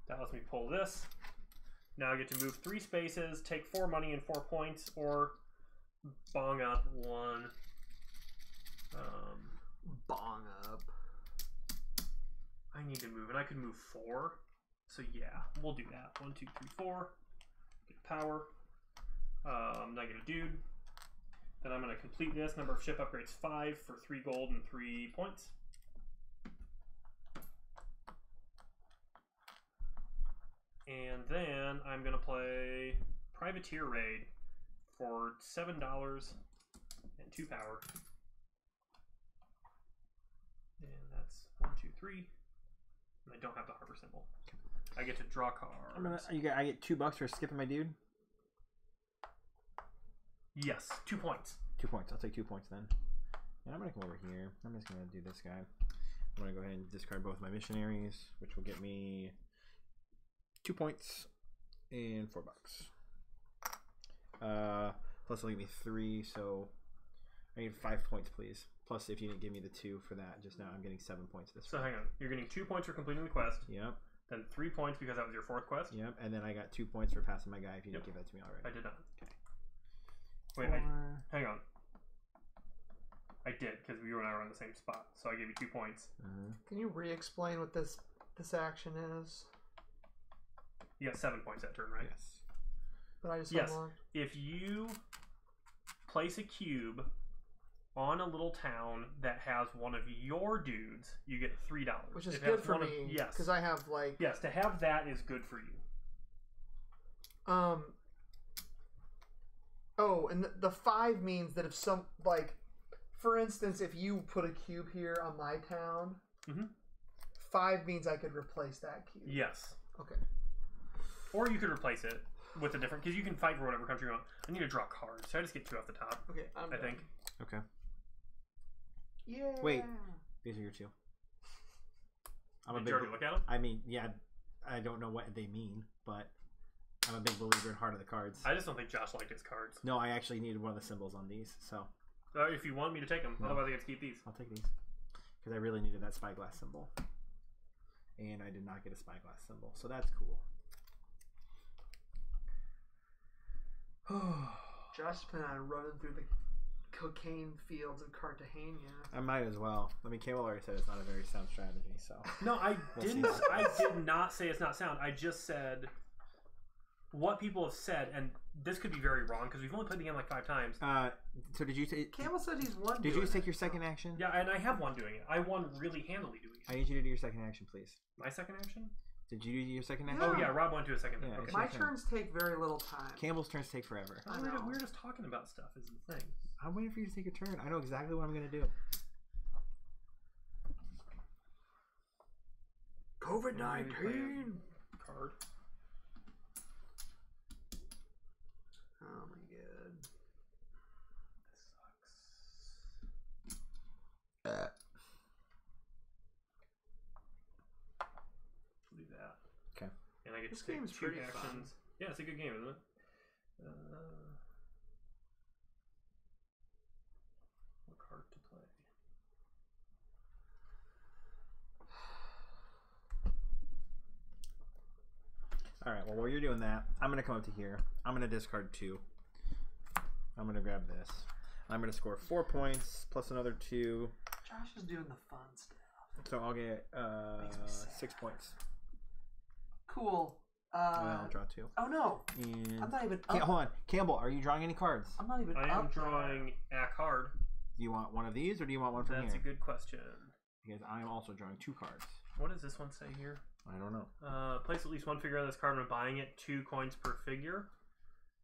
that lets me pull this. Now I get to move three spaces, take four money and four points, or bong up one. Um, Bong up. I need to move, and I could move four. So yeah, we'll do that. One, two, three, four. Get power. Um, now I get a dude. Then I'm going to complete this. Number of ship upgrades five for three gold and three points. And then I'm going to play Privateer Raid for seven dollars and two power. And that's one, two, three. And I don't have the harbor symbol. I get to draw cards. I'm gonna. You get. I get two bucks for skipping my dude. Yes, two points. Two points. I'll take two points then. And I'm gonna come over here. I'm just gonna do this guy. I'm gonna go ahead and discard both my missionaries, which will get me two points and four bucks. Uh, plus it'll give me three, so I need five points, please. Plus, if you didn't give me the two for that just now, I'm getting seven points this So round. hang on. You're getting two points for completing the quest, Yep, then three points because that was your fourth quest. yep. And then I got two points for passing my guy if you didn't give that to me already. I did not. Wait, I, hang on. I did because you and I were on the same spot, so I gave you two points. Uh-huh. Can you re-explain what this this action is? You got seven points that turn, right? Yes. But I just Yes. unlocked. If you place a cube on a little town that has one of your dudes, you get three dollars. which is If good for one of- me. yes. because I have like yes, to have that is good for you. um. Oh, and the, the five means that if some like, for instance, if you put a cube here on my town, Mhm. five means I could replace that cube. Yes. Okay. Or you could replace it with a different because you can fight for whatever country you want. I need to draw cards, so I just get two off the top. Okay. I'm I done. think. Okay. Yeah. Wait. These are your two. I'm a big. you already look at them? I mean, yeah, I don't know what they mean, but I'm a big believer in Heart of the Cards. I just don't think Josh liked his cards. no, I actually needed one of the symbols on these, so Uh, if you want me to take them, No. otherwise I get to keep these. I'll take these because I really needed that spyglass symbol, and I did not get a spyglass symbol, so that's cool. Josh been on running through the cocaine fields of Cartagena. I might as well. I mean, Cable already said it's not a very sound strategy, so No, I We'll didn't. I did not say it's not sound. I just said what people have said, and this could be very wrong because we've only played the game like five times. uh, so did you take? Campbell said he's one. Did doing you take it. your second action? Yeah, and I have one doing it. I won really handily doing it. I need you to do your second action, please. My second action? Did you do your second Yeah. action? Oh yeah, Rob went to a second. Yeah, okay. My Okay. turns take very little time. Campbell's turns take forever. I we, were, know. we were just talking about stuff. Is the thing. I'm waiting for you to take your turn. I know exactly what I'm gonna do. COVID nineteen Card. that. Do that. Okay. And I get this to take two actions. Fun. Yeah, it's a good game, isn't it? Uh, what card to play? All right. Well, while you're doing that, I'm gonna come up to here. I'm gonna discard two. I'm gonna grab this. I'm gonna score four points plus another two, Josh is doing the fun stuff. so I'll get uh, Makes me sad. six points. Cool. and Uh, I'll draw two. oh no, And I'm not even. Cam- Up. hold on, Campbell. Are you drawing any cards? I'm not even. I am up drawing a card. Do you want one of these, or do you want one from me? That's here? a good question. Because I am also drawing two cards. What does this one say here? I don't know. Uh, place at least one figure on this card when buying it, two coins per figure.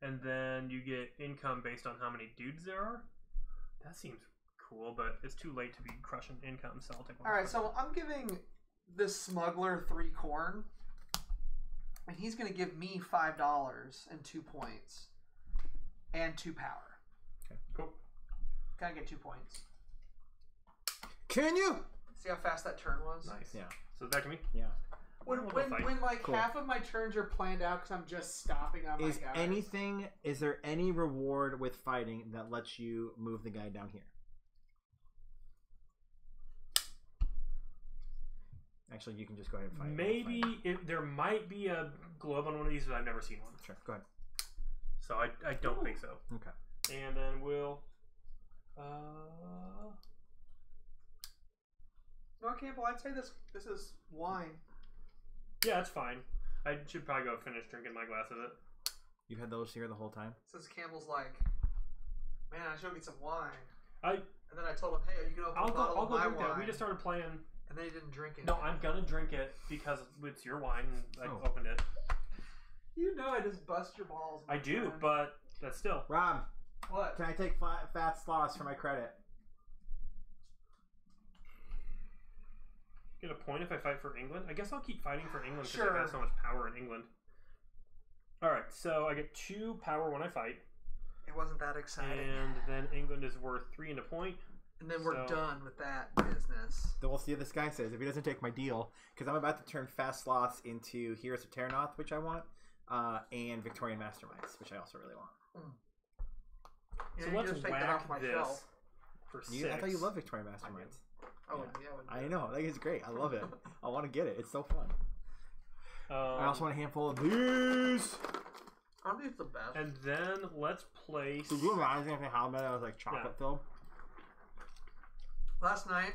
And then you get income based on how many dudes there are. That seems cool, but it's too late to be crushing income, so I'll take one. All right, so I'm giving this smuggler three corn, and he's gonna give me five dollars and two points, and two power. Cool. Can I get two points? Can you? See how fast that turn was? Nice. Yeah. So back to me. Yeah. When, We'll when, fight. when like Cool. half of my turns are planned out because I'm just stopping on Is my guy. anything? Is there any reward with fighting that lets you move the guy down here? Actually, you can just go ahead and fight. Maybe Fight. it, there might be a globe on one of these, but I've never seen one. Sure. Go ahead. So I, I don't think so. Okay. And then we'll. Uh, No, Campbell, I'd say this this is wine. Yeah, it's fine. I should probably go finish drinking my glass of it. You've had those here the whole time. Since Campbell's like, man, I should get some wine. I And then I told him, hey, are you can open I'll a go. bottle I'll of go my drink wine. that. We just started playing. and then he didn't drink it. No, I'm gonna drink it because it's your wine. and I Oh. opened it. You know I just bust your balls. my I do, friend. but that's still. Rob, what? can I take fi- Fast Sloths for my credit? Get a point if I fight for England. I guess I'll keep fighting for England because Sure. I have so much power in England. All right, so I get two power when I fight, It wasn't that exciting. and then England is worth three and a point. And then we're So- done with that business. Then we'll see what this guy says. If he doesn't take my deal, because I'm about to turn fast sloths into Heroes of Terrinoth, which I want, uh, and Victorian Masterminds, which I also really want. You so know, you let's take that whack off my this shelf. for You. I thought you loved Victorian Masterminds. Oh, yeah, yeah, I I would- know. That is great. I love it. I want to get it. It's so fun. Um, I also want a handful of these. Aren't these the best? and then let's place. Could you imagine if the helmet was like chocolate Yeah. filled? Last night,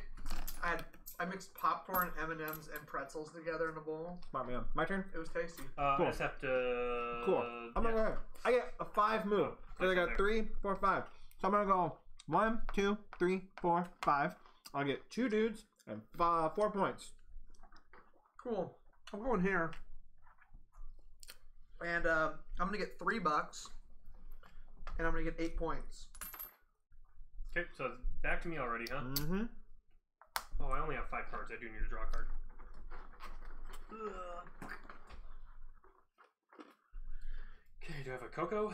I had I mixed popcorn, M and M's, and pretzels together in a bowl. Smart man. My turn. It was tasty. Uh, Cool. I just have to. Cool. I'm yeah. gonna go. I get a five move. Because I got there. three, four, five. So I'm gonna go one, two, three, four, five. I'll get two dudes and five, four points. Cool. I'm going here. And uh, I'm gonna get three bucks, and I'm gonna get eight points. Okay, so it's back to me already, huh? Mm-hmm. Oh, I only have five cards. I do need to draw a card. Okay, do I have a Cocoa?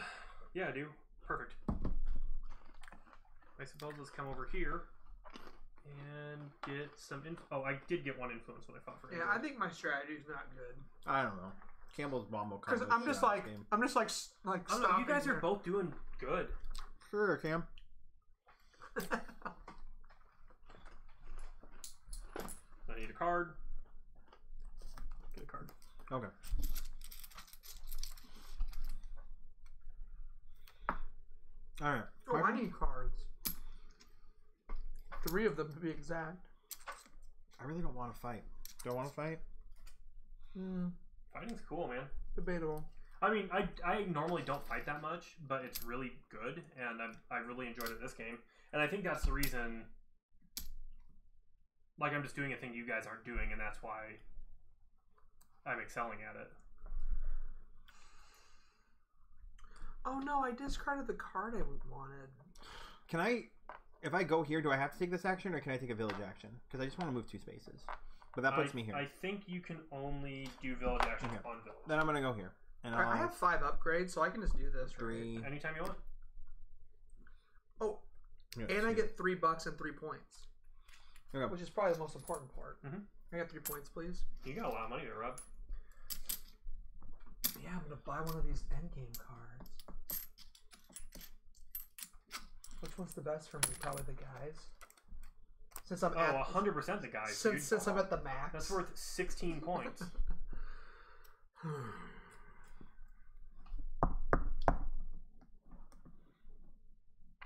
Yeah, I do. Perfect. I suppose let's come over here and get some info. Oh, I did get one influence when I fought for Yeah, I think my strategy's not good I don't know. Campbell's bomb will because. I'm just like I'm just like s- like I don't know, you stopping guys are here. both doing good. sure, Cam. I need a card. Get a card. Okay. All right. Oh, I need cards. Three of them to be exact. I really don't want to fight. Do I want to fight? Hmm. Fighting's cool, man. Debatable. I mean, I, I normally don't fight that much, but it's really good, and I, I really enjoyed it this game. And I think that's the reason. Like, I'm just doing a thing you guys aren't doing, and that's why I'm excelling at it. Oh no, I discarded the card I wanted. Can I, if I go here, do I have to take this action or can I take a village action? Because I just want to move two spaces. But that puts I, me here. I think you can only do village actions Okay. on village. Then I'm gonna go here, and All right, I'll I have five upgrades, so I can just do this. Right? three. Anytime you want. Oh, yeah, and I two. get three bucks and three points, Okay. which is probably the most important part. Mhm. I got three points, please. You got a lot of money there, Rob. yeah, I'm gonna buy one of these endgame cards. Which one's the best for me? Probably the guys. Since I'm Oh, 100% the guys. since dude. since I'm at the max. That's worth 16 points.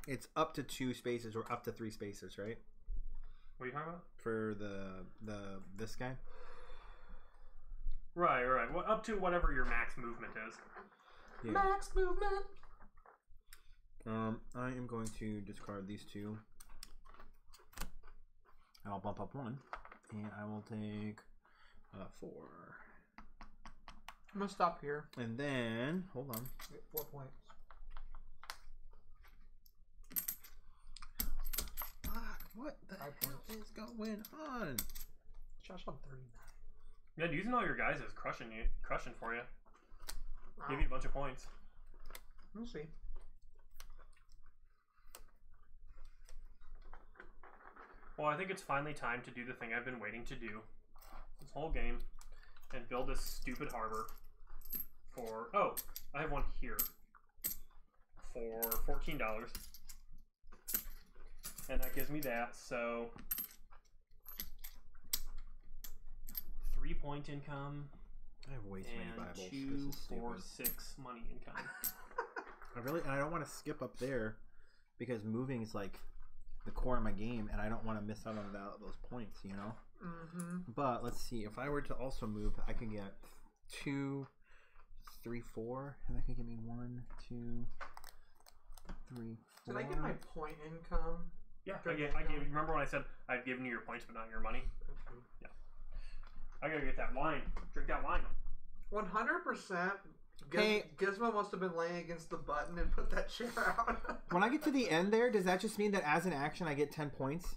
It's up to two spaces or up to three spaces, right? What are you talking about? For the the this guy. Right, right. Well, up to whatever your max movement is. Yeah. max movement. Um, I am going to discard these two. And I'll bump up one, and I will take uh, four. I'm gonna stop here. And then hold on. Get four points. Fuck! What the Five hell points. is going on? Josh on 39. Yeah, using all your guys is crushing you, crushing for you. Wow. Give you a bunch of points. We'll see. Well, I think it's finally time to do the thing I've been waiting to do this whole game and build this stupid harbor for. Oh, I have one here for $14. And that gives me that, so. Three point income I have way too many Bibles. two, four, six money income. I really, and I don't want to skip up there because moving is like the core of my game, and I don't want to miss out on that, those points, you know. Mm-hmm. But let's see. If I were to also move, I can get two, three, four, and that can give me one, two, three, four. Did I get my point income? Yeah, I Drink gave, I gave. Remember when I said I've given you your points, but not your money? Yeah. I gotta get that wine. Drink that wine. One hundred percent. Hey. Gizmo must have been laying against the button and put that chair out. When I get to the end there, does that just mean that as an action I get ten points?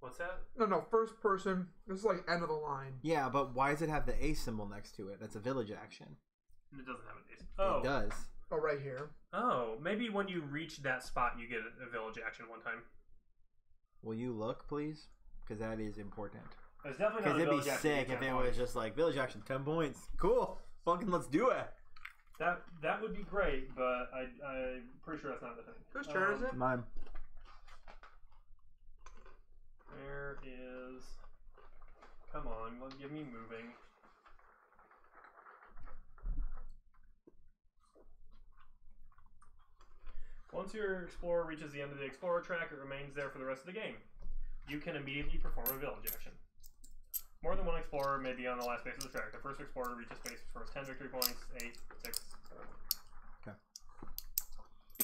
What's that? no, no, first person. This is like end of the line. Yeah, but why does it have the A symbol next to it? That's a village action. It doesn't have an a days. Oh, It does. Oh, right here. oh, maybe when you reach that spot, you get a, a village action one time. Will you look, please? Because that is important. It's definitely Because a it'd be village action. sick if it was just like village action, ten points. Cool. Fucking let's do it. that. That would be great, but I, I'm pretty sure that's not the thing. Whose turn is Um, it? Mine. Where is? Come on, well, give me moving. Once your explorer reaches the end of the explorer track, it remains there for the rest of the game. You can immediately perform a village action. More than one explorer may be on the last base of the track. The first explorer reaches base scores 10 victory points, 8, 6, Okay.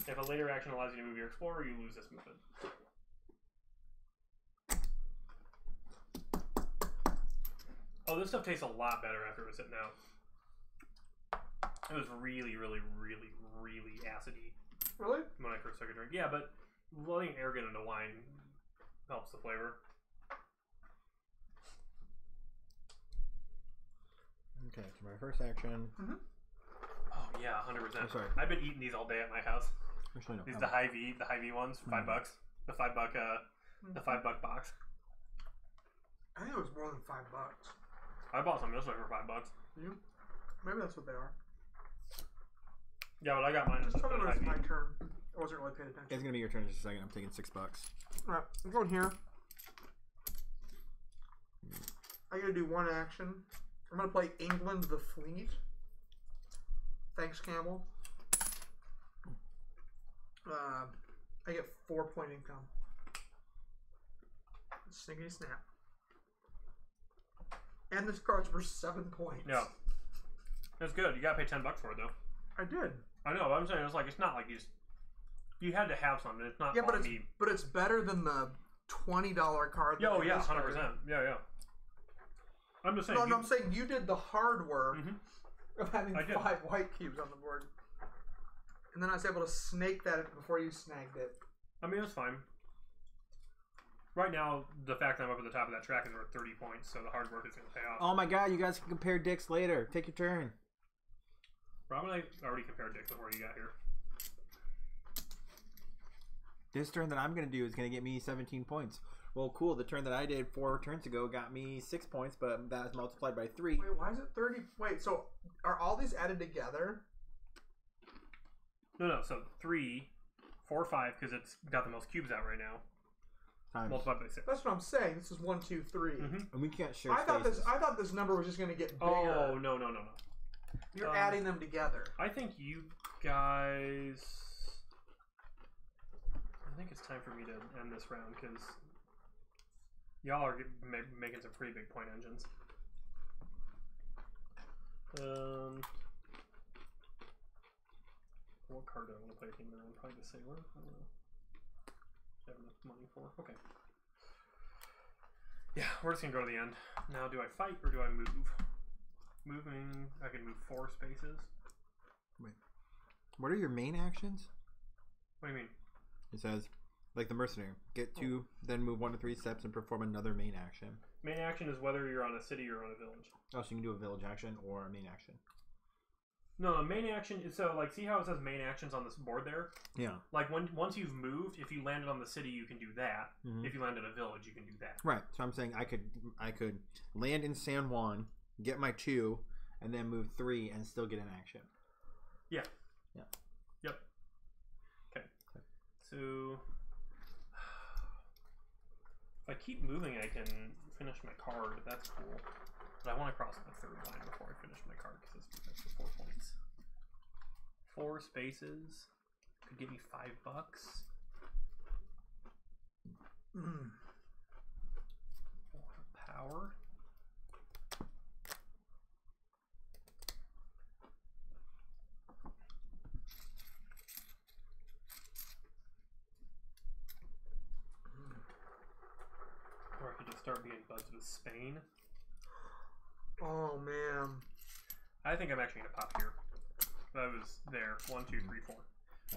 If a later action allows you to move your explorer, you lose this movement. Oh, this stuff tastes a lot better after it was sitting out. It was really, really, really, really acidy Really? when I first took a drink. Yeah, but letting air get into wine helps the flavor. Okay, so my first action. Oh yeah, hundred percent. I'm sorry. I've been eating these all day at my house. Actually, no. These the Hy-Vee, the Hy-Vee ones, 5 Mhm. bucks. The five buck, uh, the five buck box. I think it was more than five bucks. I bought some yesterday for five bucks. You? Maybe that's what they are. Yeah, but I got mine. Just at tell me when it's Hy-Vee. my turn. I wasn't really paying attention. It's gonna be your turn in just a second. I'm taking six bucks. Alright, I'm going here. I gotta do one action. I'm gonna play England the Fleet. Thanks, Campbell. Uh, I get four point income. Sniggity snap. And this card's for seven points. Yeah, it's good. You gotta pay ten bucks for it though. I did. I know. But I'm saying it's like it's not like you you had to have something. It's not. Yeah, but it's me. but it's better than the twenty dollar card. Oh I yeah, just hundred percent. Yeah, yeah. I'm just saying. No, you- no, I'm saying you did the hard work Mhm. of having I did. five white cubes on the board. And then I was able to snake that before you snagged it. I mean, it's fine. Right now, the fact that I'm up at the top of that track is worth 30 points, so the hard work is going to pay off. Oh my god, you guys can compare dicks later. Take your turn. Rob and I already compared dicks before you got here. This turn that I'm gonna do is gonna get me 17 points. Well, cool. The turn that I did four turns ago got me six points, but that was multiplied by three. Wait, why is it 30? Wait, so are all these added together? No, no. So three, four, five, because it's got the most cubes out right now. Times. Multiplied by six. That's what I'm saying. This is one, two, three. Mhm. And we can't share I thought spaces. this. I thought this number was just going to get bigger. Oh no, no, no, no. You're um, adding them together. I think you guys. I think it's time for me to end this round because y'all are ma- making some pretty big point engines. Um, what card do I want to play a team around? Probably the sailor. I don't know. Do I have enough money for? Okay. Yeah, we're just gonna go to the end. Now, do I fight or do I move? Moving, I can move four spaces. Wait, what are your main actions? What do you mean? It says, like the mercenary, get two, then move one to three steps and perform another main action. Main action is whether you're on a city or on a village. Oh, so you can do a village action or a main action. No, a main action is so like see how it says main actions on this board there? Yeah. Like when once you've moved, if you landed on the city, you can do that. Mhm. If you landed a village, you can do that. Right. So I'm saying I could I could land in San Juan, get my two, and then move three and still get an action. Yeah. Yeah. Yep. Okay. So if I keep moving, I can finish my card. That's cool. But I want to cross the third line before I finish my card because that's for four points. Four spaces could give me five bucks. Mm. Power. Start being buds with Spain. Oh man. I think I'm actually gonna pop here. That was there. One, two, three, four.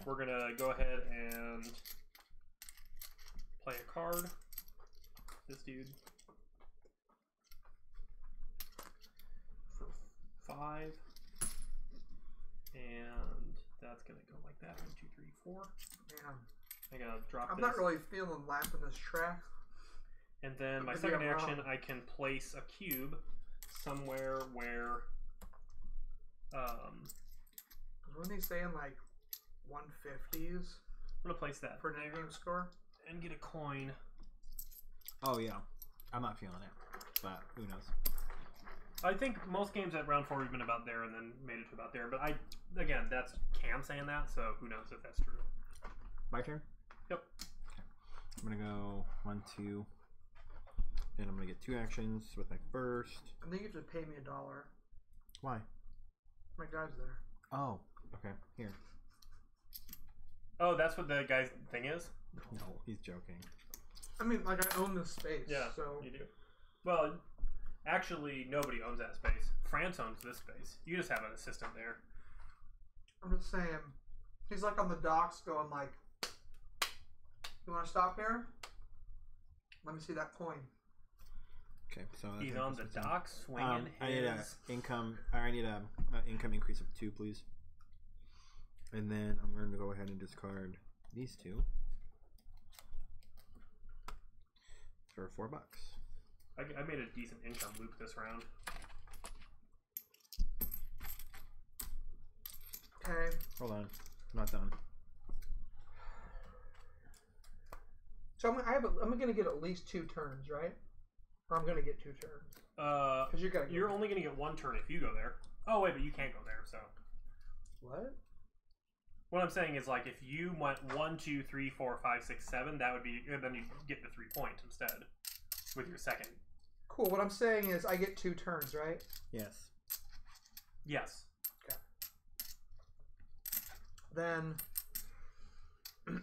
We're gonna go ahead and play a card. This dude. For five. And that's gonna go like that. One, two, three, four. Man. I gotta drop I'm this. not really feeling lapping this track. And then my second action. I can place a cube somewhere where. Um, When they saying like 150s I'm gonna place that for an in-game score? and get a coin. Oh yeah. I'm not feeling it. But who knows? I think most games at round four have been about there and then made it to about there. But I, again, that's Cam saying that, so who knows if that's true. My turn? Yep. I'm gonna go one, two. And I'm gonna get two actions with my first. I think you have to pay me a dollar. Why? My guy's there. Oh, okay. Here. Oh, that's what the guy's thing is. No, he's joking. I mean, like I own this space. Yeah, So you do. Well, actually, nobody owns that space. France owns this space. You just have an assistant there. I'm just saying. He's like on the docks going like, "You want to stop here? Let me see that coin." Okay, so I He's on the was- dock swinging Um, I need a income. Or I need a, a income increase of two, please. And then I'm going to go ahead and discard these two for four bucks. I, I made a decent income loop this round. Okay. Hold on, I'm not done. So I'm, I have. A, I'm gonna get at least two turns, right? Or I'm gonna get two turns Uh, because you're gonna. you're only going to get one turn if you go there. Oh wait, but you can't go there. So what? what I'm saying is like if you went one, two, three, four, five, six, seven, that would be then you get the three point instead with your second. Cool. What I'm saying is I get two turns, right? Yes. Yes. Okay. Then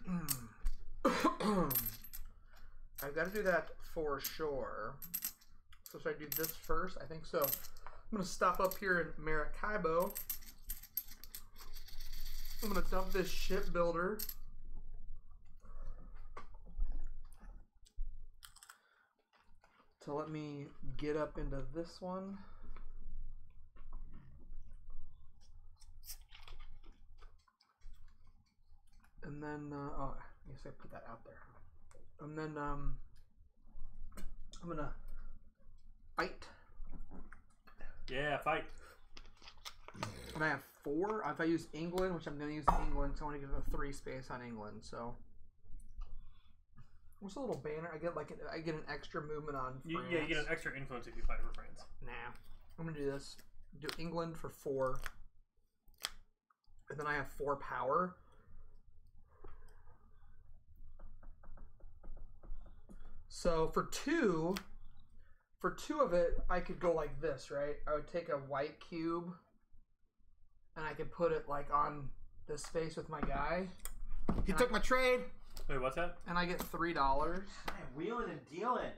I've got to do that for sure. So should I do this first? I think so. I'm gonna stop up here in Maracaibo. I'm gonna dump this shipbuilder. To let me get up into this one. And then, uh, oh, I guess I put that out there. And then, um, I'm gonna fight. Yeah, fight. And I have four. If I use England, which I'm gonna use England, so I want to give a three space on England. So what's a little banner? I get like an, I get an extra movement on You, yeah, you get an extra influence if you fight for France. Nah, I'm gonna do this. Do England for four, and then I have four power. So for two, for two of it, I could go like this, right? I would take a white cube, and I could put it like on this space with my guy, He took my trade. Wait, what's that? and I get three dollars. I'm wheeling and dealing.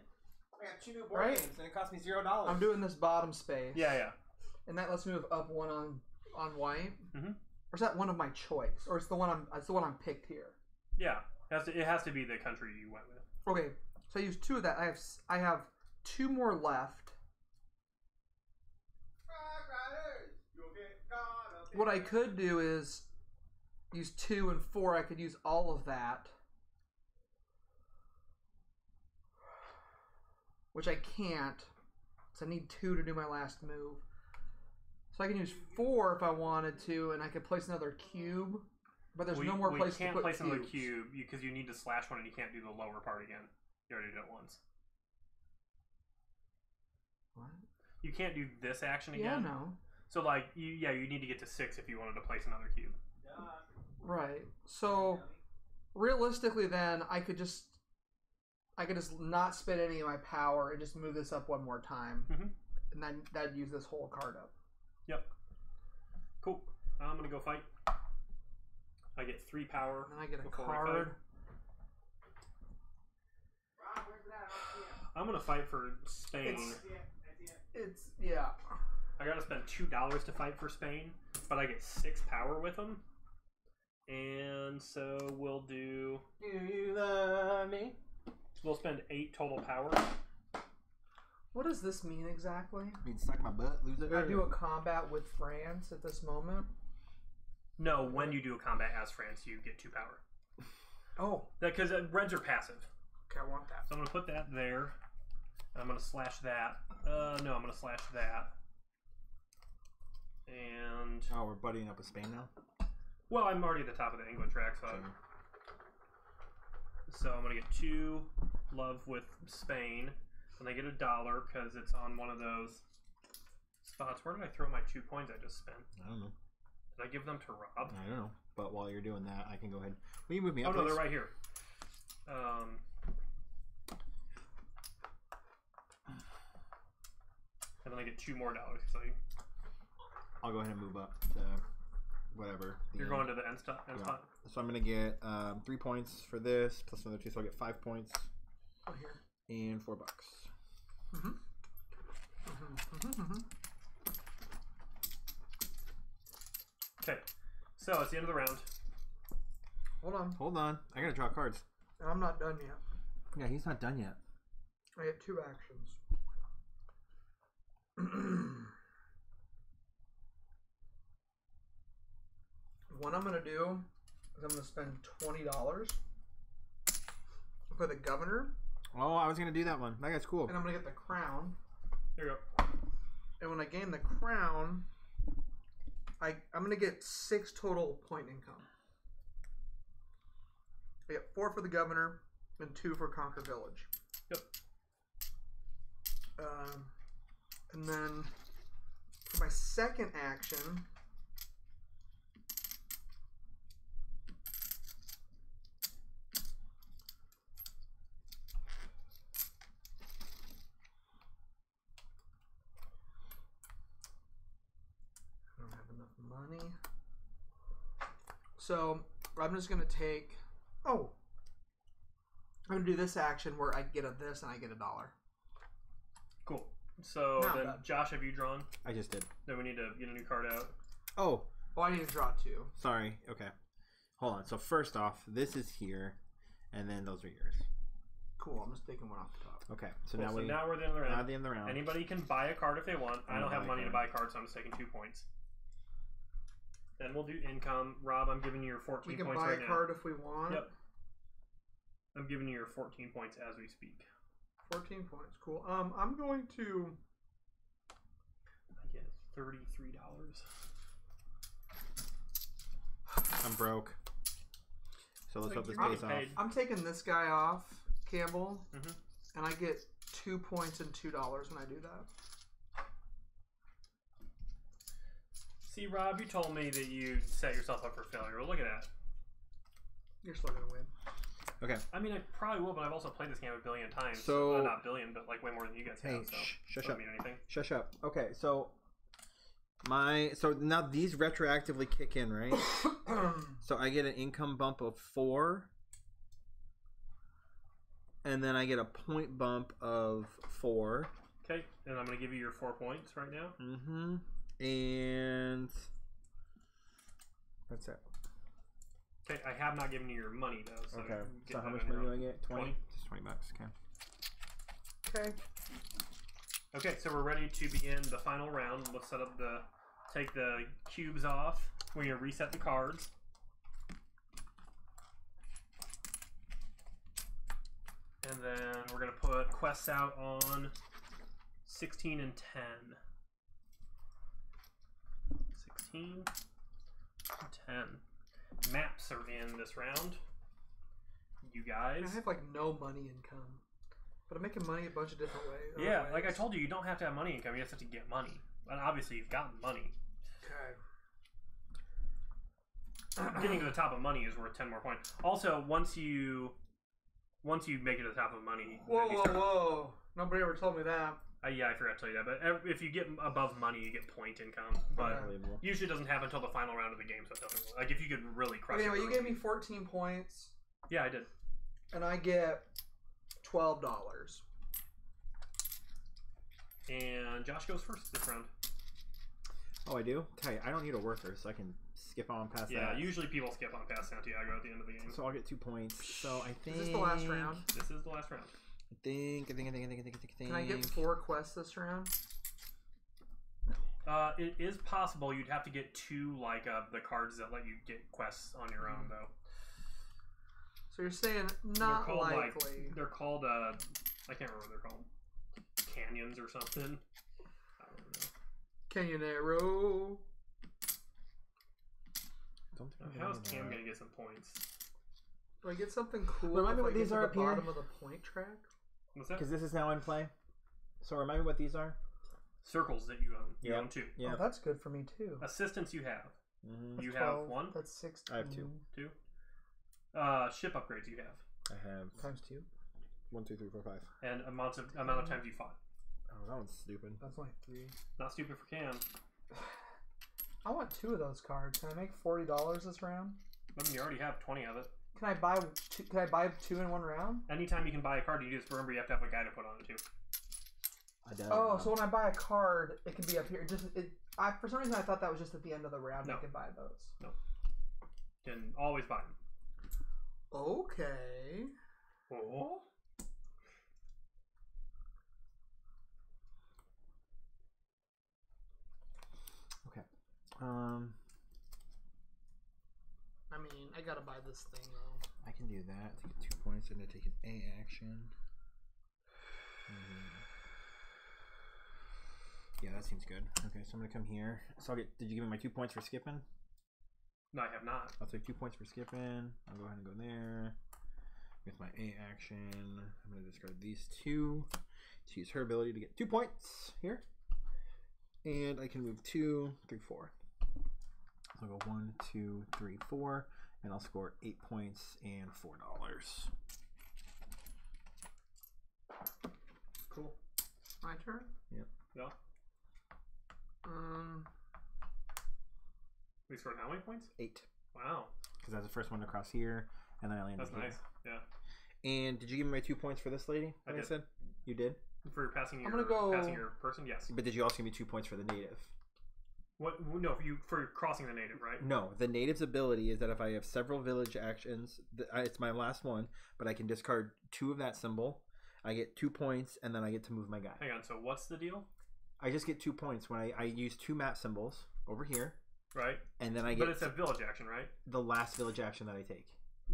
I got two new board Right. games and it cost me zero dollars. I'm doing this bottom space. Yeah, yeah. and that lets me move up one on on white. Mm -hmm. Or is that one of my choice, or it's the one I'm? It's the one I'm picked here. Yeah. It has, to, it has to be the country you went with. Okay, so I use two of that. I have I have two more left. What I could do is use two and four. I could use all of that, which I can't. So I need two to do my last move. So I can use four if I wanted to, and I could place another cube. But there's we, no more we place can't place another cube because you need to slash one and you can't do the lower part again. You already did it once. What? You can't do this action again. Yeah, no. So like, you, yeah, you need to get to six if you wanted to place another cube. Right. So realistically then I could just I could just not spend any of my power and just move this up one more time. Mhm. And then that'd use this whole card up. Yep. Cool. I'm gonna go fight. I get three power. And I get a card. I'm gonna fight for Spain. It's it's yeah. I gotta spend two dollars to fight for Spain, but I get six power with them. And so we'll do. Do You love me. We'll spend eight total power. What does this mean exactly? I mean, suck my butt, loser. I do a combat with France at this moment. No, when you do a combat as France, you get two power. Oh, Because uh, reds are passive. okay, I want that. So I'm gonna put that there. I'm gonna slash that. Uh, no, I'm gonna slash that. And Oh, we're buddying up with Spain now. well, I'm already at the top of the England track, so Sure. so I'm gonna get two love with Spain, and I get a dollar because it's on one of those spots. Where did I throw my two coins I just spent? I don't know. Did I give them to Rob? I don't know. But while you're doing that, I can go ahead. Will you move me up? Oh up? no, they're right here. Um, and then I get two more dollars. So I'll go ahead and move up to whatever. you're end. going to the end spot. End Yeah. spot. So I'm gonna get um, three points for this plus another two, so I'll get five points Oh, here. and four bucks. Mhm, mhm. Okay, so it's the end of the round. Hold on. Hold on, I gotta draw cards. I'm not done yet. Yeah, he's not done yet. I get two actions. What I'm gonna do is I'm gonna spend twenty dollars for the governor, Oh, I was gonna do that one. That guy's cool. and I'm gonna get the crown. There you go. And when I gain the crown, I I'm gonna get six total point income. I get four for the governor and two for Conquer Village. Yep. Um, and then for my second action, I don't have enough money. So I'm just gonna take. Oh, I'm gonna do this action where I get a this and I get a dollar. Cool. So Now then, done. Josh, have you drawn? I just did. Then we need to get a new card out. Oh, Oh, I need to draw two. sorry. Okay, hold on. So first off, this is here, and then those are yours. Cool. I'm just taking one off the top. Okay, so Cool, now so we now we're at the end of the now round. at the end of the round. Anybody can buy a card if they want. I I'll don't have buy a money to card. buy cards, so I'm just taking two points. Then we'll do income. Rob, I'm giving you your 14 We can points buy right a now. card if we want. Yep. I'm giving you your 14 points as we speak 14 points. Cool. Um, I'm going to. I get thirty-three dollars. I'm broke. So let's hope this You're pays off. paid. I'm taking this guy off, Campbell, Mhm. and I get two points and two dollars when I do that. See, Rob, you told me that you set yourself up for failure. Well, look at that. You're still gonna win. Okay. I mean, I probably will, but I've also played this game a billion times. So- Uh, not billion, but like way more than you guys Hey, have. So shush doesn't up. mean anything. Shush up. Okay, so my so now these retroactively kick in, right? so I get an income bump of four, and then I get a point bump of four. Okay, and I'm gonna give you your four points right now. Mm-hmm. And that's it. Okay, I have not given you your money though. So Okay. So how much money do I get? Twenty. 20. Just twenty bucks. Okay. Okay. Okay, so we're ready to begin the final round. Let's set up the take the cubes off. We're gonna reset the cards. And then we're gonna put quests out on 16 and 10. 16 and 10. Maps are in this round. You guys. I have like no money income, but I'm making money a bunch of different ways. Yeah, like I told you, you don't have to have money income. You just have to get money. And obviously, you've gotten money. Okay. Getting to the top of money is worth ten more points. Also, once you once you make it to the top of money, Whoa, whoa, start- whoa! Nobody ever told me that. Uh, yeah, I forgot to tell you that. But if you get above money, you get point income. But Unbelievable. usually it doesn't happen until the final round of the game, so it doesn't. Like if you could really crush. Okay, it anyway, you gave me 14 points, Yeah, I did. and I get twelve dollars. And Josh goes first this round. Oh, I do. Okay, I don't need a worker, so I can skip on past Yeah, that. usually people skip on past Santiago at the end of the game. So I'll get two points. So I think this Is this the last round? This is the last round. I think. I think. I think. I think. I think. I think. Think. Can I get four quests this round? Uh, it is possible you'd have to get two like uh, the cards that let you get quests on your own though. So you're saying not they're called likely. like they're called uh I can't remember what they're called. Canyons or something. I don't know. Canyonero. Don't think How's Cam gonna get some points? Do I get something cool Remind me what I get these to are the up here. bottom of the point track? What's that? Because this is now in play. So remind me what these are. Circles that you own. You Yeah. own two. Yeah. Oh, that's good for me too. Assistants you have. Mhm. You That's have 12, one, That's six. I have two. two. Uh, ship upgrades you have, I have times two. one, two, three, four, five. and amounts of amount of times you fought. Oh, that one's stupid. That's only three. Not stupid for Cam. I want two of those cards. Can I make forty dollars this round? I mean, you already have twenty of it. Can I buy two? Can I buy two in one round? Anytime you can buy a card, you just remember you have to have a guy to put on it too. I don't Oh, know. so when I buy a card, it can be up here. Just it. I for some reason I thought that was just at the end of the round. No. I could buy those. No. Can always buy them. Okay. Oh. Okay. Um, I mean, I gotta buy this thing though. I can do that. Take two points and then take an A action. Mhm. Yeah, that seems good. Okay, so I'm gonna come here. So I'll get. Did you give me my two points for skipping? No, I have not. I'll take two points for skipping. I'll go ahead and go there. With my A action, I'm going to discard these two to use her ability to get two points here. And I can move two, three, four. So I'll go one, two, three, four, and I'll score eight points and four dollars. Cool. My turn. Yep. Yeah. Um. We scored how many points? Eight. Wow, Because that's the first one to cross here, and then I landed that's here. nice. Yeah. And did you give me my two points for this lady? I like I did. said? You did? For passing your I'm gonna go- passing your person, yes. But did you also give me two points for the native? What? No, for you for crossing the native, right? No, the native's ability is that if I have several village actions, th- I- it's my last one, but I can discard two of that symbol. I get two points, and then I get to move my guy. Hang on. So what's the deal? I just get two points when I, I use two map symbols over here, Right. and then I get But it's a village action, right? the last village action that I take.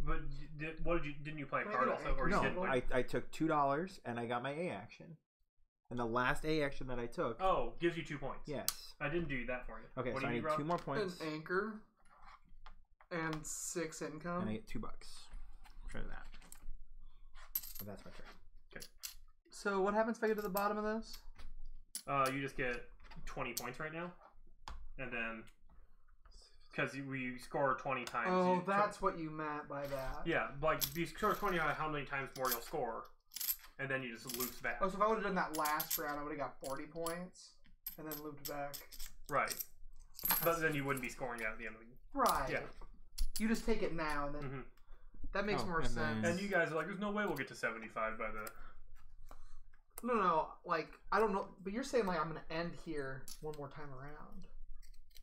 But did, what did you? Didn't you play a Can card get also, or you No, didn't? I, I took two dollars and I got my A action. And the last A action that I took, Oh, gives you two points. yes. I didn't do that for you. Okay, what so do I need need, Rob? two more points. An anchor and six income. and I get two bucks. Try that. But that's my turn. Okay. So what happens if I get to the bottom of this? Uh, you just get twenty points right now, and then because you, you score twenty times. Oh, you- that's what you meant by that. yeah. Like you score twenty, how many times more you'll score, and then you just loops back. Oh, so if I would have done that last round, I would have got 40 points and then looped back. Right. But then you wouldn't be scoring that at the end of the. Right. Yeah. You just take it now, and then Mhm. that makes Oh, more and sense. then- And you guys are like, "There's no way we'll get to seventy-five by the." No, no, like I don't know, but you're saying like I'm gonna end here one more time around.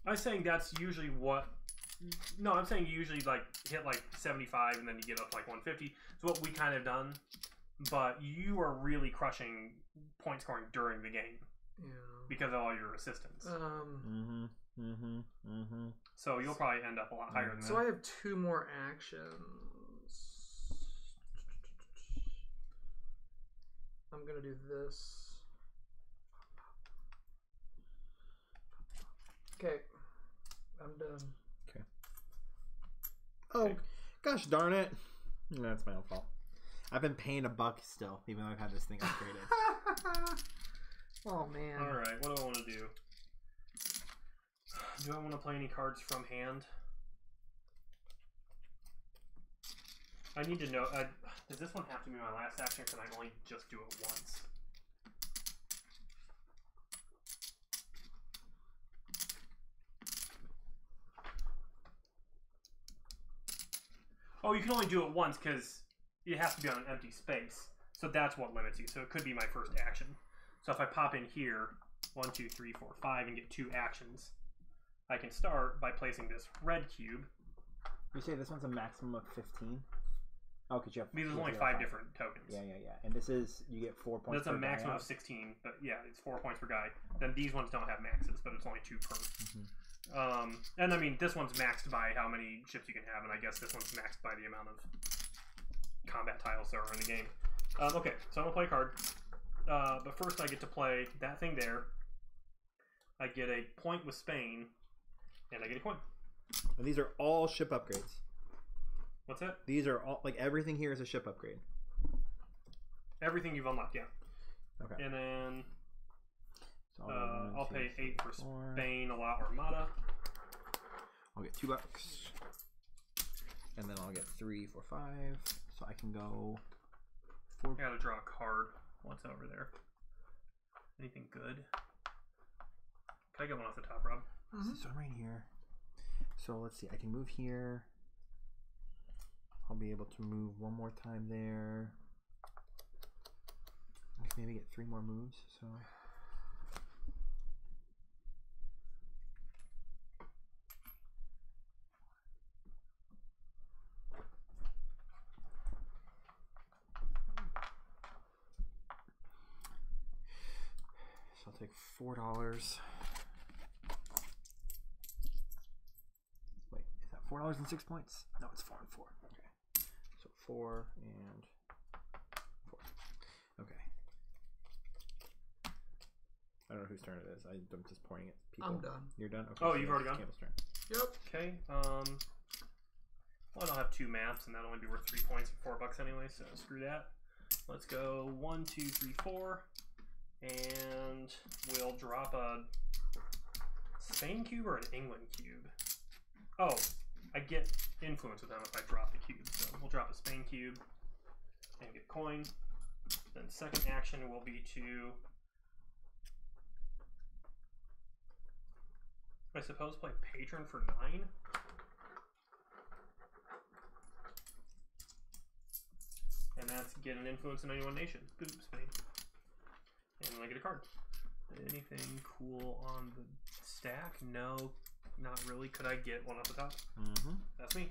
I'm saying that's usually what. No, I'm saying you usually like hit like 75 and then you get up like 150. It's what we kind of done, but you are really crushing point scoring during the game Yeah. because of all your assistants. Um. Mm-hmm. Mm-hmm. Mm-hmm. so you'll probably end up a lot higher than So that. I have two more actions. I'm gonna do this. Okay, I'm done. Okay. Oh, gosh darn it. That's my own fault. I've been paying a buck still, even though I've had this thing upgraded. oh man. All right, what do I want to do? Do I want to play any cards from hand? I need to know. Uh, does this one have to be my last action, or can I only just do it once? Oh, you can only do it once because it has to be on an empty space. So that's what limits you. So it could be my first action. So if I pop in here, one, two, three, four, five, and get two actions, I can start by placing this red cube. You say this one's a maximum of 15? Oh, because you have. Because there's only five different tokens. Yeah, yeah, yeah. And this is, you get four points That's a maximum die of 16, but yeah, it's four points per guy. Then these ones don't have maxes, but it's only two per. Mhm. Um, and I mean, this one's maxed by how many ships you can have, and I guess this one's maxed by the amount of combat tiles there are in the game. Um, okay, so I'm gonna play a card. Uh, but first, I get to play that thing there. I get a point with Spain, and I get a coin. And these are all ship upgrades. What's that? These are all, like, everything here is a ship upgrade. Everything you've unlocked, yeah. Okay. And then So uh, I'll pay eight for four. Spain, a lot Armada. I'll get two bucks. And then I'll get three, four, five. So I can go four. I gotta draw a card. What's over there? Anything good? Can I get one off the top, Rob? So I'm mm-hmm. right here. So let's see. I can move here. I'll be able to move one more time there. I can maybe get three more moves. So take four dollars. Wait, is that four dollars and six points? No, it's four and four. Okay. So four and four. Okay. I don't know whose turn it is. I, I'm just pointing at people. I'm done. You're done. Okay. Oh, so you've already gone? Campbell's turn. Yep. Okay. Um. Well, I don't have two maps, and that'll only be worth three points and four bucks anyway. So screw that. Let's go one, two, three, four, and we'll drop a Spain cube or an England cube. Oh, I get influence with them if I drop the cube. So we'll drop a Spain cube and get coin. Then second action will be to, I suppose, play patron for nine. And that's get an influence in any one nation. Boop, Spain. And I get a card. Anything cool on the stack? No, not really. Could I get one off the top? Mm-hmm. That's me.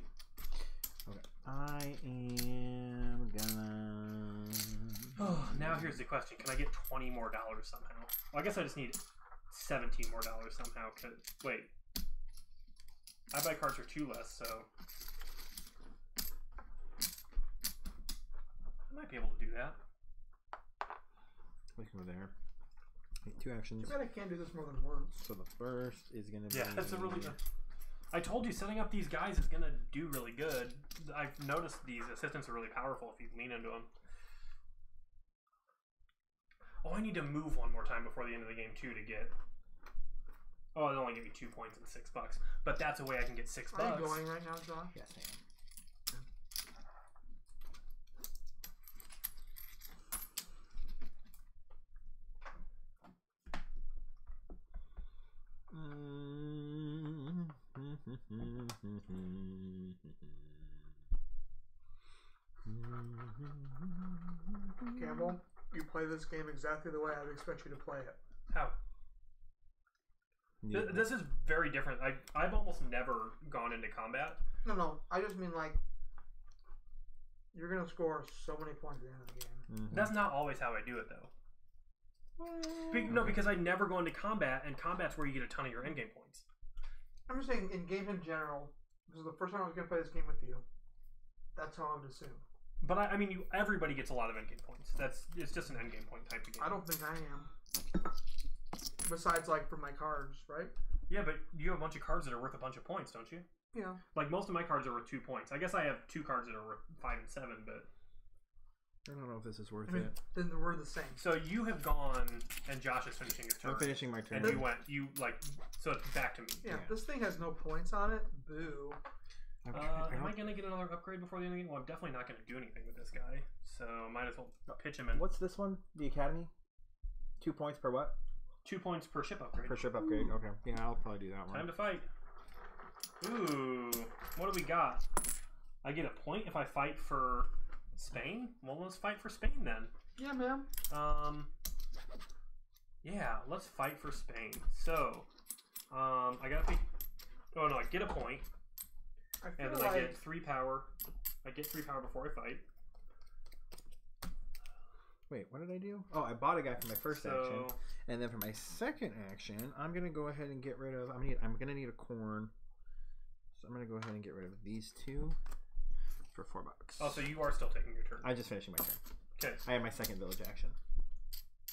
Okay. I am gonna. Oh, now here's the question: Can I get twenty more dollars somehow? Well, I guess I just need seventeen more dollars somehow. Cause wait, I buy cards for two less, so I might be able to do that. We can go there. Wait, two actions. Too bad I can't do this more than once. So the first is gonna be. Yeah, that's a really good. I told you setting up these guys is gonna do really good. I've noticed these assistants are really powerful if you lean into them. Oh, I need to move one more time before the end of the game too to get. Oh, it only give me two points and six bucks, but that's a way I can get six Are bucks. you going right now, Josh? Yes, I am. Campbell, you play this game exactly the way I would expect you to play it. How? Th- this is very different. I I've almost never gone into combat. No, no, I just mean like you're gonna score so many points at the end of the game. Mhm. That's not always how I do it though. Be- no, because I never go into combat, and combat's where you get a ton of your endgame points. I'm just saying in games in general. This is the first time I was gonna play this game with you. That's how I would assume. But I, I mean, you everybody gets a lot of endgame points. That's it's just an endgame point type of game. I don't think I am. Besides, like for my cards, right? Yeah, but you have a bunch of cards that are worth a bunch of points, don't you? Yeah. Like most of my cards are worth two points. I guess I have two cards that are worth five and seven, but I don't know if this is worth I mean, it. then we're the same. so you have gone, and Josh is finishing his turn. I'm finishing my turn. and you went, you like, so it's back to me. Yeah, Yeah. this thing has no points on it. Boo. I'm Uh, am I gonna get another upgrade before the end of the game? Well, I'm definitely not gonna do anything with this guy, so might as well pitch him in. What's this one? The academy. Two points per what? Two points per ship upgrade. Per ship upgrade. Okay. Yeah, I'll probably do that one. Time to fight. Ooh, what do we got? I get a point if I fight for Spain. Well, let's fight for Spain then. Yeah, man. Um, yeah, let's fight for Spain. So, um, I gotta pick. Oh no, I get a point, I feel and then I get three power. I get three power before I fight. Wait, what did I do? Oh, I bought a guy for my first action, and then for my second action, I'm gonna go ahead and get rid of. I'm gonna. I'm gonna need a corn, so I'm gonna go ahead and get rid of these two for four bucks. oh, so you are still taking your turn. I'm just finishing my turn. Okay, I have my second village action.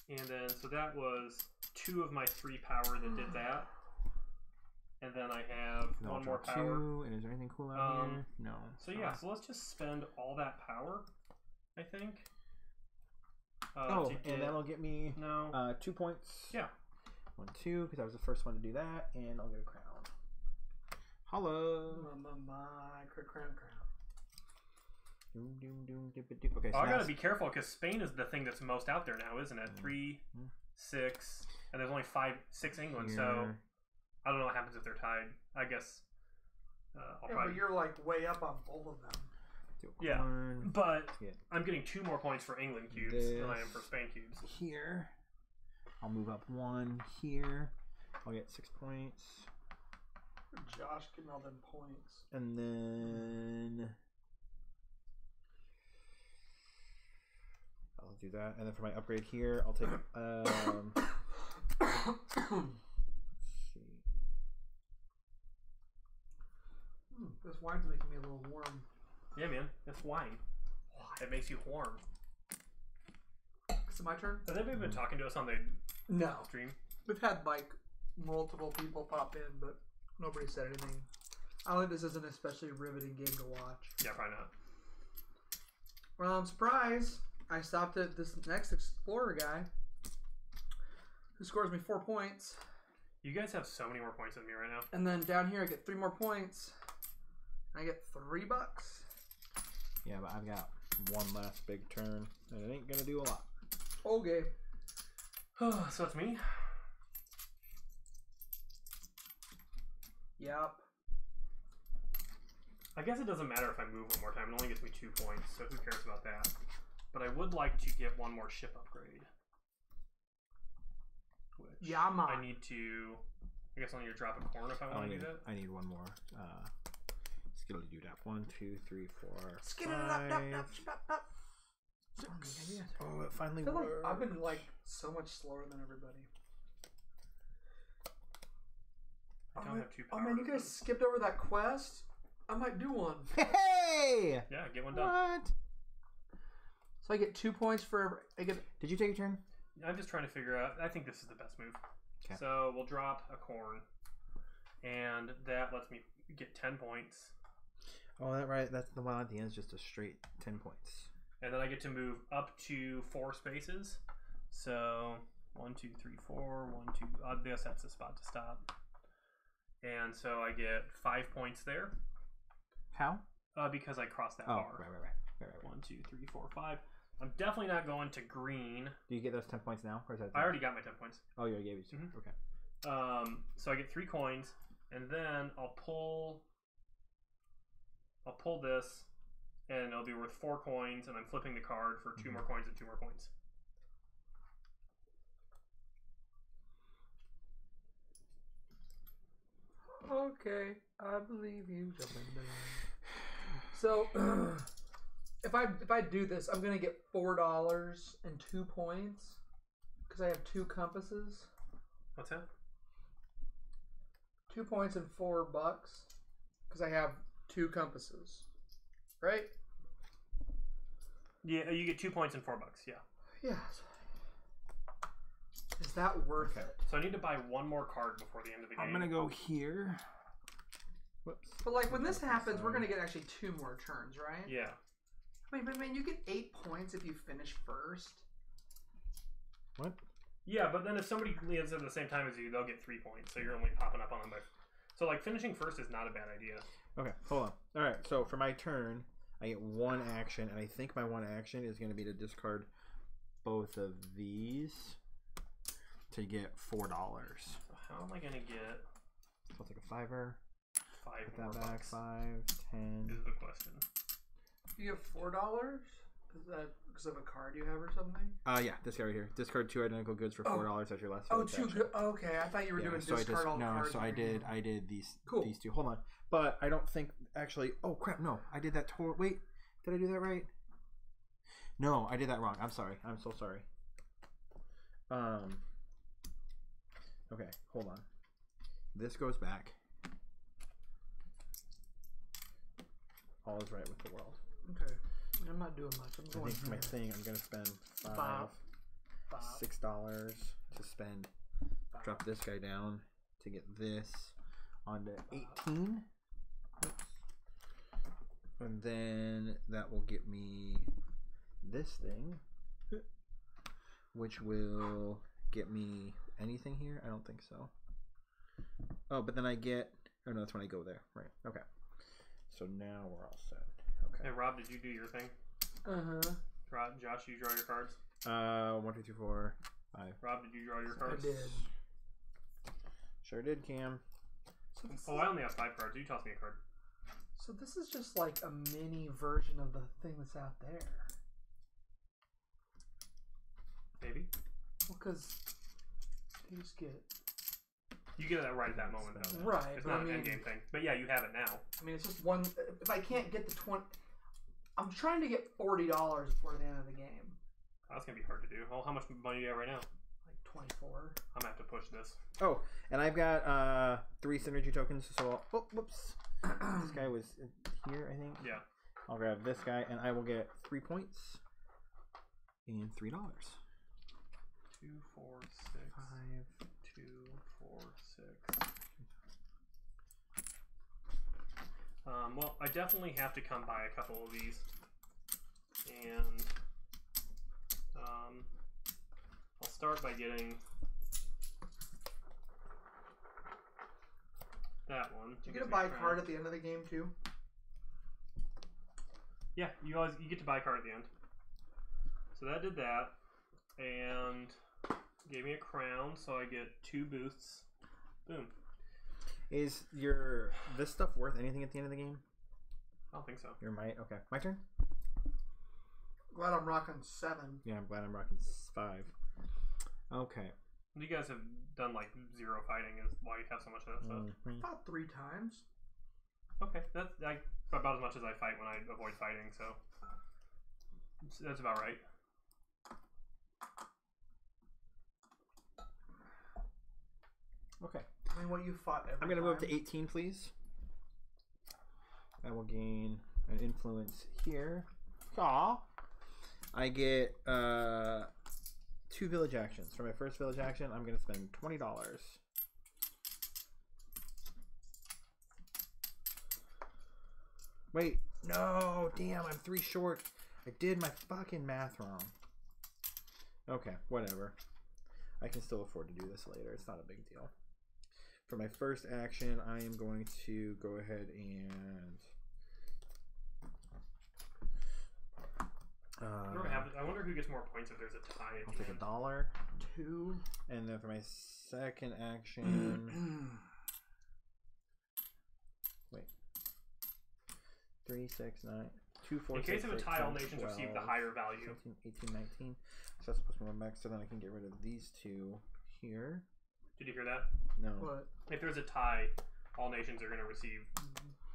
and then so that was two of my three power that did that, and then I have No, one I'll more draw power. Two, and is there anything cool out Um, here? No. So yeah, so let's just spend all that power. I think. Uh, oh, to get- and that'll get me no. uh, two points. yeah. One, two, because I was the first one to do that, and I'll get a crown. Hello. my, my, my crown crown. Okay, so Oh, I now gotta be careful because Spain is the thing that's most out there now, isn't it? Three, Mhm. six, and there's only five, six England. So. I don't know what happens if they're tied. I guess uh, I'll Yeah, probably. but you're like way up on both of them. Yeah. But Yeah. I'm getting two more points for England cubes than I am for Spain cubes. here. I'll move up one here. I'll get six points, Josh getting all them points. and then I'll do that. And then for my upgrade here, I'll take um. let's see. Hmm, this wine's making me a little warm. Yeah, man, it's wine. It makes you warm. Is it my turn? Has anybody been talking to us on the No. stream? We've had like multiple people pop in, but nobody said anything. I don't think this is an especially riveting game to watch. Yeah, probably not. Well, I'm surprised. I stopped at this next explorer guy, who scores me four points, You guys have so many more points than me right now. and then down here I get three more points. I get three bucks. Yeah, but I've got one last big turn, and it ain't gonna do a lot. Okay. so it's me. Yep. I guess it doesn't matter if I move one more time. It only gets me two points, so who cares about that? But I would like to get one more ship upgrade. Which Yeah, man. I need to. I guess I need to drop a corn if I I want to need, do that. I need one more. Uh, skittle do that. One, two, three, four, Skin it up, up, five, up, up, up. six. Oh, it finally I feel like worked. I've been like so much slower than everybody. I don't oh, have two oh power. man, you guys skipped over that quest. I might do one. Hey! Yeah, get one done. What? So I get two points for I get Did you take a turn? I'm just trying to figure out. I think this is the best move. 'Kay. So we'll drop a corn, and that lets me get ten points, Oh, that right. That's the one at the end is just a straight ten points. and then I get to move up to four spaces. So one, two, three, four. One, two. Uh, this that's the spot to stop. And so I get five points there How? uh, because I crossed that Oh, bar. right, right, right, right, right. One, two, three, four, five. I'm definitely not going to green. Do you get those ten points now, or is that? I already got my ten points. Oh, you already gave you. 2 Mhm. Okay. Um, so I get three coins, and then I'll pull. I'll pull this, and it'll be worth four coins, and I'm flipping the card for 2 more coins and two more coins. Okay, I believe you. So, if I if I do this, I'm gonna get four dollars and two points because I have two compasses. What's that? Two points and four bucks because I have two compasses. Right? Yeah, you get two points and four bucks. Yeah. Yes. Is that worth Okay. it? So I need to buy one more card before the end of the game. I'm gonna go here. Whoops. But like when this happens, we're gonna get actually two more turns, right? Yeah. I mean, but man, you get eight points if you finish first. What? Yeah, but then if somebody lands at the same time as you, they'll get three points. So you're only popping up on them by. So like finishing first is not a bad idea. Okay, hold on. All right, so for my turn, I get one action, and I think my one action is going to be to discard both of these to get four dollars. So how am I gonna get So I'll take a fiver. five Put more that back. bucks? Five, ten. Is the question. You get four dollars. Is that because of a card you have or something? Uh, yeah, this guy right here. Discard two identical goods for Oh. four dollars as your last. Oh, two good. Okay, I thought you were Yeah, doing so discard just all no, cards. so I did. I did these Cool. these two. Hold on, but I don't think actually. Oh crap! No, I did that. Tor- wait, did I do that right? No, I did that wrong. I'm sorry. I'm so sorry. Um. Okay, hold on. This goes back. All is right with the world. Okay, I'm not doing much. I'm I think for my thing, I'm gonna spend five, Five. Six dollars to spend. five. Drop this guy down to get this onto 18. Oops. And then that will get me this thing, which will get me anything here. I don't think so. Oh, but then I get. Oh no, that's when I go there. Right. Okay. So now we're all set. Okay. Hey Rob, did you do your thing? Uh huh. Rob, Josh, you draw your cards. Uh, one, two, three, four, five. Rob, did you draw your cards? I cards? did. Sure did, Cam. So Oh, I only have five cards. You toss me a card. so this is just like a mini version of the thing that's out there. Maybe. Well, because these get. You get it right at that moment, though. Right, It's not I an mean- end game thing. But yeah, you have it now. I mean, it's just one. If I can't get the twenty, I'm trying to get forty dollars before the end of the game. That's gonna be hard to do. Well, how much money do you have right now? Like twenty four. I'm gonna have to push this. Oh, and I've got uh three synergy tokens. So I'll, oh, whoops. this guy was here, I think. Yeah. I'll grab this guy, and I will get three points and three dollars. Two, four, six. Five. Two, four, six. Um, well, I definitely have to come by a couple of these, and um, I'll start by getting that one. Do you get a buy card at the end of the game too? Yeah, you always you get to buy a card at the end. So that did that, and gave me a crown, so I get two boosts. Boom. Is your this stuff worth anything at the end of the game? I don't think so. Your might. Okay, my turn. Glad I'm rocking seven. Yeah, I'm glad I'm rocking five. Okay. You guys have done like zero fighting, is why you have so much of that stuff. Mhm. About three times. Okay, that's like about as much as I fight when I avoid fighting, so that's- that's about right. Okay. Mean, what you fought every I'm gonna move up to 18, please. I will gain an influence here. Aw. I get uh, two village actions. For my first village action, I'm going to spend $20. Wait, no, damn, I'm three short. I did my fucking math wrong. Okay, whatever. I can still afford to do this later. It's not a big deal. For my first action, I am going to go ahead and. I Uh, wonder, happens- I wonder who gets more points if there's a tie. At I'll the take a end. dollar. Two. And then for my second action. wait. Three, six, nine. Two, four, In case six, of a eight, tie, all 10, nations receive the 12, higher value. 17, 18, 19. So that's supposed to be one back. So then I can get rid of these two here. Did you hear that? No. What? If there's a tie, all nations are going to receive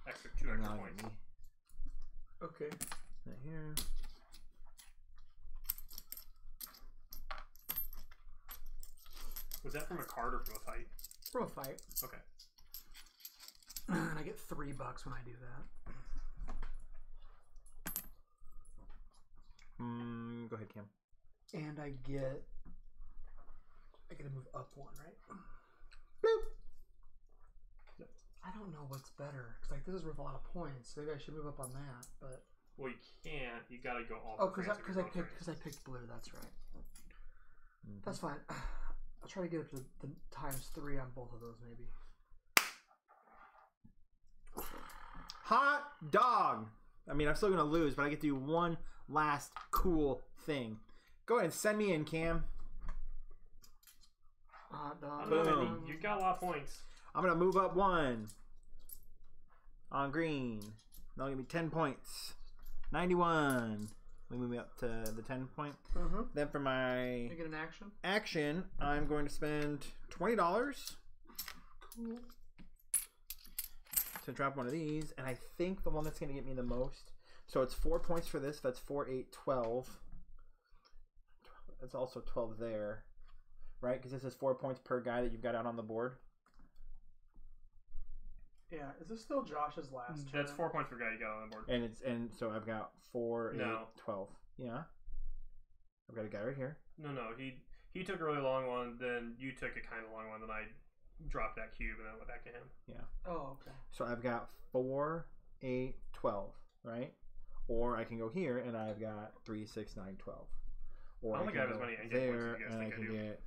extra two And extra now I points. me Okay. that here. Was that from a card or from a fight? From a fight. Okay. And I get three bucks when I do that. Mm, go ahead, Cam. And I get. I get to move up one, right? Yep. I don't know what's better because like this is worth a lot of points. Maybe I should move up on that, but Well, you can't. You got to go all. oh, because I because I picked because I picked blue. That's right. Mhm. That's fine. I'll try to get up to the times three on both of those, maybe. Hot dog. I mean, I'm still gonna lose, but I get to do one last cool thing. Go ahead and send me in, Cam. Hot I dog. don't Boom. Andy, You got a lot of points. I'm gonna move up one on green. That'll give me ten points. Ninety-one. We move me up to the ten point. Mm-hmm. Then for my You get an action. action, I'm going to spend twenty dollars to drop one of these, and I think the one that's going to get me the most. So it's four points for this. That's four, eight, twelve. That's also twelve there, right? Because this is four points per guy that you've got out on the board. Yeah. Is this still Josh's last? Mm, that's turn? four points per guy you got on the board. And it's and so I've got four, eight, No. twelve. Yeah. I've got a guy right here. No, no. He he took a really long one. Then you took a kind of long one. Then I dropped that cube and then went back to him. Yeah. Oh, okay. So I've got four, eight, twelve, right? Or I can go here and I've got three, six, nine, twelve. Or I don't think I have as many engine points as there you guys and I I can do. get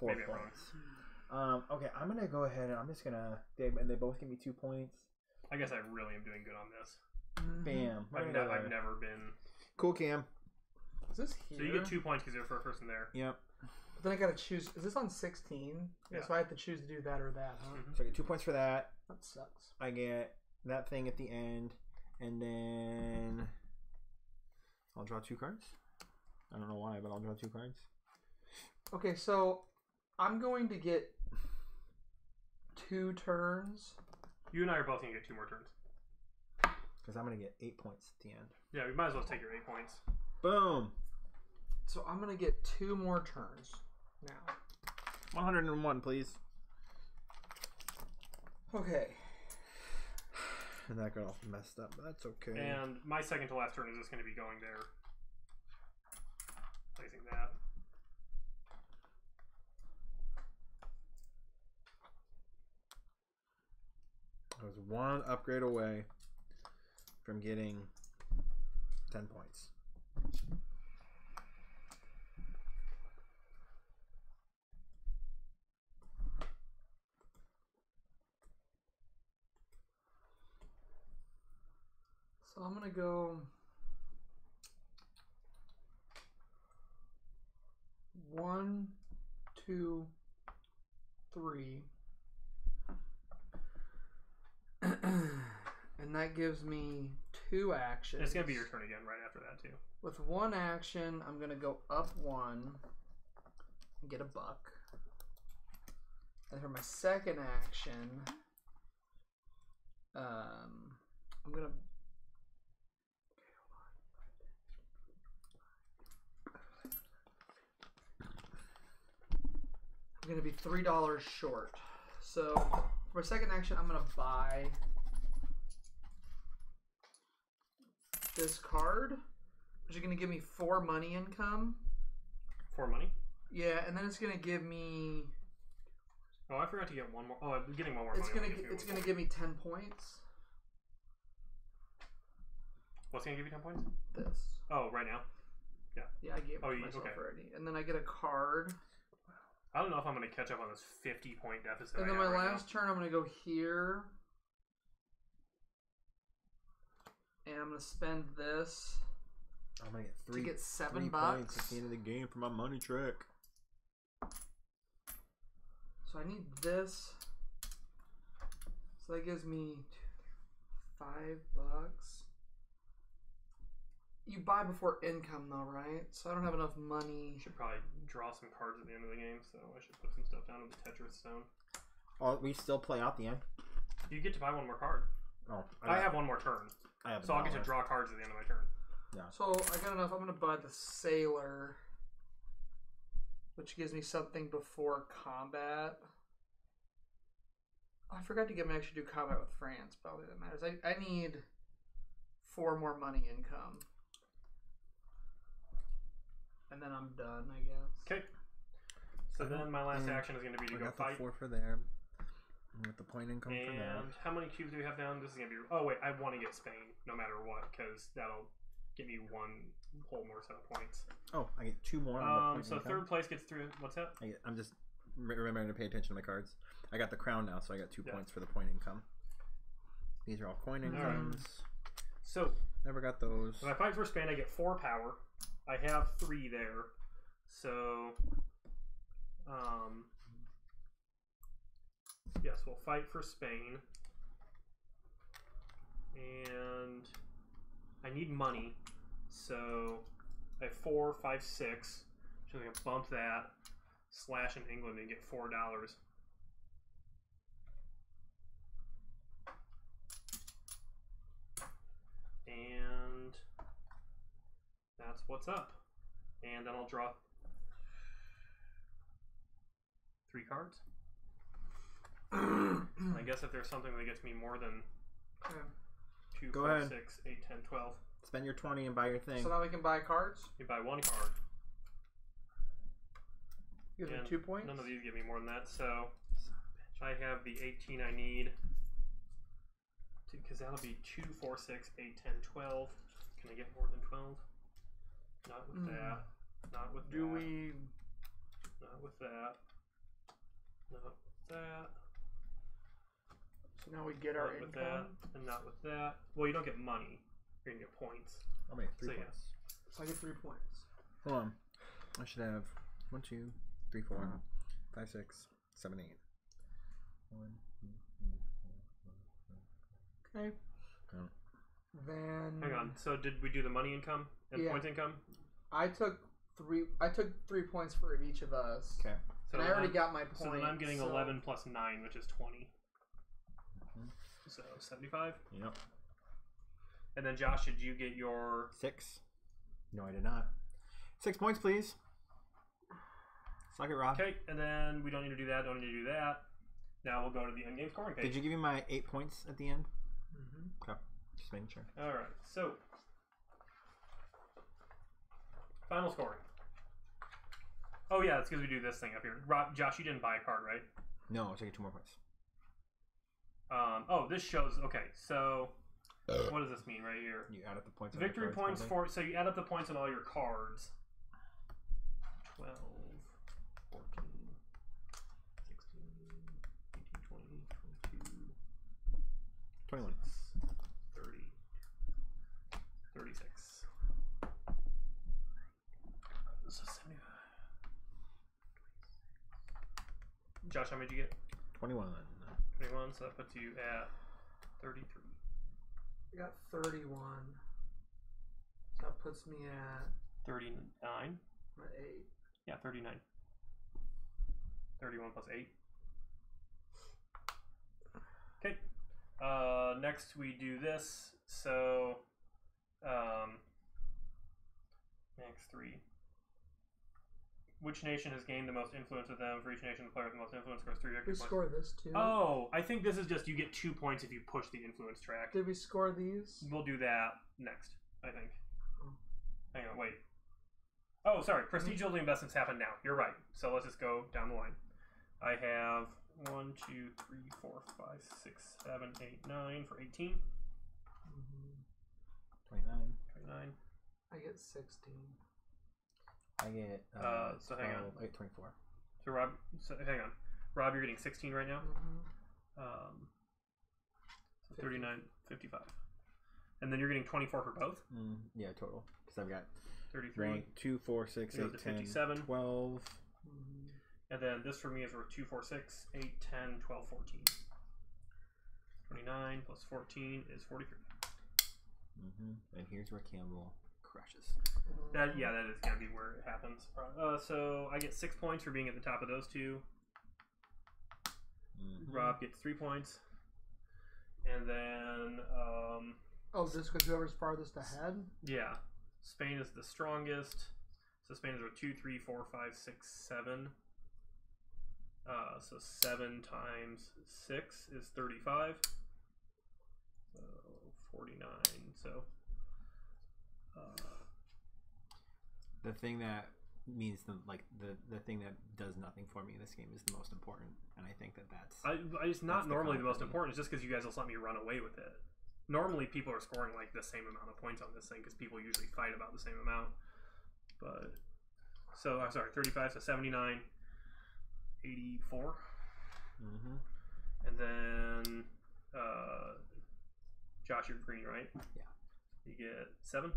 four Maybe points. Um, okay, I'm gonna go ahead and I'm just gonna they and they both give me two points. I guess I really am doing good on this. Mm-hmm. Bam. I've, right ne- there. I've never been. Cool cam. Is this here? So you get two points because you're the first person there. Yep. But then I gotta choose. Is this on sixteen? Yeah. Yeah. So I have to choose to do that or that, huh? Mhm. So I get two points for that. That sucks. I get that thing at the end, and then I'll draw two cards. I don't know why, but I'll draw two cards. Okay, so I'm going to get two turns. You and I are both gonna get two more turns. Because I'm gonna get eight points at the end. Yeah, we might as well take your eight points. Boom. So I'm gonna get two more turns now. 101, please. Okay. And that got all messed up, but that's okay. And my second to last turn is just going to be going there. Placing that. I was one upgrade away from getting 10 points. So I'm gonna go one, two, three. and that gives me two actions. It's going to be your turn again right after that, too. With one action, I'm gonna go up one and get a buck. And for my second action, um, I'm gonna. I'm gonna be three dollars short. So for my second action, I'm gonna buy this card which is gonna give me four money income. For money. Yeah, and then it's gonna give me. Oh, I forgot to get one more. Oh, I'm getting one more It's money. gonna I'll gi- get you it's gonna more. give me ten points. What's gonna give you ten points? This. Oh, right now. Yeah, Yeah, I gave it Oh, to you- myself okay. already, and then I get a card. I don't know if I'm gonna catch up on this 50 point deficit. And I then have my right now. last turn, I'm gonna go here, and I'm gonna spend this I'm gonna get three, to get seven three bucks. points at the end of the game for my money trick. So I need this. So that gives me five bucks. You buy before income though, right? So I don't have enough money. should probably draw some cards at the end of the game, so I should put some stuff down in the Tetris stone. Oh, we still play out the end. You get to buy one more card. Oh, I have one more turn, I have. so I'll get to draw cards at the end of my turn. Yeah. So I got enough. I'm gonna buy the sailor, which gives me something before combat. Oh, I forgot to get me actually do combat with France. Probably that matters. I, I need four more money income, and then I'm done. I guess. Okay. So then my last and action is going to be to I go got the fight. four for there. And With the point income for that. And how many cubes do we have down? This is gonna be. Oh wait, I want to get Spain no matter what because that'll give me one whole more set of points. Oh, I get two more. on the Um, point so income. third place gets through. What's that? I get, I'm just re- remembering to pay attention to my cards. I got the crown now, so I got two Yeah. points for the point income. These are all coin Alright. incomes. So Never got those. if I fight for Spain, I get four power. I have three there. So, um, yes, we'll fight for Spain. And I need money. So I have four, five, six. So I'm going to bump that, slash in England, and get four dollars. And that's what's up. And then I'll draw three cards. I guess if there's something that gets me more than Okay. two, Go four, ahead. six, eight, 10, 12, Spend your 20 and buy your thing. So now we can buy cards. you buy one card. Gives me And two points. None of these give me more than that, so I have the 18 I need. Because that'll be 2, 4, 6, 8, 10, 12. Can I get more than 12? Not with Hmm. that. Not with Do that. we? Not with that. Not with that. So now we get our not with income. that. And not with that. Well, you don't get money. You're going to get points. I'll make three So, yeah. points. So I get three points. Hold on. I should have one, two, three, four, five, six, seven, eight. One, two, three, four, five, Okay. Oh. Then Hang on. So, did we do the money income and Yeah. points income? I took three. I took three points for each of us. Okay. So and I already I'm- got my point. So then I'm getting so- 11 plus 9, which is 20. Mhm. So 75. Yep. And then Josh, did you get your? Six. No, I did not. Six points, please. Suck it, Rob. Okay, and then we don't need to do that. Don't need to do that. Now we'll go to the end game scoring page. Did you give me my eight points at the end? Mm-hmm. Okay. Just making sure. All right. So final scoring. Oh yeah, that's because we do this thing up here. Rob, Josh, you didn't buy a card, right? No, I was taking two more points. Um, oh, this shows. Okay, so what does this mean right here? You add up the points. on the Victory cards, points for so you add up the points on all your cards. 12, 14, 16, 18, 20, 22, 21. 30, 36. So 75. Josh, how many did you get? 21. 21, so that puts you at 33. I got thirty-one. So that puts me at 39? my eight. Yeah, 39. 31 plus 8. Okay. Uh, next we do this. So, um, next three. Which nation has gained the most influence with them? For each nation, the player with the most influence scores three Did victory we points. score this too? Oh, I think this is just you get two points if you push the influence track. Did we score these? We'll do that next, I think. Oh. Hang on, wait. Oh, sorry. Prestige yielding mm-hmm. investments happen now. You're right. So let's just go down the line. I have one, two, three, four, five, six, seven, eight, nine for 18, mm-hmm. 29. 29. I get 16. I get uh, Uh, so hang on. 12 wait, 24. So Rob, so hang on. Rob, you're getting 16 right now. Mm-hmm. Um, so 39, 55. And then you're getting 24 for both. Mm, yeah, total. Because I've got 33. one, two, four, six, It goes eight, 10, 57. 12. And then this for me is worth 2, 4, 6, 8, 10, 12, 14. 29 plus 14 is 43. hmm And here's where Campbell crushes. That yeah, that is gonna be where it happens. Uh, so I get six points for being at the top of those two. Mhm. Rob gets three points, and then um, Oh, just because whoever's farthest ahead? yeah, Spain is the strongest. So Spain is a two, three, four, five, six, seven. Uh, so seven times six is thirty-five. So forty-nine. So. Uh, The thing that means the like the the thing that does nothing for me in this game is the most important, and I think that that's I, I it's not That's the normally the most important. It's just because you guys will let me run away with it. Normally, people are scoring like the same amount of points on this thing because people usually fight about the same amount. But so I'm sorry, 35 so 79, 84, hmm and then uh, Josh, you're green, right? Yeah. You get seven.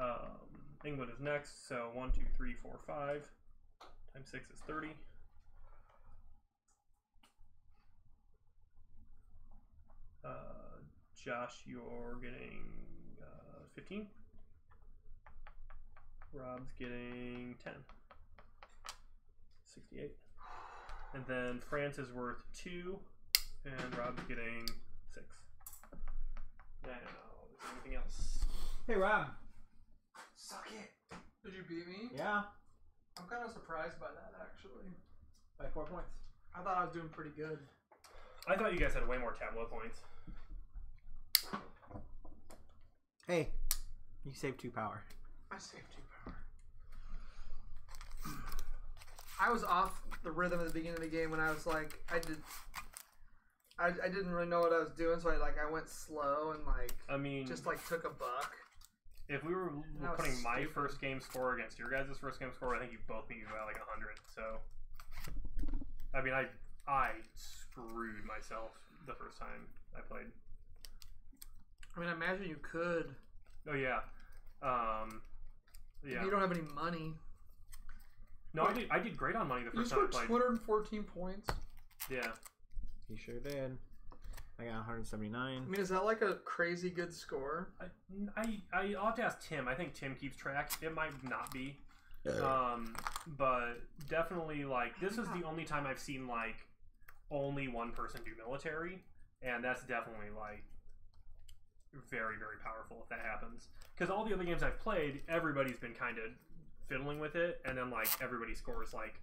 Um, England is next, so one, two, three, four, five times six is thirty. Uh, Josh, you're getting uh, 15. Rob's getting 10. 68. And then France is worth 2, and Rob's getting 6. Now, is there anything else? Hey Rob. Suck it. Did you beat me? Yeah. I'm kind of surprised by that, actually. By four points. I thought I was doing pretty good. I thought you guys had way more tableau points. Hey, you saved two power. I saved two power. I was off the rhythm at the beginning of the game when I was like, I did. I, I didn't really know what I was doing, so I like I went slow and like I mean, just like took a buck. If we were That putting my stupid. first game score against your guys' first game score, I think you both beat me by like 100. So, I mean, I I screwed myself the first time I played. I mean, I imagine you could. Oh yeah, um, yeah. If you don't have any money. no, I did. I did great on money the You first time I scored played. 214 points. Yeah, He sure did. I got 179. I mean, is that like a crazy good score? I, I I will have to ask Tim. I think Tim keeps track. It might not be, um, but definitely like this is the only time I've seen like only one person do military, and that's definitely like very very powerful if that happens. Because all the other games I've played, everybody's been kind of fiddling with it, and then like everybody scores like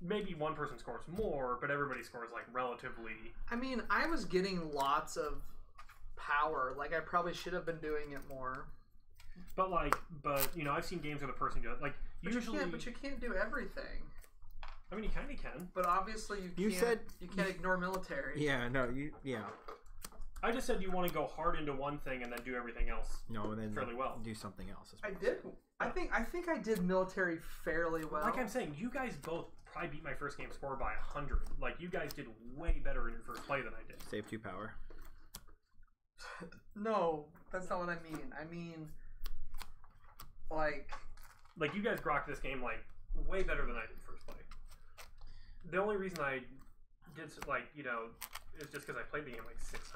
maybe one person scores more, but everybody scores like relatively. I mean, I was getting lots of power. Like, I probably should have been doing it more. But like, but you know, I've seen games where the person goes like But usually. you can't. But you can't do everything. I mean, you kind of can. But obviously, you You can't. said- you can't ignore military. Yeah, no, you, yeah. I just said you want to go hard into one thing and then do everything else. No, and then Fairly well. do something else. I well. did. I think. I think I did military fairly well. Like I'm saying, you guys both probably beat my first game score by a hundred. Like you guys did way better in your first play than I did. Save two power. No, that's not what I mean. I mean, like, Like you guys grokked this game like way better than I did first play. The only reason I did like you know is just because I played the game like six times.